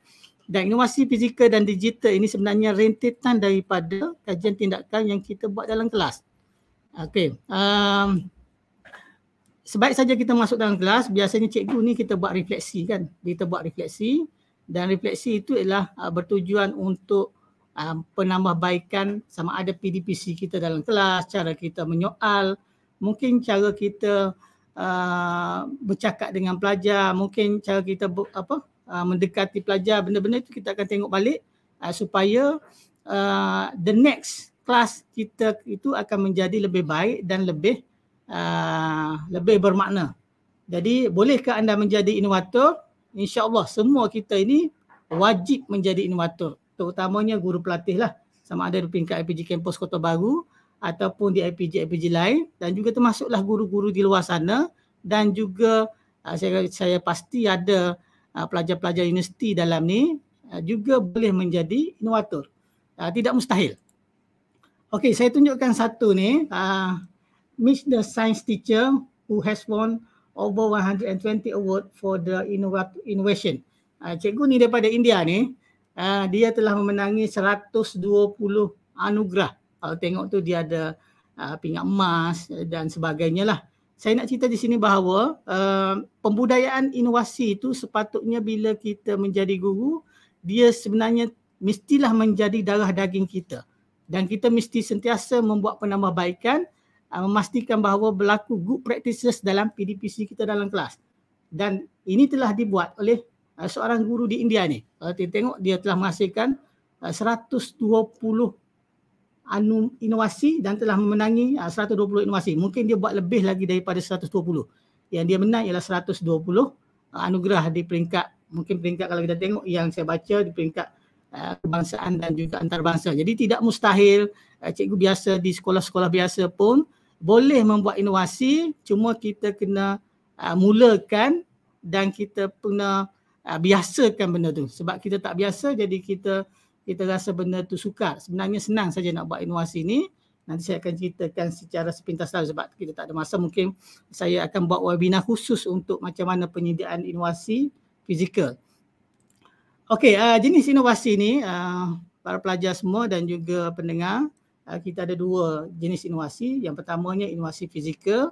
dan inovasi fizikal dan digital ini sebenarnya rentetan daripada kajian tindakan yang kita buat dalam kelas. Okey. Um, sebaik saja kita masuk dalam kelas, biasanya cikgu ni kita buat refleksi kan. Kita buat refleksi dan refleksi itu adalah uh, bertujuan untuk uh, penambahbaikan sama ada PDPC kita dalam kelas, cara kita menyoal, mungkin cara kita uh, bercakap dengan pelajar, mungkin cara kita ber, apa uh, mendekati pelajar, benda-benda itu kita akan tengok balik uh, supaya uh, the next class kita itu akan menjadi lebih baik dan lebih uh, lebih bermakna. Jadi bolehkah anda menjadi inovator? InsyaAllah semua kita ini wajib menjadi inovator. Terutamanya guru pelatih lah. Sama ada di peringkat IPG Kampus Kota Baru ataupun di IPG-IPG lain dan juga termasuklah guru-guru di luar sana dan juga uh, saya saya pasti ada uh, pelajar-pelajar universiti dalam ni juga boleh menjadi inovator. Tidak mustahil. Okey, saya tunjukkan satu ni. Uh, Miss the science teacher who has won over 120 award for the innovation. Uh, cikgu ni daripada India ni. Uh, dia telah memenangi 120 anugerah kalau tengok tu dia ada uh, pingat emas dan sebagainya lah. Saya nak cerita di sini bahawa uh, pembudayaan inovasi itu sepatutnya bila kita menjadi guru, dia sebenarnya mestilah menjadi darah daging kita. Dan kita mesti sentiasa membuat penambahbaikan, uh, memastikan bahawa berlaku good practices dalam PDPC kita dalam kelas. Dan ini telah dibuat oleh uh, seorang guru di India ni. Kalau kita tengok dia telah menghasilkan uh, 120 anu inovasi dan telah memenangi uh, 120 inovasi. Mungkin dia buat lebih lagi daripada 120. Yang dia menang ialah 120 uh, anugerah di peringkat mungkin peringkat kalau kita tengok yang saya baca di peringkat kebangsaan dan juga antarabangsa. Jadi tidak mustahil cikgu biasa di sekolah-sekolah biasa pun boleh membuat inovasi cuma kita kena uh, mulakan dan kita kena uh, biasakan benda tu. Sebab kita tak biasa jadi kita kita rasa benda tu sukar. Sebenarnya senang saja nak buat inovasi ni. Nanti saya akan ceritakan secara sepintas lalu sebab kita tak ada masa. Mungkin saya akan buat webinar khusus untuk macam mana penyediaan inovasi fizikal. Okey, uh, jenis inovasi ni uh, para pelajar semua dan juga pendengar, uh, kita ada dua jenis inovasi. Yang pertamanya inovasi fizikal,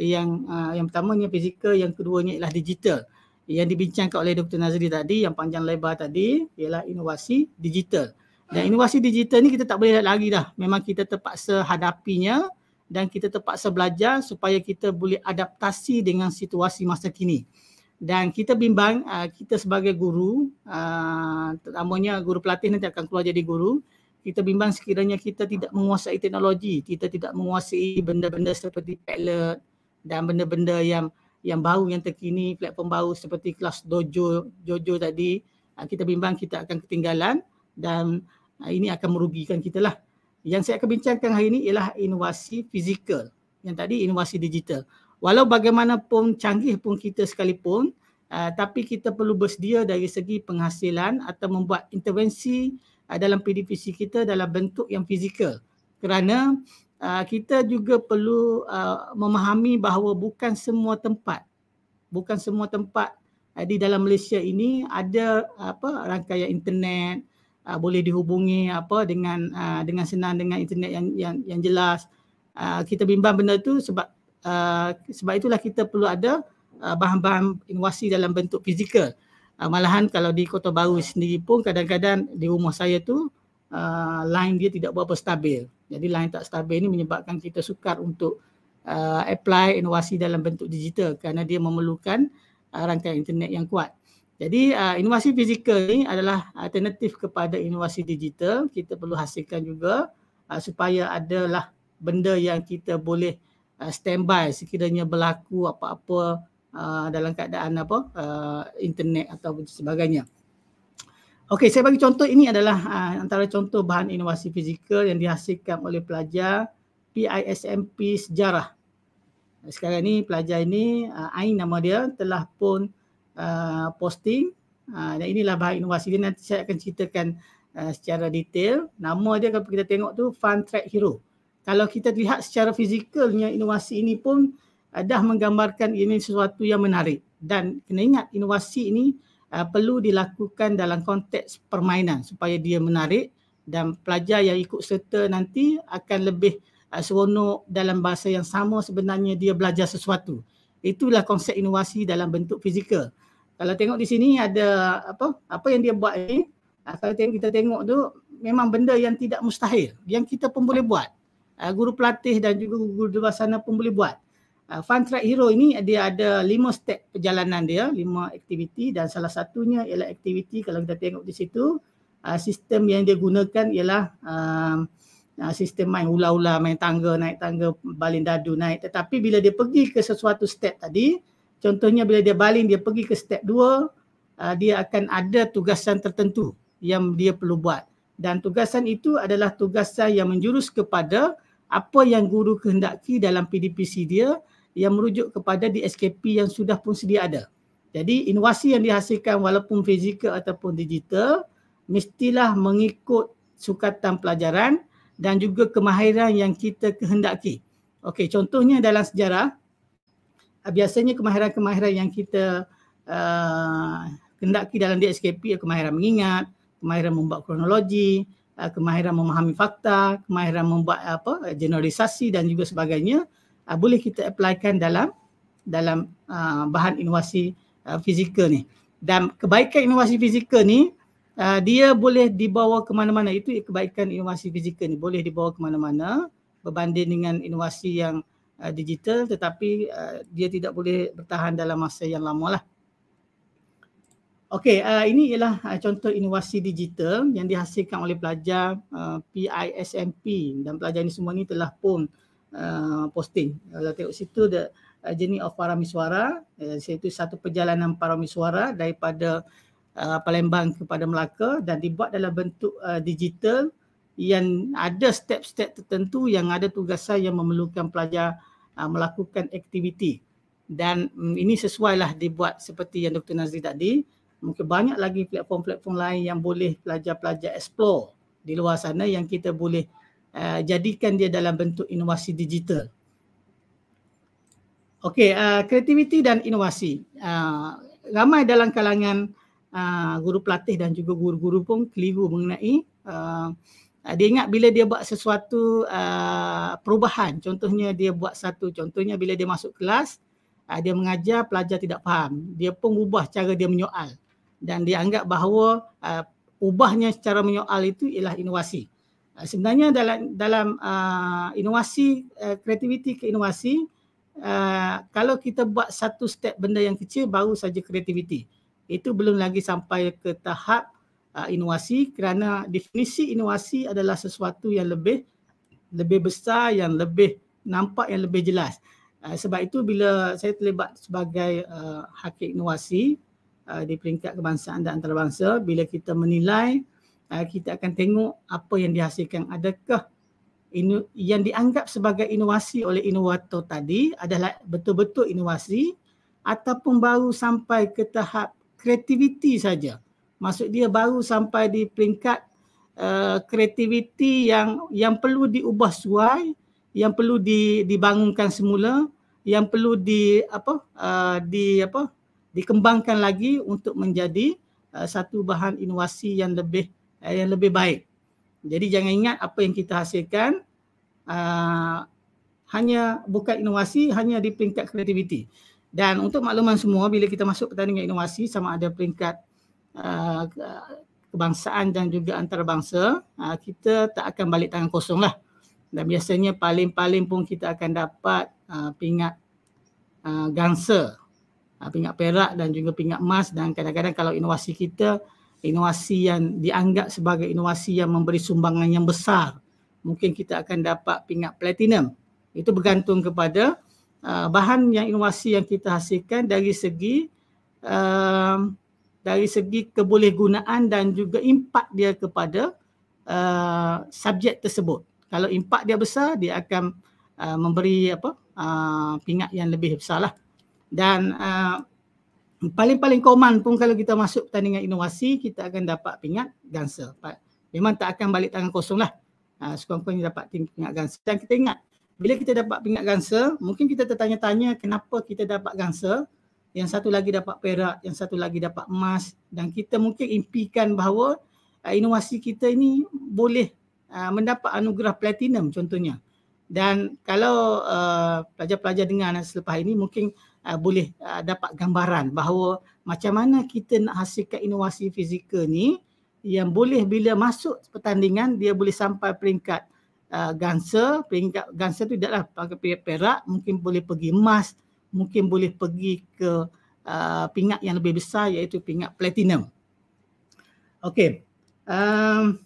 yang uh, yang pertamanya fizikal, yang keduanya ialah digital yang dibincangkan oleh Dr. Nazri tadi yang panjang lebar tadi ialah inovasi digital. Dan inovasi digital ni kita tak boleh lari dah. Memang kita terpaksa hadapinya dan kita terpaksa belajar supaya kita boleh adaptasi dengan situasi masa kini. Dan kita bimbang uh, kita sebagai guru, terutamanya guru pelatih nanti akan keluar jadi guru, kita bimbang sekiranya kita tidak menguasai teknologi, kita tidak menguasai benda-benda seperti Padlet dan benda-benda yang yang baru yang terkini, platform baru seperti kelas dojo, jojo tadi, uh, kita bimbang kita akan ketinggalan dan uh, ini akan merugikan kita lah. Yang saya akan bincangkan hari ini ialah inovasi fizikal. Yang tadi inovasi digital. Walau bagaimanapun canggih pun kita sekalipun, uh, tapi kita perlu bersedia dari segi penghasilan atau membuat intervensi uh, dalam PDPC kita dalam bentuk yang fizikal. Kerana uh, kita juga perlu uh, memahami bahawa bukan semua tempat, bukan semua tempat uh, di dalam Malaysia ini ada apa rangkaian internet, uh, boleh dihubungi apa dengan uh, dengan senang dengan internet yang yang yang jelas. Uh, kita bimbang benda tu sebab uh, sebab itulah kita perlu ada uh, bahan-bahan inovasi dalam bentuk fizikal. Uh, malahan kalau di Kota Baru sendiri pun kadang-kadang di rumah saya tu uh, line dia tidak berapa stabil. Jadi line tak stabil ini menyebabkan kita sukar untuk uh, apply inovasi dalam bentuk digital kerana dia memerlukan uh, rangkaian internet yang kuat. Jadi uh, inovasi fizikal ni adalah alternatif kepada inovasi digital. Kita perlu hasilkan juga uh, supaya adalah benda yang kita boleh uh, standby sekiranya berlaku apa-apa uh, dalam keadaan apa uh, internet atau sebagainya. Okey, saya bagi contoh ini adalah uh, antara contoh bahan inovasi fizikal yang dihasilkan oleh pelajar PISMP Sejarah. Sekarang ni pelajar ini, uh, Ain nama dia, telah pun uh, posting uh, dan inilah bahan inovasi dia nanti saya akan ceritakan uh, secara detail nama dia kalau kita tengok tu Fun Track Hero kalau kita lihat secara fizikalnya inovasi ini pun dah menggambarkan ini sesuatu yang menarik. Dan kena ingat inovasi ini uh, perlu dilakukan dalam konteks permainan supaya dia menarik dan pelajar yang ikut serta nanti akan lebih uh, seronok dalam bahasa yang sama sebenarnya dia belajar sesuatu. Itulah konsep inovasi dalam bentuk fizikal. Kalau tengok di sini ada apa apa yang dia buat ni uh, kalau tengok kita tengok tu memang benda yang tidak mustahil. Yang kita pun boleh buat. Uh, guru pelatih dan juga guru di sana pun boleh buat uh, fun track hero ini dia ada lima step perjalanan dia lima aktiviti dan salah satunya ialah aktiviti kalau kita tengok di situ uh, sistem yang dia gunakan ialah uh, uh, sistem main ula-ula main tangga naik tangga balin dadu naik. Tetapi bila dia pergi ke sesuatu step tadi Contohnya bila dia baling dia pergi ke step 2 uh, dia akan ada tugasan tertentu yang dia perlu buat. Dan tugasan itu adalah tugasan yang menjurus kepada apa yang guru kehendaki dalam PDPC dia yang merujuk kepada DSKP yang sudah pun sedia ada. Jadi inovasi yang dihasilkan walaupun fizikal ataupun digital mestilah mengikut sukatan pelajaran dan juga kemahiran yang kita kehendaki. Okey, contohnya dalam sejarah uh, biasanya kemahiran-kemahiran yang kita uh, kendaki dalam DSKP kemahiran mengingat, kemahiran membuat kronologi, uh, kemahiran memahami fakta, kemahiran membuat apa generalisasi dan juga sebagainya uh, boleh kita applykan dalam dalam uh, bahan inovasi uh, fizikal ni. Dan kebaikan inovasi fizikal ni uh, dia boleh dibawa ke mana-mana itu kebaikan inovasi fizikal ni boleh dibawa ke mana-mana berbanding dengan inovasi yang uh, digital tetapi uh, dia tidak boleh bertahan dalam masa yang lama lah. Okey, uh, ini ialah uh, contoh inovasi digital yang dihasilkan oleh pelajar uh, PISMP dan pelajar ini semua ini telah pun uh, posting. Kalau tengok situ the uh, journey of Paramiswara, uh, iaitu satu perjalanan Paramiswara daripada uh, Palembang kepada Melaka dan dibuat dalam bentuk uh, digital yang ada step-step tertentu yang ada tugasan yang memerlukan pelajar uh, melakukan aktiviti dan um, ini sesuailah dibuat seperti yang Dr. Nazri tadi mungkin banyak lagi platform-platform lain yang boleh pelajar-pelajar explore di luar sana yang kita boleh uh, jadikan dia dalam bentuk inovasi digital. Okey, uh, kreativiti dan inovasi. Uh, ramai dalam kalangan uh, guru pelatih dan juga guru-guru pun keliru mengenai uh, dia ingat bila dia buat sesuatu uh, perubahan. Contohnya dia buat satu contohnya bila dia masuk kelas uh, dia mengajar pelajar tidak faham. Dia pun ubah cara dia menyoal. Dan dia anggap bahawa uh, ubahnya secara menyoal itu ialah inovasi Uh, sebenarnya dalam dalam uh, inovasi uh, kreativiti ke inovasi uh, kalau kita buat satu step benda yang kecil baru saja kreativiti. Itu belum lagi sampai ke tahap uh, inovasi kerana definisi inovasi adalah sesuatu yang lebih lebih besar yang lebih nampak yang lebih jelas. Uh, sebab itu bila saya terlibat sebagai uh, hakim inovasi uh, di peringkat kebangsaan dan antarabangsa bila kita menilai uh, kita akan tengok apa yang dihasilkan. Adakah inu, yang dianggap sebagai inovasi oleh inovator tadi adalah betul-betul inovasi ataupun baru sampai ke tahap kreativiti saja? Maksud dia baru sampai di peringkat uh, kreativiti yang yang perlu diubah suai yang perlu di, dibangunkan semula yang perlu di apa uh, di apa dikembangkan lagi untuk menjadi uh, satu bahan inovasi yang lebih uh, yang lebih baik. Jadi jangan ingat apa yang kita hasilkan uh, hanya bukan inovasi hanya di peringkat kreativiti. Dan untuk makluman semua bila kita masuk pertandingan inovasi sama ada peringkat uh, kebangsaan dan juga antarabangsa, uh, kita tak akan balik tangan kosong lah. Dan biasanya paling-paling pun kita akan dapat uh, pingat uh, gangsa uh, pingat perak dan juga pingat emas dan kadang-kadang kalau inovasi kita inovasi yang dianggap sebagai inovasi yang memberi sumbangan yang besar mungkin kita akan dapat pingat platinum. Itu bergantung kepada uh, bahan yang inovasi yang kita hasilkan dari segi uh, dari segi kebolehgunaan dan juga impak dia kepada uh, subjek tersebut. Kalau impak dia besar dia akan uh, memberi apa uh, pingat yang lebih besar lah dan uh, paling-paling common pun kalau kita masuk pertandingan inovasi kita akan dapat pingat gansa. Memang tak akan balik tangan kosong lah. Uh, Sekurang-kurangnya dapat pingat gansa. Dan kita ingat bila kita dapat pingat gansa mungkin kita tertanya-tanya kenapa kita dapat gansa yang satu lagi dapat perak, yang satu lagi dapat emas dan kita mungkin impikan bahawa uh, inovasi kita ini boleh uh, mendapat anugerah platinum contohnya. Dan kalau uh, pelajar-pelajar dengar selepas ini mungkin uh, boleh uh, dapat gambaran bahawa macam mana kita nak hasilkan inovasi fizikal ni yang boleh bila masuk pertandingan dia boleh sampai peringkat uh, gangsa, peringkat gangsa tu tidaklah pakai perak, mungkin boleh pergi emas, mungkin boleh pergi ke uh, pingat yang lebih besar iaitu pingat platinum. Okey. Um,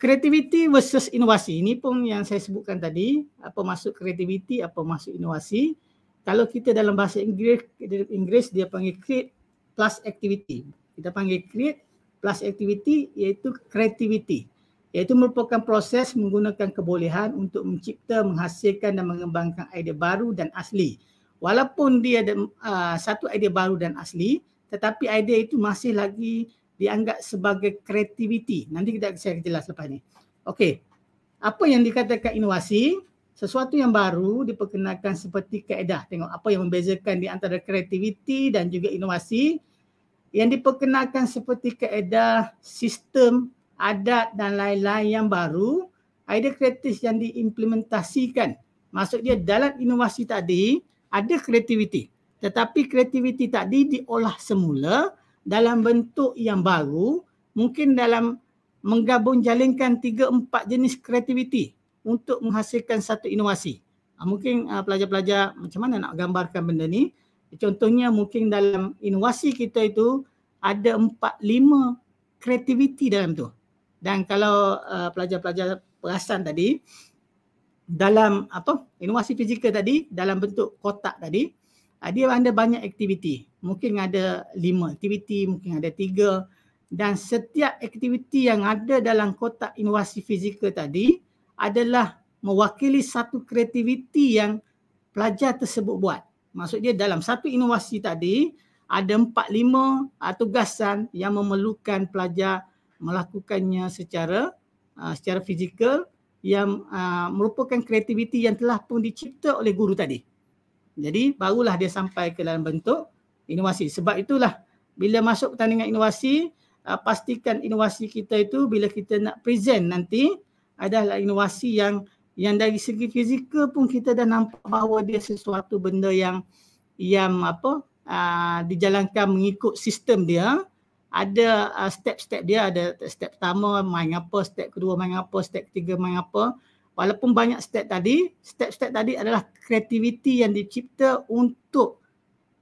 Creativity versus inovasi. Ini pun yang saya sebutkan tadi. Apa masuk creativity, apa masuk inovasi kalau kita dalam bahasa Inggeris, Inggeris dia panggil create plus activity. Kita panggil create plus activity iaitu creativity. Iaitu merupakan proses menggunakan kebolehan untuk mencipta, menghasilkan dan mengembangkan idea baru dan asli. Walaupun dia ada uh, satu idea baru dan asli, tetapi idea itu masih lagi dianggap sebagai creativity. Nanti kita saya jelas lepas ni. Okey. Apa yang dikatakan inovasi? Sesuatu yang baru diperkenalkan seperti kaedah. Tengok apa yang membezakan di antara kreativiti dan juga inovasi. Yang diperkenalkan seperti kaedah, sistem, adat dan lain-lain yang baru. Idea kreatif yang diimplementasikan. Maksud dia dalam inovasi tadi ada kreativiti. Tetapi kreativiti tadi diolah semula dalam bentuk yang baru. Mungkin dalam menggabung jalinkan tiga empat jenis kreativiti untuk menghasilkan satu inovasi. Uh, mungkin uh, pelajar-pelajar macam mana nak gambarkan benda ni? Contohnya mungkin dalam inovasi kita itu ada empat lima kreativiti dalam tu. Dan kalau uh, pelajar-pelajar perasan tadi dalam apa inovasi fizikal tadi dalam bentuk kotak tadi uh, dia ada banyak aktiviti. Mungkin ada lima aktiviti, mungkin ada tiga dan setiap aktiviti yang ada dalam kotak inovasi fizikal tadi adalah mewakili satu kreativiti yang pelajar tersebut buat. Maksud dia dalam satu inovasi tadi ada empat lima uh, tugasan yang memerlukan pelajar melakukannya secara uh, secara fizikal yang uh, merupakan kreativiti yang telah pun dicipta oleh guru tadi. Jadi barulah dia sampai ke dalam bentuk inovasi. Sebab itulah bila masuk pertandingan inovasi pastikan inovasi kita itu bila kita nak present nanti adalah inovasi yang yang dari segi fizikal pun kita dah nampak bahawa dia sesuatu benda yang yang apa uh, dijalankan mengikut sistem dia. Ada uh, step-step dia ada step pertama main apa step kedua main apa step ketiga main apa. Walaupun banyak step tadi step-step tadi adalah kreativiti yang dicipta untuk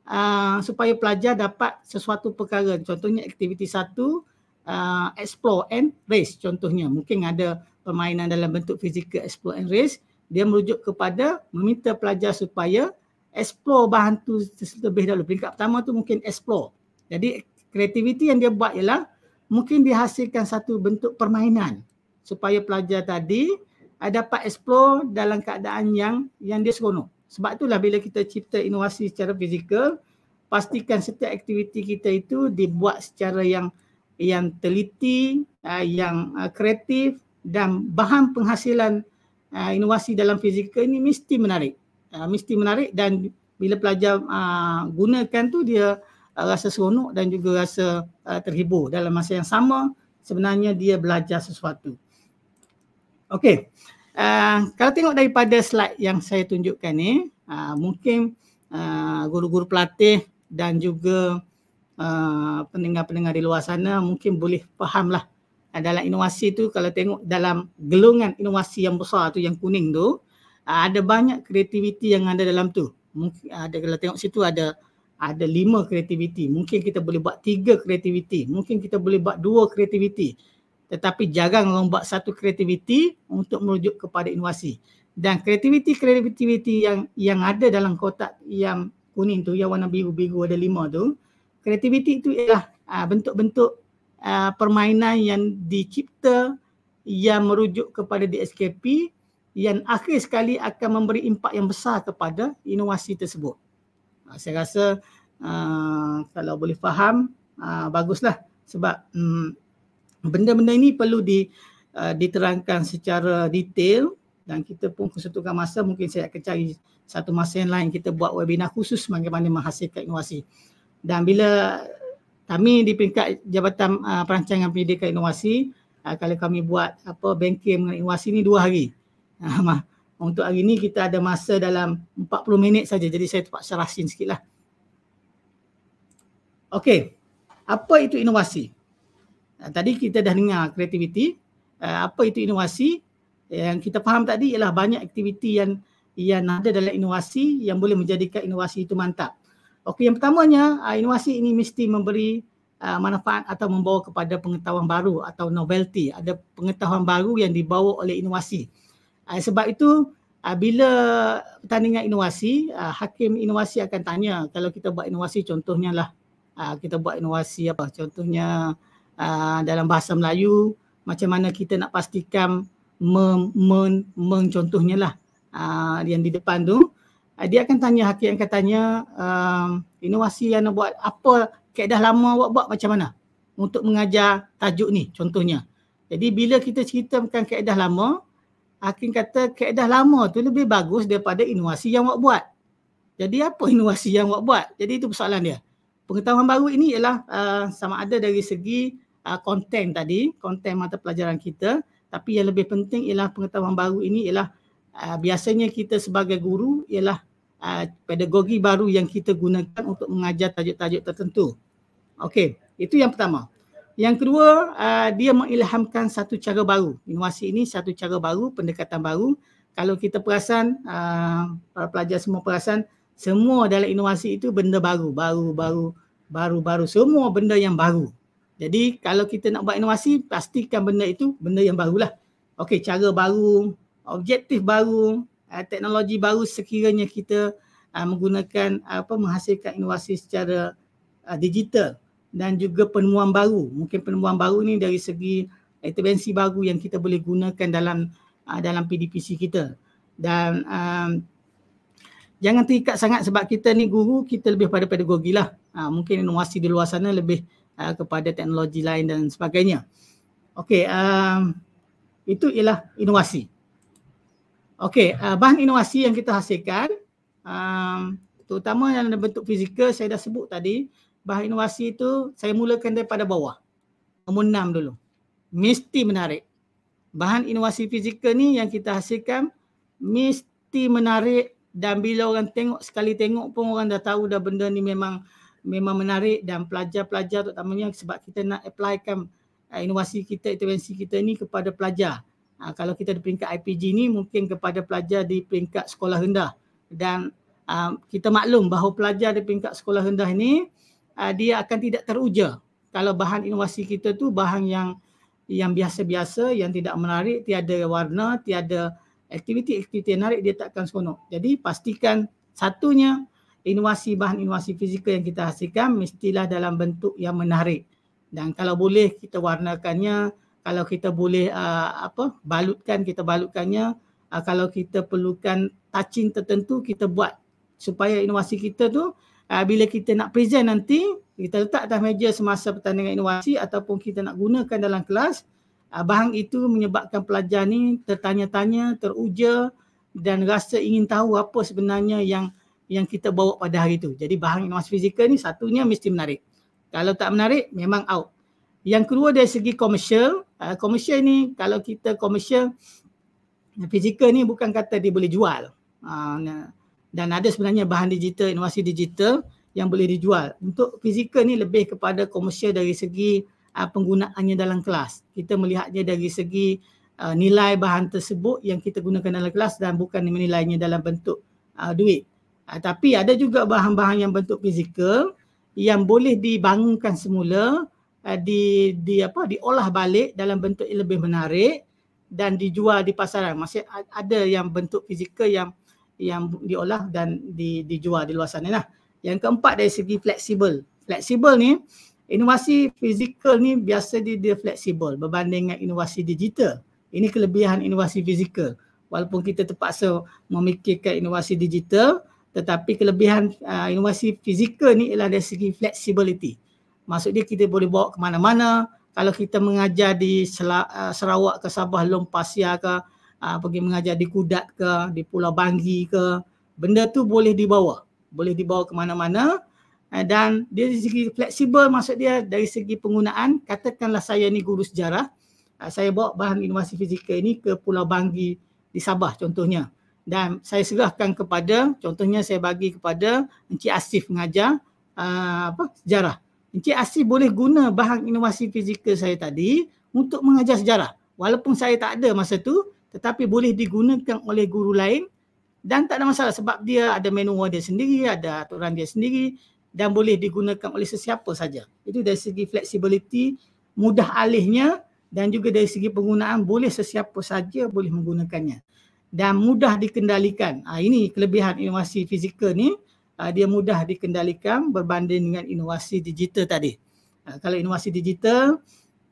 uh, supaya pelajar dapat sesuatu perkara. Contohnya aktiviti satu uh, explore and race contohnya. Mungkin ada permainan dalam bentuk fizikal explore and race. Dia merujuk kepada meminta pelajar supaya explore bahan tu terlebih dahulu. Peringkat pertama tu mungkin explore. Jadi kreativiti yang dia buat ialah mungkin dihasilkan satu bentuk permainan supaya pelajar tadi uh, dapat explore dalam keadaan yang yang dia seronok. Sebab itulah bila kita cipta inovasi secara fizikal, pastikan setiap aktiviti kita itu dibuat secara yang yang teliti, uh, yang uh, kreatif dan bahan penghasilan uh, inovasi dalam fizikal ini mesti menarik. Mesti menarik dan bila pelajar gunakan tu dia rasa seronok dan juga rasa terhibur dalam masa yang sama sebenarnya dia belajar sesuatu. Okey. Uh, kalau tengok daripada slide yang saya tunjukkan ni, uh, mungkin uh, guru-guru pelatih dan juga uh, pendengar-pendengar di luar sana mungkin boleh fahamlah uh, dalam inovasi tu kalau tengok dalam gelungan inovasi yang besar tu yang kuning tu uh, ada banyak kreativiti yang ada dalam tu. Mungkin ada kalau tengok situ ada ada lima kreativiti. Mungkin kita boleh buat tiga kreativiti. Mungkin kita boleh buat dua kreativiti. Tetapi jarang orang buat satu kreativiti untuk merujuk kepada inovasi. Dan kreativiti-kreativiti yang yang ada dalam kotak yang kuning tu, yang warna biru-biru ada lima tu, kreativiti itu ialah uh, bentuk-bentuk uh, permainan yang dicipta yang merujuk kepada DSKP yang akhir sekali akan memberi impak yang besar kepada inovasi tersebut. Ah, saya rasa uh, kalau boleh faham uh, baguslah sebab um, benda-benda ini perlu di uh, diterangkan secara detail dan kita pun kesetukan masa mungkin saya akan cari satu masa yang lain kita buat webinar khusus bagaimana menghasilkan inovasi. Dan bila kami di peringkat Jabatan uh, Perancangan Pendidikan Inovasi uh, kalau kami buat apa bengkel mengenai inovasi ni dua hari. Uh, untuk hari ini kita ada masa dalam 40 minit saja jadi saya terpaksa rasin sikitlah. Okey. Apa itu inovasi? Uh, tadi kita dah dengar kreativiti. Uh, apa itu inovasi? Yang kita faham tadi ialah banyak aktiviti yang yang ada dalam inovasi yang boleh menjadikan inovasi itu mantap. Okey, yang pertamanya uh, inovasi ini mesti memberi uh, manfaat atau membawa kepada pengetahuan baru atau novelty. Ada pengetahuan baru yang dibawa oleh inovasi. Uh, sebab itu uh, bila pertandingan inovasi, uh, hakim inovasi akan tanya kalau kita buat inovasi contohnya lah uh, kita buat inovasi apa contohnya uh, dalam bahasa Melayu macam mana kita nak pastikan mencontohnya lah uh, yang di depan tu uh, dia akan tanya hakim akan tanya uh, inovasi yang nak buat apa keadaan lama awak buat macam mana untuk mengajar tajuk ni contohnya. Jadi bila kita ceritakan keadaan lama, Hakim kata keadaan lama tu lebih bagus daripada inovasi yang awak buat. Jadi apa inovasi yang awak buat? Jadi itu persoalan dia. Pengetahuan baru ini ialah uh, sama ada dari segi uh, konten tadi, konten mata pelajaran kita. Tapi yang lebih penting ialah pengetahuan baru ini ialah uh, biasanya kita sebagai guru ialah uh, pedagogi baru yang kita gunakan untuk mengajar tajuk-tajuk tertentu. Okey, itu yang pertama. Yang kedua, uh, dia mengilhamkan satu cara baru. Inovasi ini satu cara baru, pendekatan baru. Kalau kita perasan, uh, para pelajar semua perasan, semua dalam inovasi itu benda baru, baru, baru, baru, baru. Semua benda yang baru. Jadi kalau kita nak buat inovasi, pastikan benda itu benda yang barulah. Okey, cara baru, objektif baru, uh, teknologi baru sekiranya kita uh, menggunakan apa menghasilkan inovasi secara uh, digital dan juga penemuan baru. Mungkin penemuan baru ni dari segi intervensi baru yang kita boleh gunakan dalam uh, dalam PDPC kita. Dan um, jangan terikat sangat sebab kita ni guru, kita lebih pada pedagogi lah. Uh, mungkin inovasi di luar sana lebih uh, kepada teknologi lain dan sebagainya. Okey, um, itu ialah inovasi. Okey, uh, bahan inovasi yang kita hasilkan um, terutama dalam bentuk fizikal saya dah sebut tadi bahan inovasi itu saya mulakan daripada bawah. Nombor enam dulu. Mesti menarik. Bahan inovasi fizikal ni yang kita hasilkan mesti menarik dan bila orang tengok sekali tengok pun orang dah tahu dah benda ni memang memang menarik dan pelajar-pelajar terutamanya sebab kita nak applykan uh, inovasi kita, intervensi kita ni kepada pelajar. Uh, kalau kita di peringkat IPG ni mungkin kepada pelajar di peringkat sekolah rendah dan uh, kita maklum bahawa pelajar di peringkat sekolah rendah ni uh, dia akan tidak teruja kalau bahan inovasi kita tu bahan yang yang biasa-biasa yang tidak menarik, tiada warna, tiada aktiviti-aktiviti yang menarik dia tak akan seronok. Jadi pastikan satunya inovasi bahan inovasi fizikal yang kita hasilkan mestilah dalam bentuk yang menarik. Dan kalau boleh kita warnakannya, kalau kita boleh uh, apa balutkan kita balutkannya, uh, kalau kita perlukan touching tertentu kita buat supaya inovasi kita tu uh, bila kita nak present nanti kita letak atas meja semasa pertandingan inovasi ataupun kita nak gunakan dalam kelas uh, bahan itu menyebabkan pelajar ni tertanya-tanya teruja dan rasa ingin tahu apa sebenarnya yang yang kita bawa pada hari itu. Jadi bahan inovasi fizikal ni satunya mesti menarik. Kalau tak menarik memang out. Yang kedua dari segi komersial, uh, komersial ni kalau kita komersial fizikal ni bukan kata dia boleh jual. Uh, dan ada sebenarnya bahan digital, inovasi digital yang boleh dijual. Untuk fizikal ni lebih kepada komersial dari segi uh, penggunaannya dalam kelas. Kita melihatnya dari segi uh, nilai bahan tersebut yang kita gunakan dalam kelas dan bukan menilainya dalam bentuk uh, duit. Uh, tapi ada juga bahan-bahan yang bentuk fizikal yang boleh dibangunkan semula uh, di di apa diolah balik dalam bentuk yang lebih menarik dan dijual di pasaran. Masih ada yang bentuk fizikal yang yang diolah dan di, dijual di luar sana lah. Yang keempat dari segi fleksibel. Fleksibel ni, inovasi fizikal ni biasa dia, dia fleksibel berbanding dengan inovasi digital. Ini kelebihan inovasi fizikal. Walaupun kita terpaksa memikirkan inovasi digital, tetapi kelebihan uh, inovasi fizikal ni ialah dari segi flexibility. Maksud dia kita boleh bawa ke mana-mana. Kalau kita mengajar di uh, Sarawak ke Sabah, Lompasia ke, uh, pergi mengajar di Kudat ke, di Pulau Banggi ke, benda tu boleh dibawa. Boleh dibawa ke mana-mana uh, dan dia dari segi fleksibel maksud dia dari segi penggunaan, katakanlah saya ni guru sejarah, uh, saya bawa bahan inovasi fizikal ini ke Pulau Banggi di Sabah contohnya. Dan saya serahkan kepada, contohnya saya bagi kepada Encik Asif mengajar uh, apa sejarah. Encik Asif boleh guna bahan inovasi fizikal saya tadi untuk mengajar sejarah. Walaupun saya tak ada masa tu, tetapi boleh digunakan oleh guru lain dan tak ada masalah sebab dia ada manual dia sendiri, ada aturan dia sendiri dan boleh digunakan oleh sesiapa saja. Itu dari segi flexibility, mudah alihnya dan juga dari segi penggunaan boleh sesiapa saja boleh menggunakannya dan mudah dikendalikan. Ha, ini kelebihan inovasi fizikal ni ha, dia mudah dikendalikan berbanding dengan inovasi digital tadi. Ha, kalau inovasi digital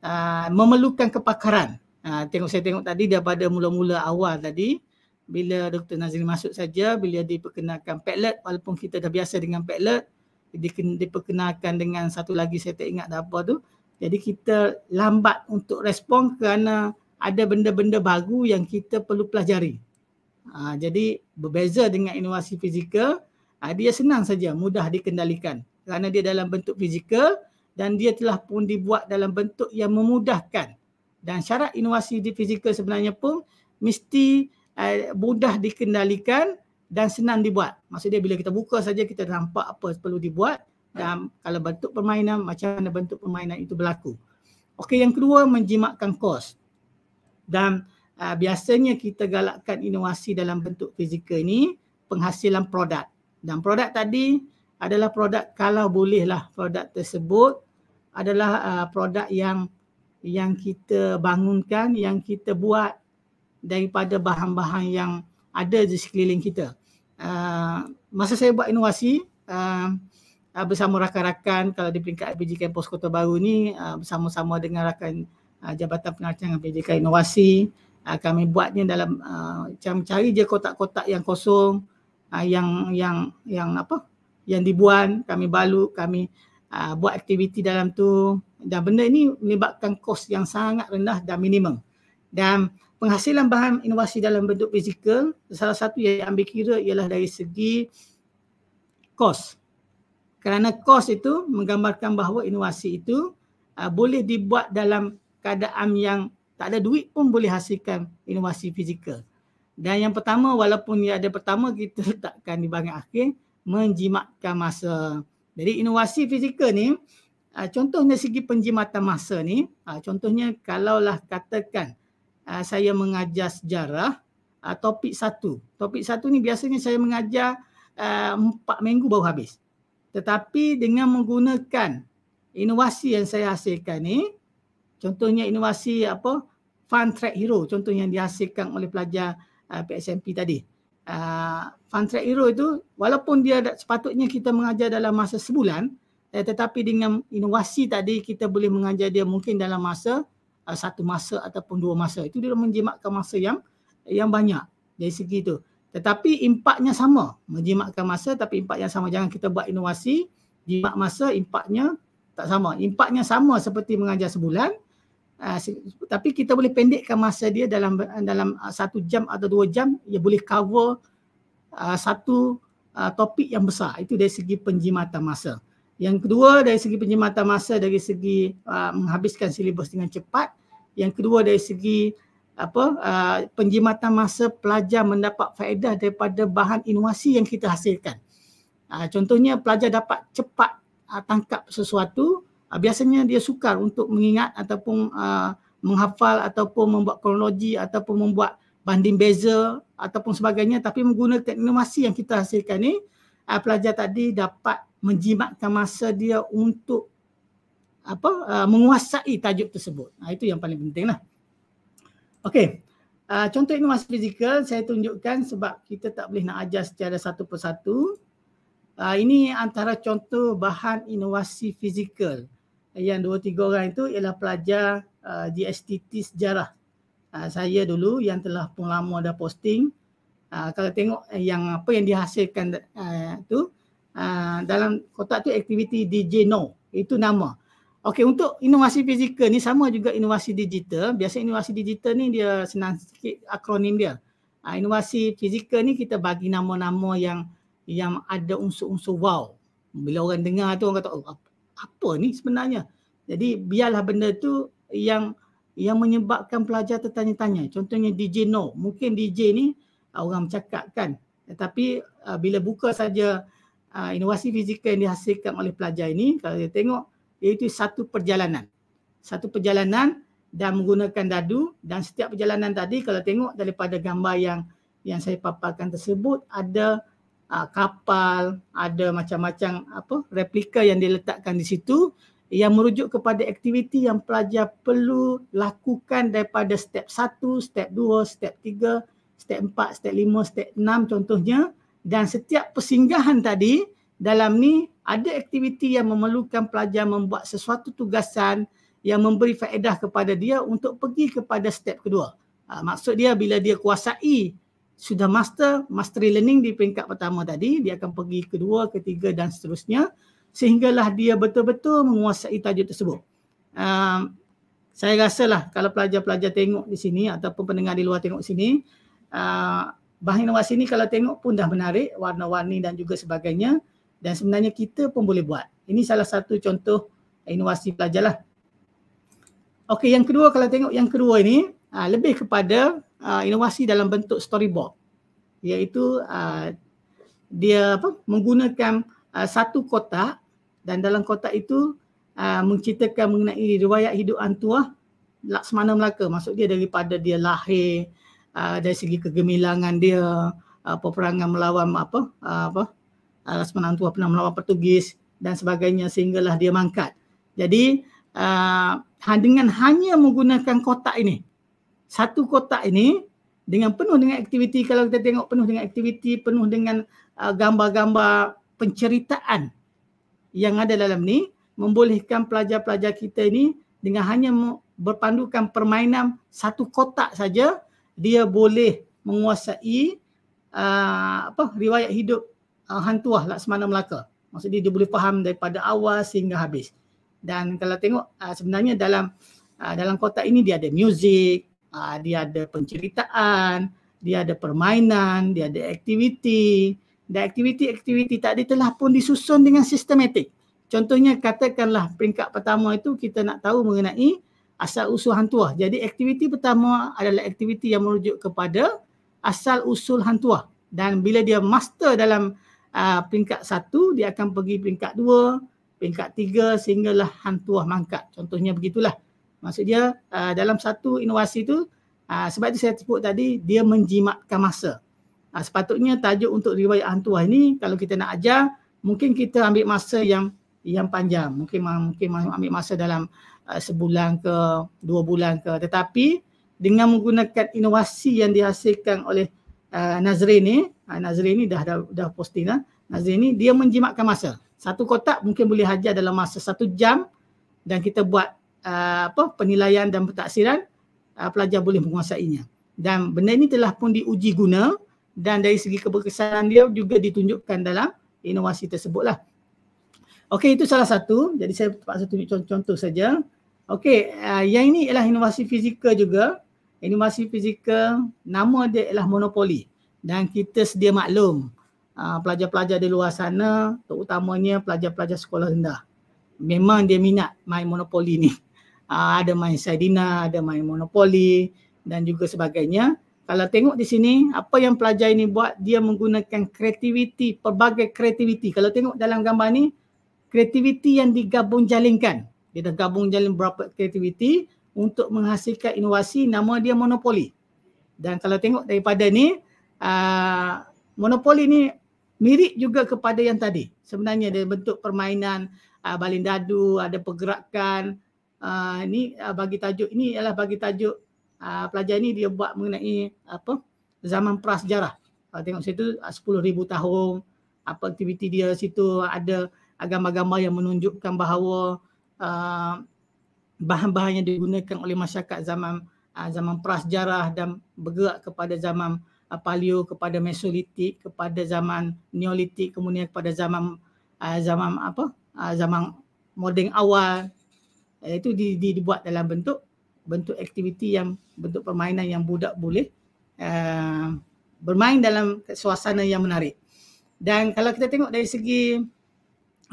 ha, memerlukan kepakaran Ha, tengok saya tengok tadi daripada mula-mula awal tadi bila Dr. Nazri masuk saja bila diperkenalkan Padlet walaupun kita dah biasa dengan Padlet diperkenalkan dengan satu lagi saya tak ingat dah apa tu jadi kita lambat untuk respon kerana ada benda-benda baru yang kita perlu pelajari. Ha, jadi berbeza dengan inovasi fizikal, ha, dia senang saja, mudah dikendalikan. Kerana dia dalam bentuk fizikal dan dia telah pun dibuat dalam bentuk yang memudahkan dan syarat inovasi di fizikal sebenarnya pun mesti uh, mudah dikendalikan dan senang dibuat. Maksudnya bila kita buka saja kita nampak apa perlu dibuat dan kalau bentuk permainan macam mana bentuk permainan itu berlaku. Okey yang kedua menjimatkan kos. Dan uh, biasanya kita galakkan inovasi dalam bentuk fizikal ini penghasilan produk. Dan produk tadi adalah produk kalau bolehlah produk tersebut adalah uh, produk yang yang kita bangunkan, yang kita buat daripada bahan-bahan yang ada di sekeliling kita. Uh, masa saya buat inovasi uh, uh, bersama rakan-rakan kalau di peringkat PJK Pos Kota Baru ni uh, bersama-sama dengan rakan uh, Jabatan Perancangan PJK Inovasi uh, kami buatnya dalam uh, macam cari je kotak-kotak yang kosong uh, yang yang yang apa yang dibuat kami balut kami uh, buat aktiviti dalam tu dan benda ini menyebabkan kos yang sangat rendah dan minimum. Dan penghasilan bahan inovasi dalam bentuk fizikal, salah satu yang ambil kira ialah dari segi kos. Kerana kos itu menggambarkan bahawa inovasi itu uh, boleh dibuat dalam keadaan yang tak ada duit pun boleh hasilkan inovasi fizikal. Dan yang pertama walaupun ia ada pertama kita letakkan di bahagian akhir menjimatkan masa Jadi inovasi fizikal ni uh, contohnya segi penjimatan masa ni uh, contohnya kalaulah katakan uh, saya mengajar sejarah topik satu. Topik satu ni biasanya saya mengajar empat minggu baru habis. Tetapi dengan menggunakan inovasi yang saya hasilkan ni contohnya inovasi apa fun track hero contoh yang dihasilkan oleh pelajar uh, PSMP tadi. Uh, fun track hero itu walaupun dia sepatutnya kita mengajar dalam masa sebulan eh, tetapi dengan inovasi tadi kita boleh mengajar dia mungkin dalam masa uh, satu masa ataupun dua masa. Itu dia menjimatkan masa yang yang banyak dari segi itu. Tetapi impaknya sama. Menjimatkan masa tapi impak yang sama. Jangan kita buat inovasi jimat masa impaknya tak sama. Impaknya sama seperti mengajar sebulan Uh, tapi kita boleh pendekkan masa dia dalam dalam uh, satu jam atau dua jam ia boleh cover uh, satu uh, topik yang besar. Itu dari segi penjimatan masa. Yang kedua dari segi penjimatan masa dari segi uh, menghabiskan silibus dengan cepat. Yang kedua dari segi apa uh, penjimatan masa pelajar mendapat faedah daripada bahan inovasi yang kita hasilkan. Uh, contohnya pelajar dapat cepat uh, tangkap sesuatu uh, biasanya dia sukar untuk mengingat ataupun uh, menghafal ataupun membuat kronologi ataupun membuat banding beza ataupun sebagainya tapi menggunakan inovasi yang kita hasilkan ni uh, pelajar tadi dapat menjimatkan masa dia untuk apa uh, menguasai tajuk tersebut. Nah, itu yang paling penting lah. Okey. Uh, contoh inovasi fizikal saya tunjukkan sebab kita tak boleh nak ajar secara satu persatu. Uh, ini antara contoh bahan inovasi fizikal yang dua tiga orang itu ialah pelajar uh, GSTT sejarah. Uh, saya dulu yang telah pun lama dah posting. Uh, kalau tengok yang apa yang dihasilkan uh, tu uh, dalam kotak tu aktiviti DJ No. Itu nama. Okey untuk inovasi fizikal ni sama juga inovasi digital. Biasa inovasi digital ni dia senang sikit akronim dia. Uh, inovasi fizikal ni kita bagi nama-nama yang yang ada unsur-unsur wow. Bila orang dengar tu orang kata oh, apa ni sebenarnya. Jadi biarlah benda tu yang yang menyebabkan pelajar tertanya-tanya. Contohnya DJ No. Mungkin DJ ni uh, orang bercakap kan. Tetapi uh, bila buka saja uh, inovasi fizikal yang dihasilkan oleh pelajar ini, kalau dia tengok, iaitu satu perjalanan. Satu perjalanan dan menggunakan dadu dan setiap perjalanan tadi kalau tengok daripada gambar yang yang saya paparkan tersebut ada uh, kapal, ada macam-macam apa replika yang diletakkan di situ yang merujuk kepada aktiviti yang pelajar perlu lakukan daripada step 1, step 2, step 3, step 4, step 5, step 6 contohnya dan setiap persinggahan tadi dalam ni ada aktiviti yang memerlukan pelajar membuat sesuatu tugasan yang memberi faedah kepada dia untuk pergi kepada step kedua. Ha, maksud dia bila dia kuasai sudah master, mastery learning di peringkat pertama tadi, dia akan pergi kedua, ketiga dan seterusnya sehinggalah dia betul-betul menguasai tajuk tersebut. Um, saya rasalah kalau pelajar-pelajar tengok di sini ataupun pendengar di luar tengok sini, uh, bahan inovasi ini kalau tengok pun dah menarik, warna-warni dan juga sebagainya dan sebenarnya kita pun boleh buat. Ini salah satu contoh inovasi pelajar lah. Okey, yang kedua kalau tengok yang kedua ini, uh, lebih kepada uh, inovasi dalam bentuk storyboard. Iaitu uh, dia apa menggunakan uh, satu kotak dan dalam kotak itu uh, menceritakan mengenai riwayat hidup Antuah Laksmana Melaka maksud dia daripada dia lahir uh, dari segi kegemilangan dia uh, peperangan melawan apa uh, apa uh, Laksmana Antuah pernah melawan Portugis dan sebagainya sehinggalah dia mangkat jadi uh, dengan hanya menggunakan kotak ini satu kotak ini dengan penuh dengan aktiviti kalau kita tengok penuh dengan aktiviti penuh dengan uh, gambar-gambar penceritaan yang ada dalam ni membolehkan pelajar-pelajar kita ini dengan hanya berpandukan permainan satu kotak saja dia boleh menguasai uh, apa riwayat hidup uh, hantuah Laksmana Melaka. Maksudnya dia boleh faham daripada awal sehingga habis. Dan kalau tengok uh, sebenarnya dalam uh, dalam kotak ini dia ada muzik, uh, dia ada penceritaan, dia ada permainan, dia ada aktiviti, dan aktiviti-aktiviti tadi telah pun disusun dengan sistematik. Contohnya katakanlah peringkat pertama itu kita nak tahu mengenai asal usul hantuah. Jadi aktiviti pertama adalah aktiviti yang merujuk kepada asal usul hantuah. Dan bila dia master dalam uh, peringkat satu dia akan pergi peringkat dua, peringkat tiga sehinggalah hantuah mangkat. Contohnya begitulah. Maksud dia uh, dalam satu inovasi tu uh, sebab itu saya sebut tadi dia menjimatkan masa. Uh, sepatutnya tajuk untuk riwayat hantuah ini kalau kita nak ajar mungkin kita ambil masa yang yang panjang. Mungkin mungkin ambil masa dalam uh, sebulan ke dua bulan ke tetapi dengan menggunakan inovasi yang dihasilkan oleh uh, Nazrin ni, uh, Nazrin ni dah dah, dah posting lah. Nazrin ni dia menjimatkan masa. Satu kotak mungkin boleh hajar dalam masa satu jam dan kita buat uh, apa penilaian dan pentaksiran uh, pelajar boleh menguasainya. Dan benda ini telah pun diuji guna dan dari segi keberkesanan dia juga ditunjukkan dalam inovasi tersebut lah. Okey itu salah satu. Jadi saya terpaksa tunjuk contoh-contoh saja. Okey, uh, yang ini ialah inovasi fizikal juga inovasi fizikal nama dia ialah monopoli dan kita sedia maklum uh, pelajar-pelajar di luar sana terutamanya pelajar-pelajar sekolah rendah memang dia minat main monopoli ni uh, ada main Saidina, ada main monopoli dan juga sebagainya kalau tengok di sini apa yang pelajar ini buat dia menggunakan kreativiti pelbagai kreativiti kalau tengok dalam gambar ni kreativiti yang digabung jalinkan dia dah gabung jalin berapa kreativiti untuk menghasilkan inovasi nama dia monopoli. Dan kalau tengok daripada ni uh, monopoli ni mirip juga kepada yang tadi. Sebenarnya dia bentuk permainan uh, balin dadu, ada pergerakan. Uh, ni uh, bagi tajuk ini ialah bagi tajuk uh, pelajar ni dia buat mengenai apa zaman prasejarah. Kalau tengok situ uh, 10,000 tahun apa aktiviti dia situ ada gambar-gambar yang menunjukkan bahawa uh, bahan-bahan yang digunakan oleh masyarakat zaman uh, zaman prasejarah dan bergerak kepada zaman uh, paleo kepada mesolitik kepada zaman neolitik kemudian kepada zaman uh, zaman apa uh, zaman moden awal uh, itu di, di, dibuat dalam bentuk bentuk aktiviti yang bentuk permainan yang budak boleh uh, bermain dalam suasana yang menarik dan kalau kita tengok dari segi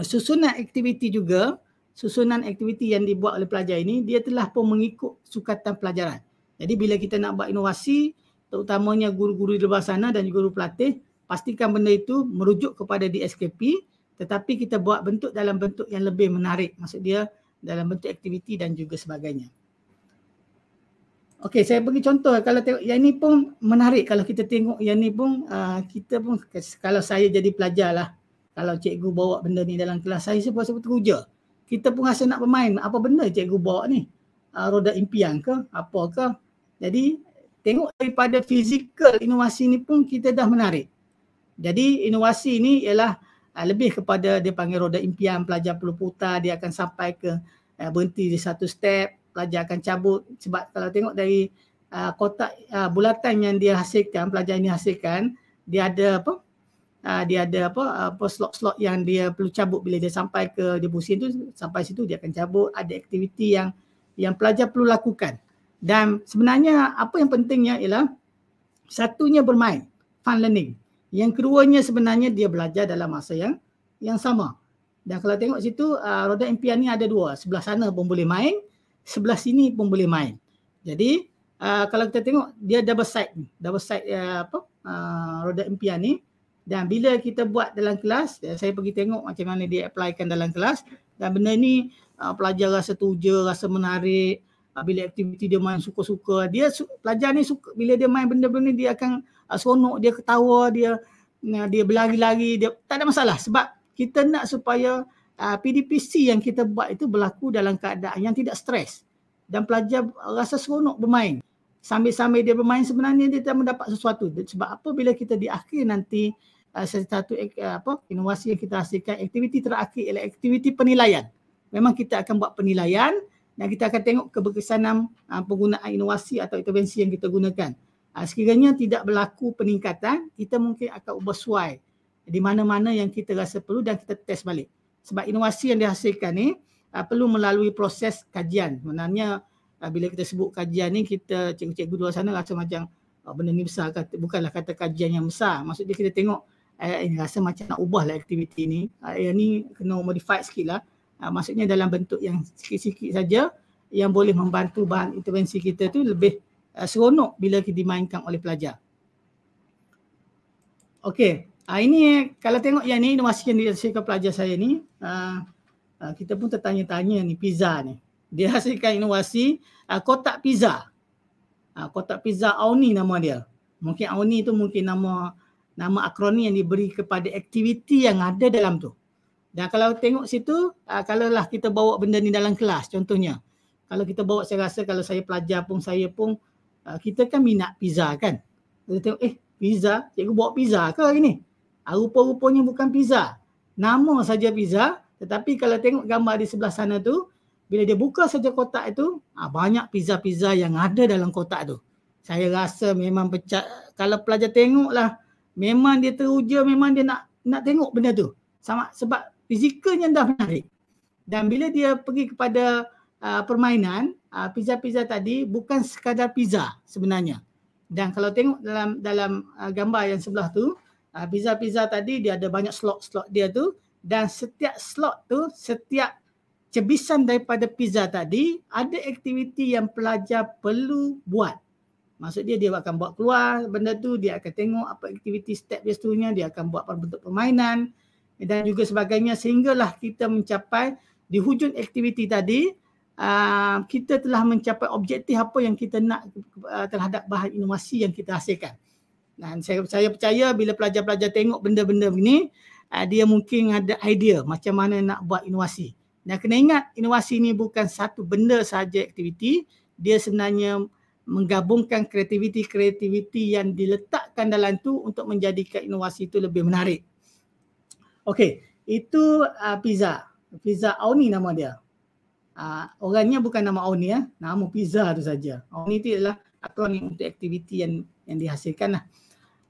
susunan aktiviti juga susunan aktiviti yang dibuat oleh pelajar ini dia telah pun mengikut sukatan pelajaran. Jadi bila kita nak buat inovasi terutamanya guru-guru di luar sana dan guru pelatih pastikan benda itu merujuk kepada DSKP tetapi kita buat bentuk dalam bentuk yang lebih menarik maksud dia dalam bentuk aktiviti dan juga sebagainya. Okey, saya bagi contoh. Kalau tengok yang ini pun menarik kalau kita tengok yang ini pun uh, kita pun kalau saya jadi pelajar lah. Kalau cikgu bawa benda ni dalam kelas saya saya pun teruja kita pun rasa nak bermain. Apa benda cikgu bawa ni? Uh, roda impian ke? Apa ke? Jadi tengok daripada fizikal inovasi ni pun kita dah menarik. Jadi inovasi ni ialah uh, lebih kepada dia panggil roda impian pelajar perlu putar dia akan sampai ke uh, berhenti di satu step pelajar akan cabut. Sebab kalau tengok dari uh, kotak uh, bulatan yang dia hasilkan pelajar ini hasilkan dia ada apa? Uh, dia ada apa? Apa slot-slot yang dia perlu cabut. Bila dia sampai ke dia pusing tu sampai situ dia akan cabut. Ada aktiviti yang yang pelajar perlu lakukan. Dan sebenarnya apa yang pentingnya ialah satunya bermain fun learning yang keduanya sebenarnya dia belajar dalam masa yang yang sama. Dan kalau tengok situ uh, roda impian ni ada dua. Sebelah sana pun boleh main sebelah sini pun boleh main. Jadi uh, kalau kita tengok dia double side double side uh, apa uh, roda impian ni. Dan bila kita buat dalam kelas, ya, saya pergi tengok macam mana dia applykan dalam kelas. Dan benda ni uh, pelajar rasa tuja, rasa menarik, uh, bila aktiviti dia main suka-suka. Dia pelajar ni suka bila dia main benda-benda ni dia akan uh, seronok, dia ketawa, dia uh, dia berlari-lari, dia tak ada masalah sebab kita nak supaya uh, PDPC yang kita buat itu berlaku dalam keadaan yang tidak stres dan pelajar rasa seronok bermain. Sambil-sambil dia bermain sebenarnya dia tak mendapat sesuatu. Sebab apa bila kita di akhir nanti uh, satu uh, apa inovasi yang kita hasilkan aktiviti terakhir ialah aktiviti penilaian. Memang kita akan buat penilaian dan kita akan tengok keberkesanan uh, penggunaan inovasi atau intervensi yang kita gunakan. Uh, sekiranya tidak berlaku peningkatan, kita mungkin akan ubah suai di mana-mana yang kita rasa perlu dan kita test balik. Sebab inovasi yang dihasilkan ni uh, perlu melalui proses kajian. Sebenarnya uh, bila kita sebut kajian ni kita cikgu-cikgu luar sana rasa macam uh, benda ni besar kata bukanlah kata kajian yang besar. Maksudnya kita tengok eh, ini rasa macam nak ubah lah aktiviti ni. Eh, yang ni kena modified sikit lah. Eh, maksudnya dalam bentuk yang sikit-sikit saja yang boleh membantu bahan intervensi kita tu lebih eh, seronok bila dimainkan oleh pelajar. Okey, Uh, ini kalau tengok yang ni inovasi yang dihasilkan pelajar saya ni, uh, uh, kita pun tertanya-tanya ni pizza ni. Dia hasilkan inovasi uh, kotak pizza. Uh, kotak pizza Auni nama dia. Mungkin Auni tu mungkin nama nama akronim yang diberi kepada aktiviti yang ada dalam tu. Dan kalau tengok situ, uh, kalau lah kita bawa benda ni dalam kelas contohnya. Kalau kita bawa saya rasa kalau saya pelajar pun saya pun uh, kita kan minat pizza kan. Kita tengok eh pizza, cikgu bawa pizza ke hari ni? Ah, rupa-rupanya bukan pizza. Nama saja pizza tetapi kalau tengok gambar di sebelah sana tu bila dia buka saja kotak itu ah, banyak pizza-pizza yang ada dalam kotak tu. Saya rasa memang pecah kalau pelajar tengoklah memang dia teruja memang dia nak nak tengok benda tu. Sama sebab fizikalnya dah menarik. Dan bila dia pergi kepada uh, permainan, uh, pizza-pizza tadi bukan sekadar pizza sebenarnya. Dan kalau tengok dalam dalam uh, gambar yang sebelah tu, uh, pizza-pizza tadi dia ada banyak slot-slot dia tu dan setiap slot tu setiap cebisan daripada pizza tadi ada aktiviti yang pelajar perlu buat. Maksud dia dia akan buat keluar benda tu dia akan tengok apa aktiviti step dia seterusnya dia akan buat bentuk permainan dan juga sebagainya sehinggalah kita mencapai di hujung aktiviti tadi uh, kita telah mencapai objektif apa yang kita nak uh, terhadap bahan inovasi yang kita hasilkan. Dan saya saya percaya bila pelajar-pelajar tengok benda-benda begini, uh, dia mungkin ada idea macam mana nak buat inovasi. Dan kena ingat inovasi ini bukan satu benda sahaja aktiviti, dia sebenarnya menggabungkan kreativiti-kreativiti yang diletakkan dalam tu untuk menjadikan inovasi itu lebih menarik. Okey, itu uh, pizza. Pizza Auni nama dia. Uh, orangnya bukan nama Auni ya, nama pizza tu saja. Auni itu adalah akronim untuk aktiviti yang yang dihasilkan lah.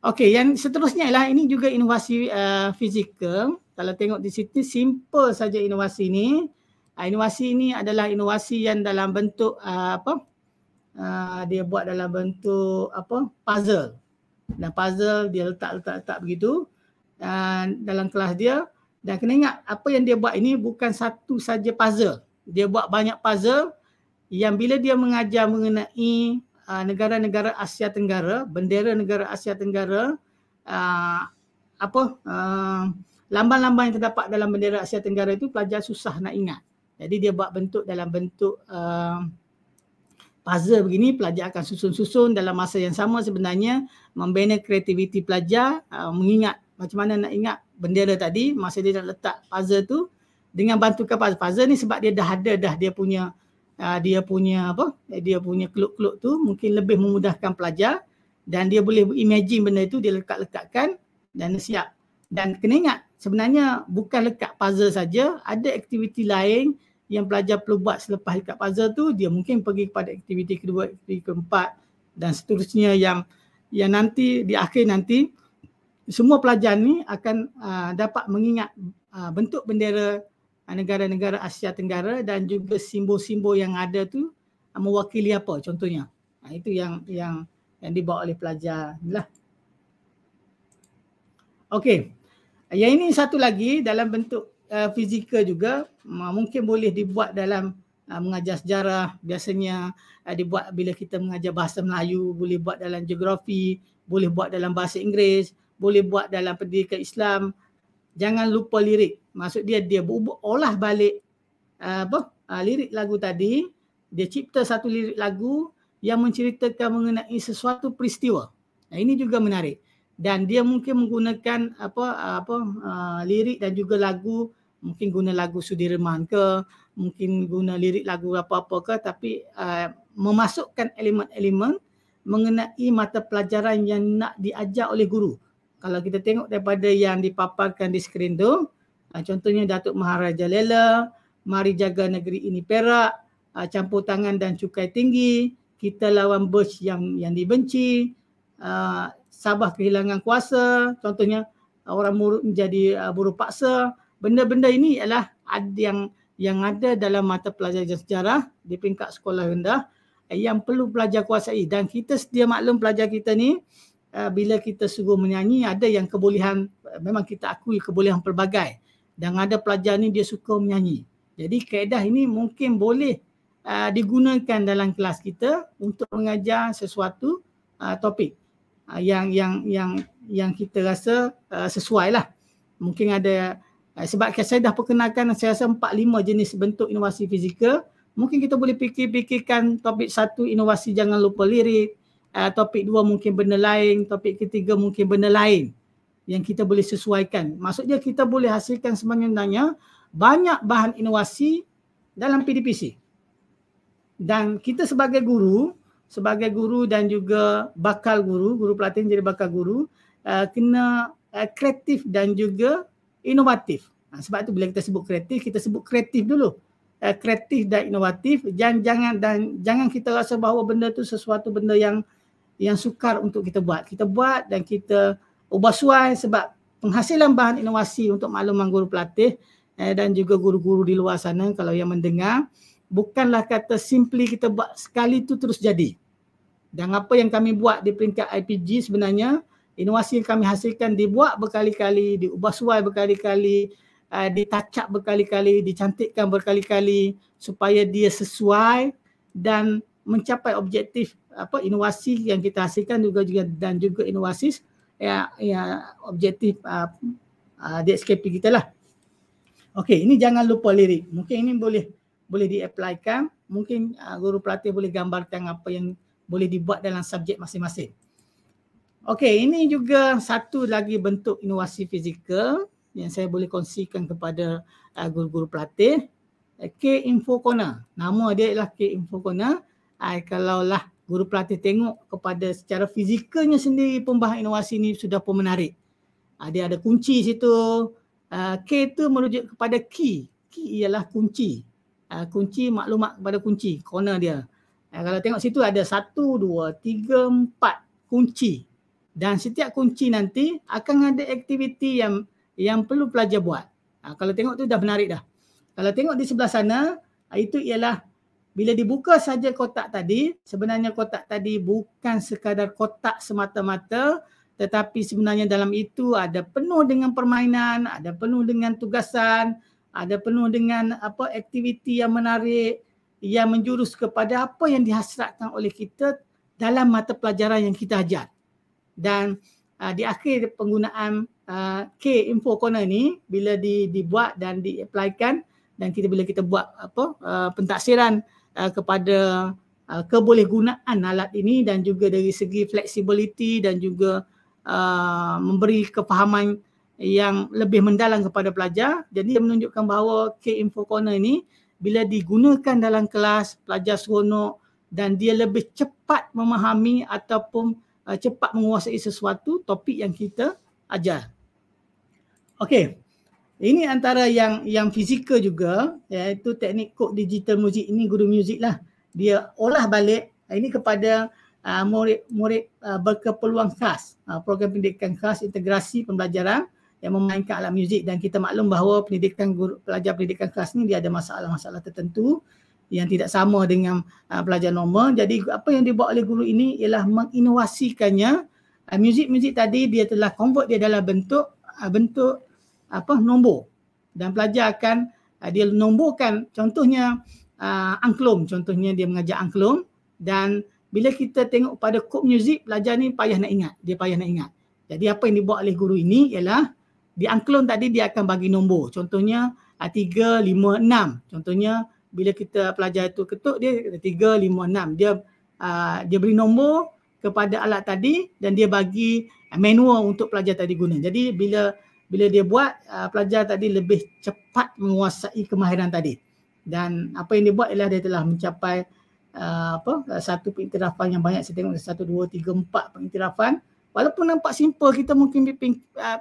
Okey, yang seterusnya ialah ini juga inovasi uh, fizikal. Kalau tengok di situ simple saja inovasi ini. Uh, inovasi ini adalah inovasi yang dalam bentuk uh, apa? Uh, dia buat dalam bentuk apa? Puzzle. Dan puzzle dia letak-letak-letak begitu dan dalam kelas dia dan kena ingat apa yang dia buat ini bukan satu saja puzzle. Dia buat banyak puzzle yang bila dia mengajar mengenai uh, negara-negara Asia Tenggara, bendera negara Asia Tenggara, uh, apa uh, lambang-lambang yang terdapat dalam bendera Asia Tenggara itu pelajar susah nak ingat. Jadi dia buat bentuk dalam bentuk uh, puzzle begini, pelajar akan susun-susun dalam masa yang sama sebenarnya membina kreativiti pelajar uh, mengingat macam mana nak ingat bendera tadi masa dia nak letak puzzle tu dengan bantukan puzzle. Puzzle ni sebab dia dah ada dah dia punya uh, dia punya apa dia punya keluk-keluk tu mungkin lebih memudahkan pelajar dan dia boleh imagine benda itu dia lekat-lekatkan dan siap dan kena ingat sebenarnya bukan lekat puzzle saja ada aktiviti lain yang pelajar perlu buat selepas lekat puzzle tu dia mungkin pergi kepada aktiviti kedua aktiviti keempat dan seterusnya yang yang nanti di akhir nanti semua pelajar ni akan uh, dapat mengingat uh, bentuk bendera negara-negara Asia Tenggara dan juga simbol-simbol yang ada tu uh, mewakili apa contohnya. Uh, itu yang yang yang dibawa oleh pelajar lah. Okey. Yang ini satu lagi dalam bentuk uh, fizikal juga mungkin boleh dibuat dalam uh, mengajar sejarah biasanya uh, dibuat bila kita mengajar bahasa Melayu boleh buat dalam geografi boleh buat dalam bahasa Inggeris boleh buat dalam pendidikan Islam jangan lupa lirik. Maksud dia dia olah balik uh, apa uh, lirik lagu tadi. Dia cipta satu lirik lagu yang menceritakan mengenai sesuatu peristiwa. Nah, ini juga menarik. Dan dia mungkin menggunakan apa uh, apa uh, lirik dan juga lagu. Mungkin guna lagu Sudirman ke mungkin guna lirik lagu apa-apa ke tapi uh, memasukkan elemen-elemen mengenai mata pelajaran yang nak diajar oleh guru kalau kita tengok daripada yang dipaparkan di skrin tu, uh, contohnya Datuk Maharaja Lela, mari jaga negeri ini Perak, uh, campur tangan dan cukai tinggi, kita lawan Bush yang yang dibenci, uh, Sabah kehilangan kuasa, contohnya orang murid menjadi uh, buruh paksa. Benda-benda ini ada yang yang ada dalam mata pelajaran sejarah di peringkat sekolah rendah yang perlu pelajar kuasai dan kita sedia maklum pelajar kita ni uh, bila kita suruh menyanyi ada yang kebolehan memang kita akui kebolehan pelbagai dan ada pelajar ni dia suka menyanyi. Jadi kaedah ini mungkin boleh uh, digunakan dalam kelas kita untuk mengajar sesuatu uh, topik uh, yang yang yang yang kita rasa uh, sesuai lah. Mungkin ada uh, sebab saya dah perkenalkan saya rasa empat lima jenis bentuk inovasi fizikal. Mungkin kita boleh fikir-fikirkan topik satu inovasi jangan lupa lirik. Uh, topik dua mungkin benda lain. Topik ketiga mungkin benda lain yang kita boleh sesuaikan. Maksudnya kita boleh hasilkan sebenarnya banyak bahan inovasi dalam PDPC. Dan kita sebagai guru, sebagai guru dan juga bakal guru, guru pelatihan jadi bakal guru, uh, kena uh, kreatif dan juga inovatif. Ha, sebab itu bila kita sebut kreatif, kita sebut kreatif dulu. Uh, kreatif dan inovatif jangan jangan dan jangan kita rasa bahawa benda tu sesuatu benda yang yang sukar untuk kita buat. Kita buat dan kita ubah suai sebab penghasilan bahan inovasi untuk makluman guru pelatih eh, dan juga guru-guru di luar sana kalau yang mendengar bukanlah kata simply kita buat sekali tu terus jadi. Dan apa yang kami buat di peringkat IPG sebenarnya inovasi yang kami hasilkan dibuat berkali-kali, diubah suai berkali-kali, uh, ditacap berkali-kali, dicantikkan berkali-kali supaya dia sesuai dan mencapai objektif apa inovasi yang kita hasilkan juga juga dan juga inovasi ya ya objektif uh, uh, kita lah. Okey, ini jangan lupa lirik. Mungkin ini boleh boleh diaplikan. Mungkin uh, guru pelatih boleh gambarkan apa yang boleh dibuat dalam subjek masing-masing. Okey, ini juga satu lagi bentuk inovasi fizikal yang saya boleh kongsikan kepada uh, guru-guru pelatih. K Info Corner. Nama dia ialah K Info Corner. Uh, kalaulah guru pelatih tengok kepada secara fizikalnya sendiri pembahasan inovasi ini sudah pun menarik. Uh, dia ada kunci situ. Uh, K itu merujuk kepada key. Key ialah kunci. Uh, kunci maklumat kepada kunci. Corner dia. Eh, kalau tengok situ ada satu, dua, tiga, empat kunci. Dan setiap kunci nanti akan ada aktiviti yang yang perlu pelajar buat. Ha, kalau tengok tu dah menarik dah. Kalau tengok di sebelah sana, itu ialah bila dibuka saja kotak tadi, sebenarnya kotak tadi bukan sekadar kotak semata-mata tetapi sebenarnya dalam itu ada penuh dengan permainan, ada penuh dengan tugasan, ada penuh dengan apa aktiviti yang menarik, yang menjurus kepada apa yang dihasratkan oleh kita dalam mata pelajaran yang kita ajar. Dan uh, di akhir penggunaan uh, K Info Corner ni bila di, dibuat dan diaplikan dan kita bila kita buat apa uh, pentaksiran uh, kepada uh, kebolehgunaan alat ini dan juga dari segi flexibility dan juga uh, memberi kefahaman yang lebih mendalam kepada pelajar. Jadi dia menunjukkan bahawa K Info Corner ini bila digunakan dalam kelas pelajar seronok dan dia lebih cepat memahami ataupun uh, cepat menguasai sesuatu topik yang kita ajar. Okey. Ini antara yang yang fizikal juga iaitu teknik kod digital muzik ini guru muzik lah. Dia olah balik ini kepada uh, murid-murid uh, berkeperluan khas, uh, program pendidikan khas integrasi pembelajaran yang memainkan alat muzik dan kita maklum bahawa pendidikan guru, pelajar pendidikan kelas ni dia ada masalah-masalah tertentu yang tidak sama dengan uh, pelajar normal. Jadi apa yang dibuat oleh guru ini ialah menginovasikannya uh, muzik-muzik tadi dia telah convert dia dalam bentuk uh, bentuk apa nombor dan pelajar akan uh, dia nomborkan contohnya uh, angklung contohnya dia mengajar angklung dan bila kita tengok pada kod muzik pelajar ni payah nak ingat dia payah nak ingat. Jadi apa yang dibuat oleh guru ini ialah di angklung tadi dia akan bagi nombor. Contohnya uh, 3, 5, 6. Contohnya bila kita pelajar itu ketuk dia 3, 5, 6. Dia uh, dia beri nombor kepada alat tadi dan dia bagi manual untuk pelajar tadi guna. Jadi bila bila dia buat uh, pelajar tadi lebih cepat menguasai kemahiran tadi. Dan apa yang dia buat ialah dia telah mencapai uh, apa satu pengiktirafan yang banyak saya tengok satu dua tiga empat pengiktirafan Walaupun nampak simple kita mungkin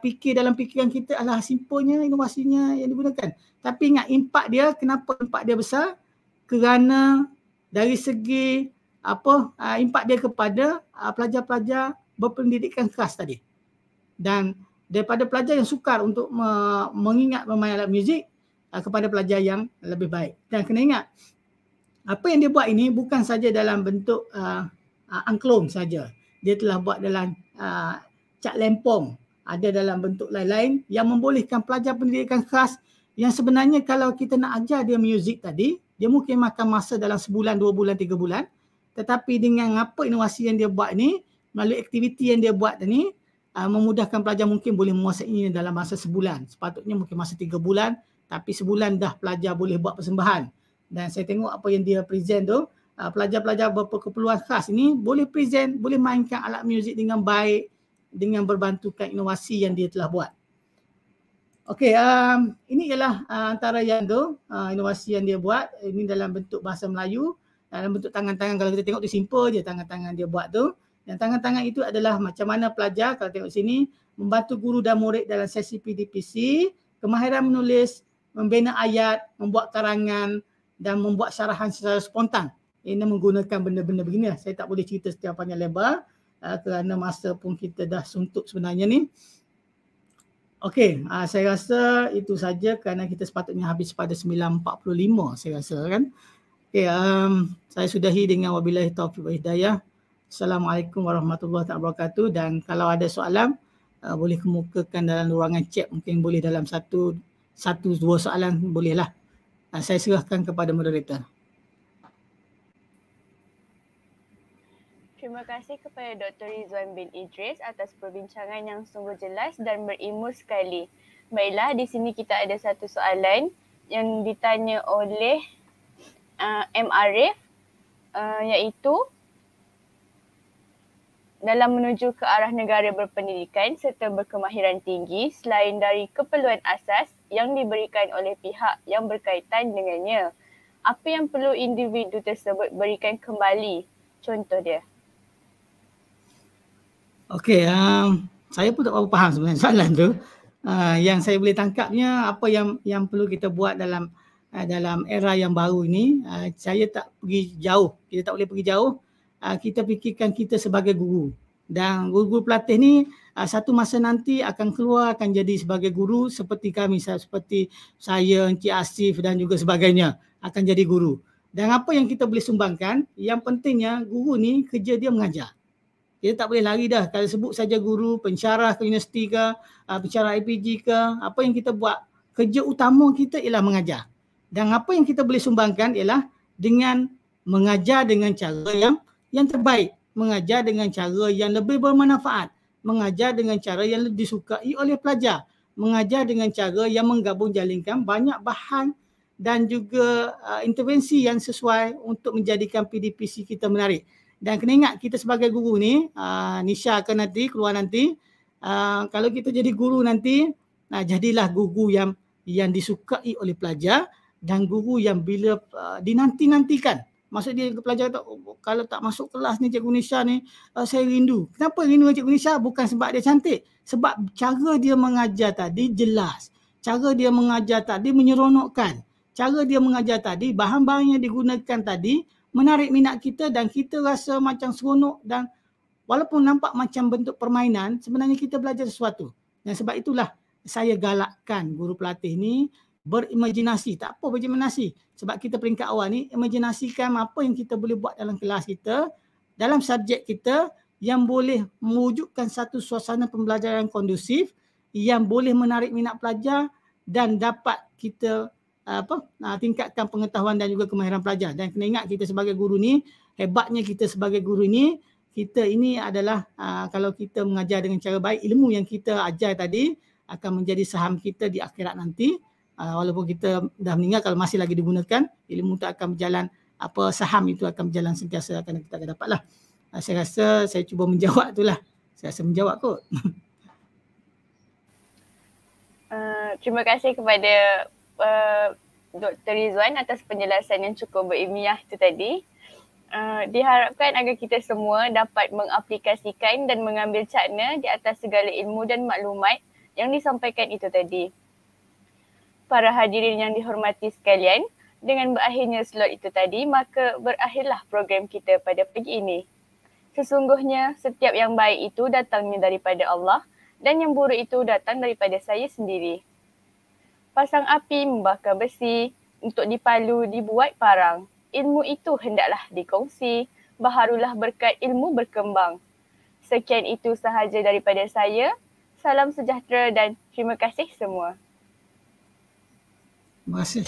fikir dalam fikiran kita adalah simpelnya inovasinya yang digunakan. Tapi ingat impak dia kenapa impak dia besar? Kerana dari segi apa uh, impak dia kepada uh, pelajar-pelajar berpendidikan keras tadi. Dan daripada pelajar yang sukar untuk me- mengingat memainkan alat muzik uh, kepada pelajar yang lebih baik. Dan kena ingat apa yang dia buat ini bukan saja dalam bentuk uh, uh, angklung saja. Dia telah buat dalam uh, cat lempong ada dalam bentuk lain-lain yang membolehkan pelajar pendidikan khas yang sebenarnya kalau kita nak ajar dia muzik tadi dia mungkin makan masa dalam sebulan, dua bulan, tiga bulan tetapi dengan apa inovasi yang dia buat ni melalui aktiviti yang dia buat ni uh, memudahkan pelajar mungkin boleh menguasainya dalam masa sebulan. Sepatutnya mungkin masa tiga bulan tapi sebulan dah pelajar boleh buat persembahan. Dan saya tengok apa yang dia present tu, uh, pelajar-pelajar berkeperluan khas ini boleh present, boleh mainkan alat muzik dengan baik dengan berbantukan inovasi yang dia telah buat. Okey, um, ini ialah uh, antara yang tu, uh, inovasi yang dia buat. Ini dalam bentuk bahasa Melayu. Dalam bentuk tangan-tangan, kalau kita tengok tu simple je tangan-tangan dia buat tu. Dan tangan-tangan itu adalah macam mana pelajar, kalau tengok sini, membantu guru dan murid dalam sesi PDPC, kemahiran menulis, membina ayat, membuat karangan dan membuat syarahan secara spontan. Ini menggunakan benda-benda begini. Saya tak boleh cerita setiap panjang lebar uh, kerana masa pun kita dah suntuk sebenarnya ni. Okey, uh, saya rasa itu saja kerana kita sepatutnya habis pada 9.45 saya rasa kan. Okey, um, saya sudahi dengan wabillahi taufiq wa hidayah. Assalamualaikum warahmatullahi wabarakatuh dan kalau ada soalan uh, boleh kemukakan dalam ruangan chat mungkin boleh dalam satu satu dua soalan bolehlah. Uh, saya serahkan kepada moderator. Terima kasih kepada Dr. Rizwan bin Idris atas perbincangan yang sungguh jelas dan berilmu sekali. Baiklah, di sini kita ada satu soalan yang ditanya oleh uh, M. Arif uh, iaitu dalam menuju ke arah negara berpendidikan serta berkemahiran tinggi selain dari keperluan asas yang diberikan oleh pihak yang berkaitan dengannya. Apa yang perlu individu tersebut berikan kembali? Contoh dia. Okey, um, saya pun tak apa faham sebenarnya soalan tu. Uh, yang saya boleh tangkapnya apa yang yang perlu kita buat dalam uh, dalam era yang baru ini, uh, saya tak pergi jauh. Kita tak boleh pergi jauh. Uh, kita fikirkan kita sebagai guru. Dan guru-guru pelatih ni uh, satu masa nanti akan keluar akan jadi sebagai guru seperti kami seperti saya, Encik Asif dan juga sebagainya akan jadi guru. Dan apa yang kita boleh sumbangkan, yang pentingnya guru ni kerja dia mengajar. Kita tak boleh lari dah. Kalau sebut saja guru pensyarah ke universiti ke uh, pensyarah IPG ke apa yang kita buat? Kerja utama kita ialah mengajar. Dan apa yang kita boleh sumbangkan ialah dengan mengajar dengan cara yang yang terbaik mengajar dengan cara yang lebih bermanfaat. Mengajar dengan cara yang disukai oleh pelajar. Mengajar dengan cara yang menggabung jalinkan banyak bahan dan juga uh, intervensi yang sesuai untuk menjadikan PDPC kita menarik. Dan kena ingat kita sebagai guru ni uh, Nisha akan nanti keluar nanti uh, kalau kita jadi guru nanti uh, jadilah guru yang yang disukai oleh pelajar dan guru yang bila uh, dinanti-nantikan maksud dia pelajar kata oh, kalau tak masuk kelas ni cikgu Nisha ni uh, saya rindu. Kenapa rindu cikgu Nisha? Bukan sebab dia cantik. Sebab cara dia mengajar tadi jelas. Cara dia mengajar tadi menyeronokkan. Cara dia mengajar tadi bahan-bahan yang digunakan tadi menarik minat kita dan kita rasa macam seronok dan walaupun nampak macam bentuk permainan sebenarnya kita belajar sesuatu. Dan sebab itulah saya galakkan guru pelatih ni berimajinasi. Tak apa berimajinasi. Sebab kita peringkat awal ni imajinasikan apa yang kita boleh buat dalam kelas kita, dalam subjek kita yang boleh mewujudkan satu suasana pembelajaran kondusif yang boleh menarik minat pelajar dan dapat kita apa uh, tingkatkan pengetahuan dan juga kemahiran pelajar dan kena ingat kita sebagai guru ni hebatnya kita sebagai guru ni kita ini adalah uh, kalau kita mengajar dengan cara baik ilmu yang kita ajar tadi akan menjadi saham kita di akhirat nanti uh, walaupun kita dah meninggal kalau masih lagi digunakan ilmu itu akan berjalan apa saham itu akan berjalan sentiasa akan kita akan dapatlah uh, saya rasa saya cuba menjawab itulah saya rasa menjawab kot uh, terima kasih kepada uh, Dr. Rizwan atas penjelasan yang cukup berilmiah itu tadi. Uh, diharapkan agar kita semua dapat mengaplikasikan dan mengambil cakna di atas segala ilmu dan maklumat yang disampaikan itu tadi. Para hadirin yang dihormati sekalian, dengan berakhirnya slot itu tadi, maka berakhirlah program kita pada pagi ini. Sesungguhnya, setiap yang baik itu datangnya daripada Allah dan yang buruk itu datang daripada saya sendiri pasang api membakar besi, untuk dipalu dibuat parang. Ilmu itu hendaklah dikongsi, baharulah berkat ilmu berkembang. Sekian itu sahaja daripada saya. Salam sejahtera dan terima kasih semua. Gracias.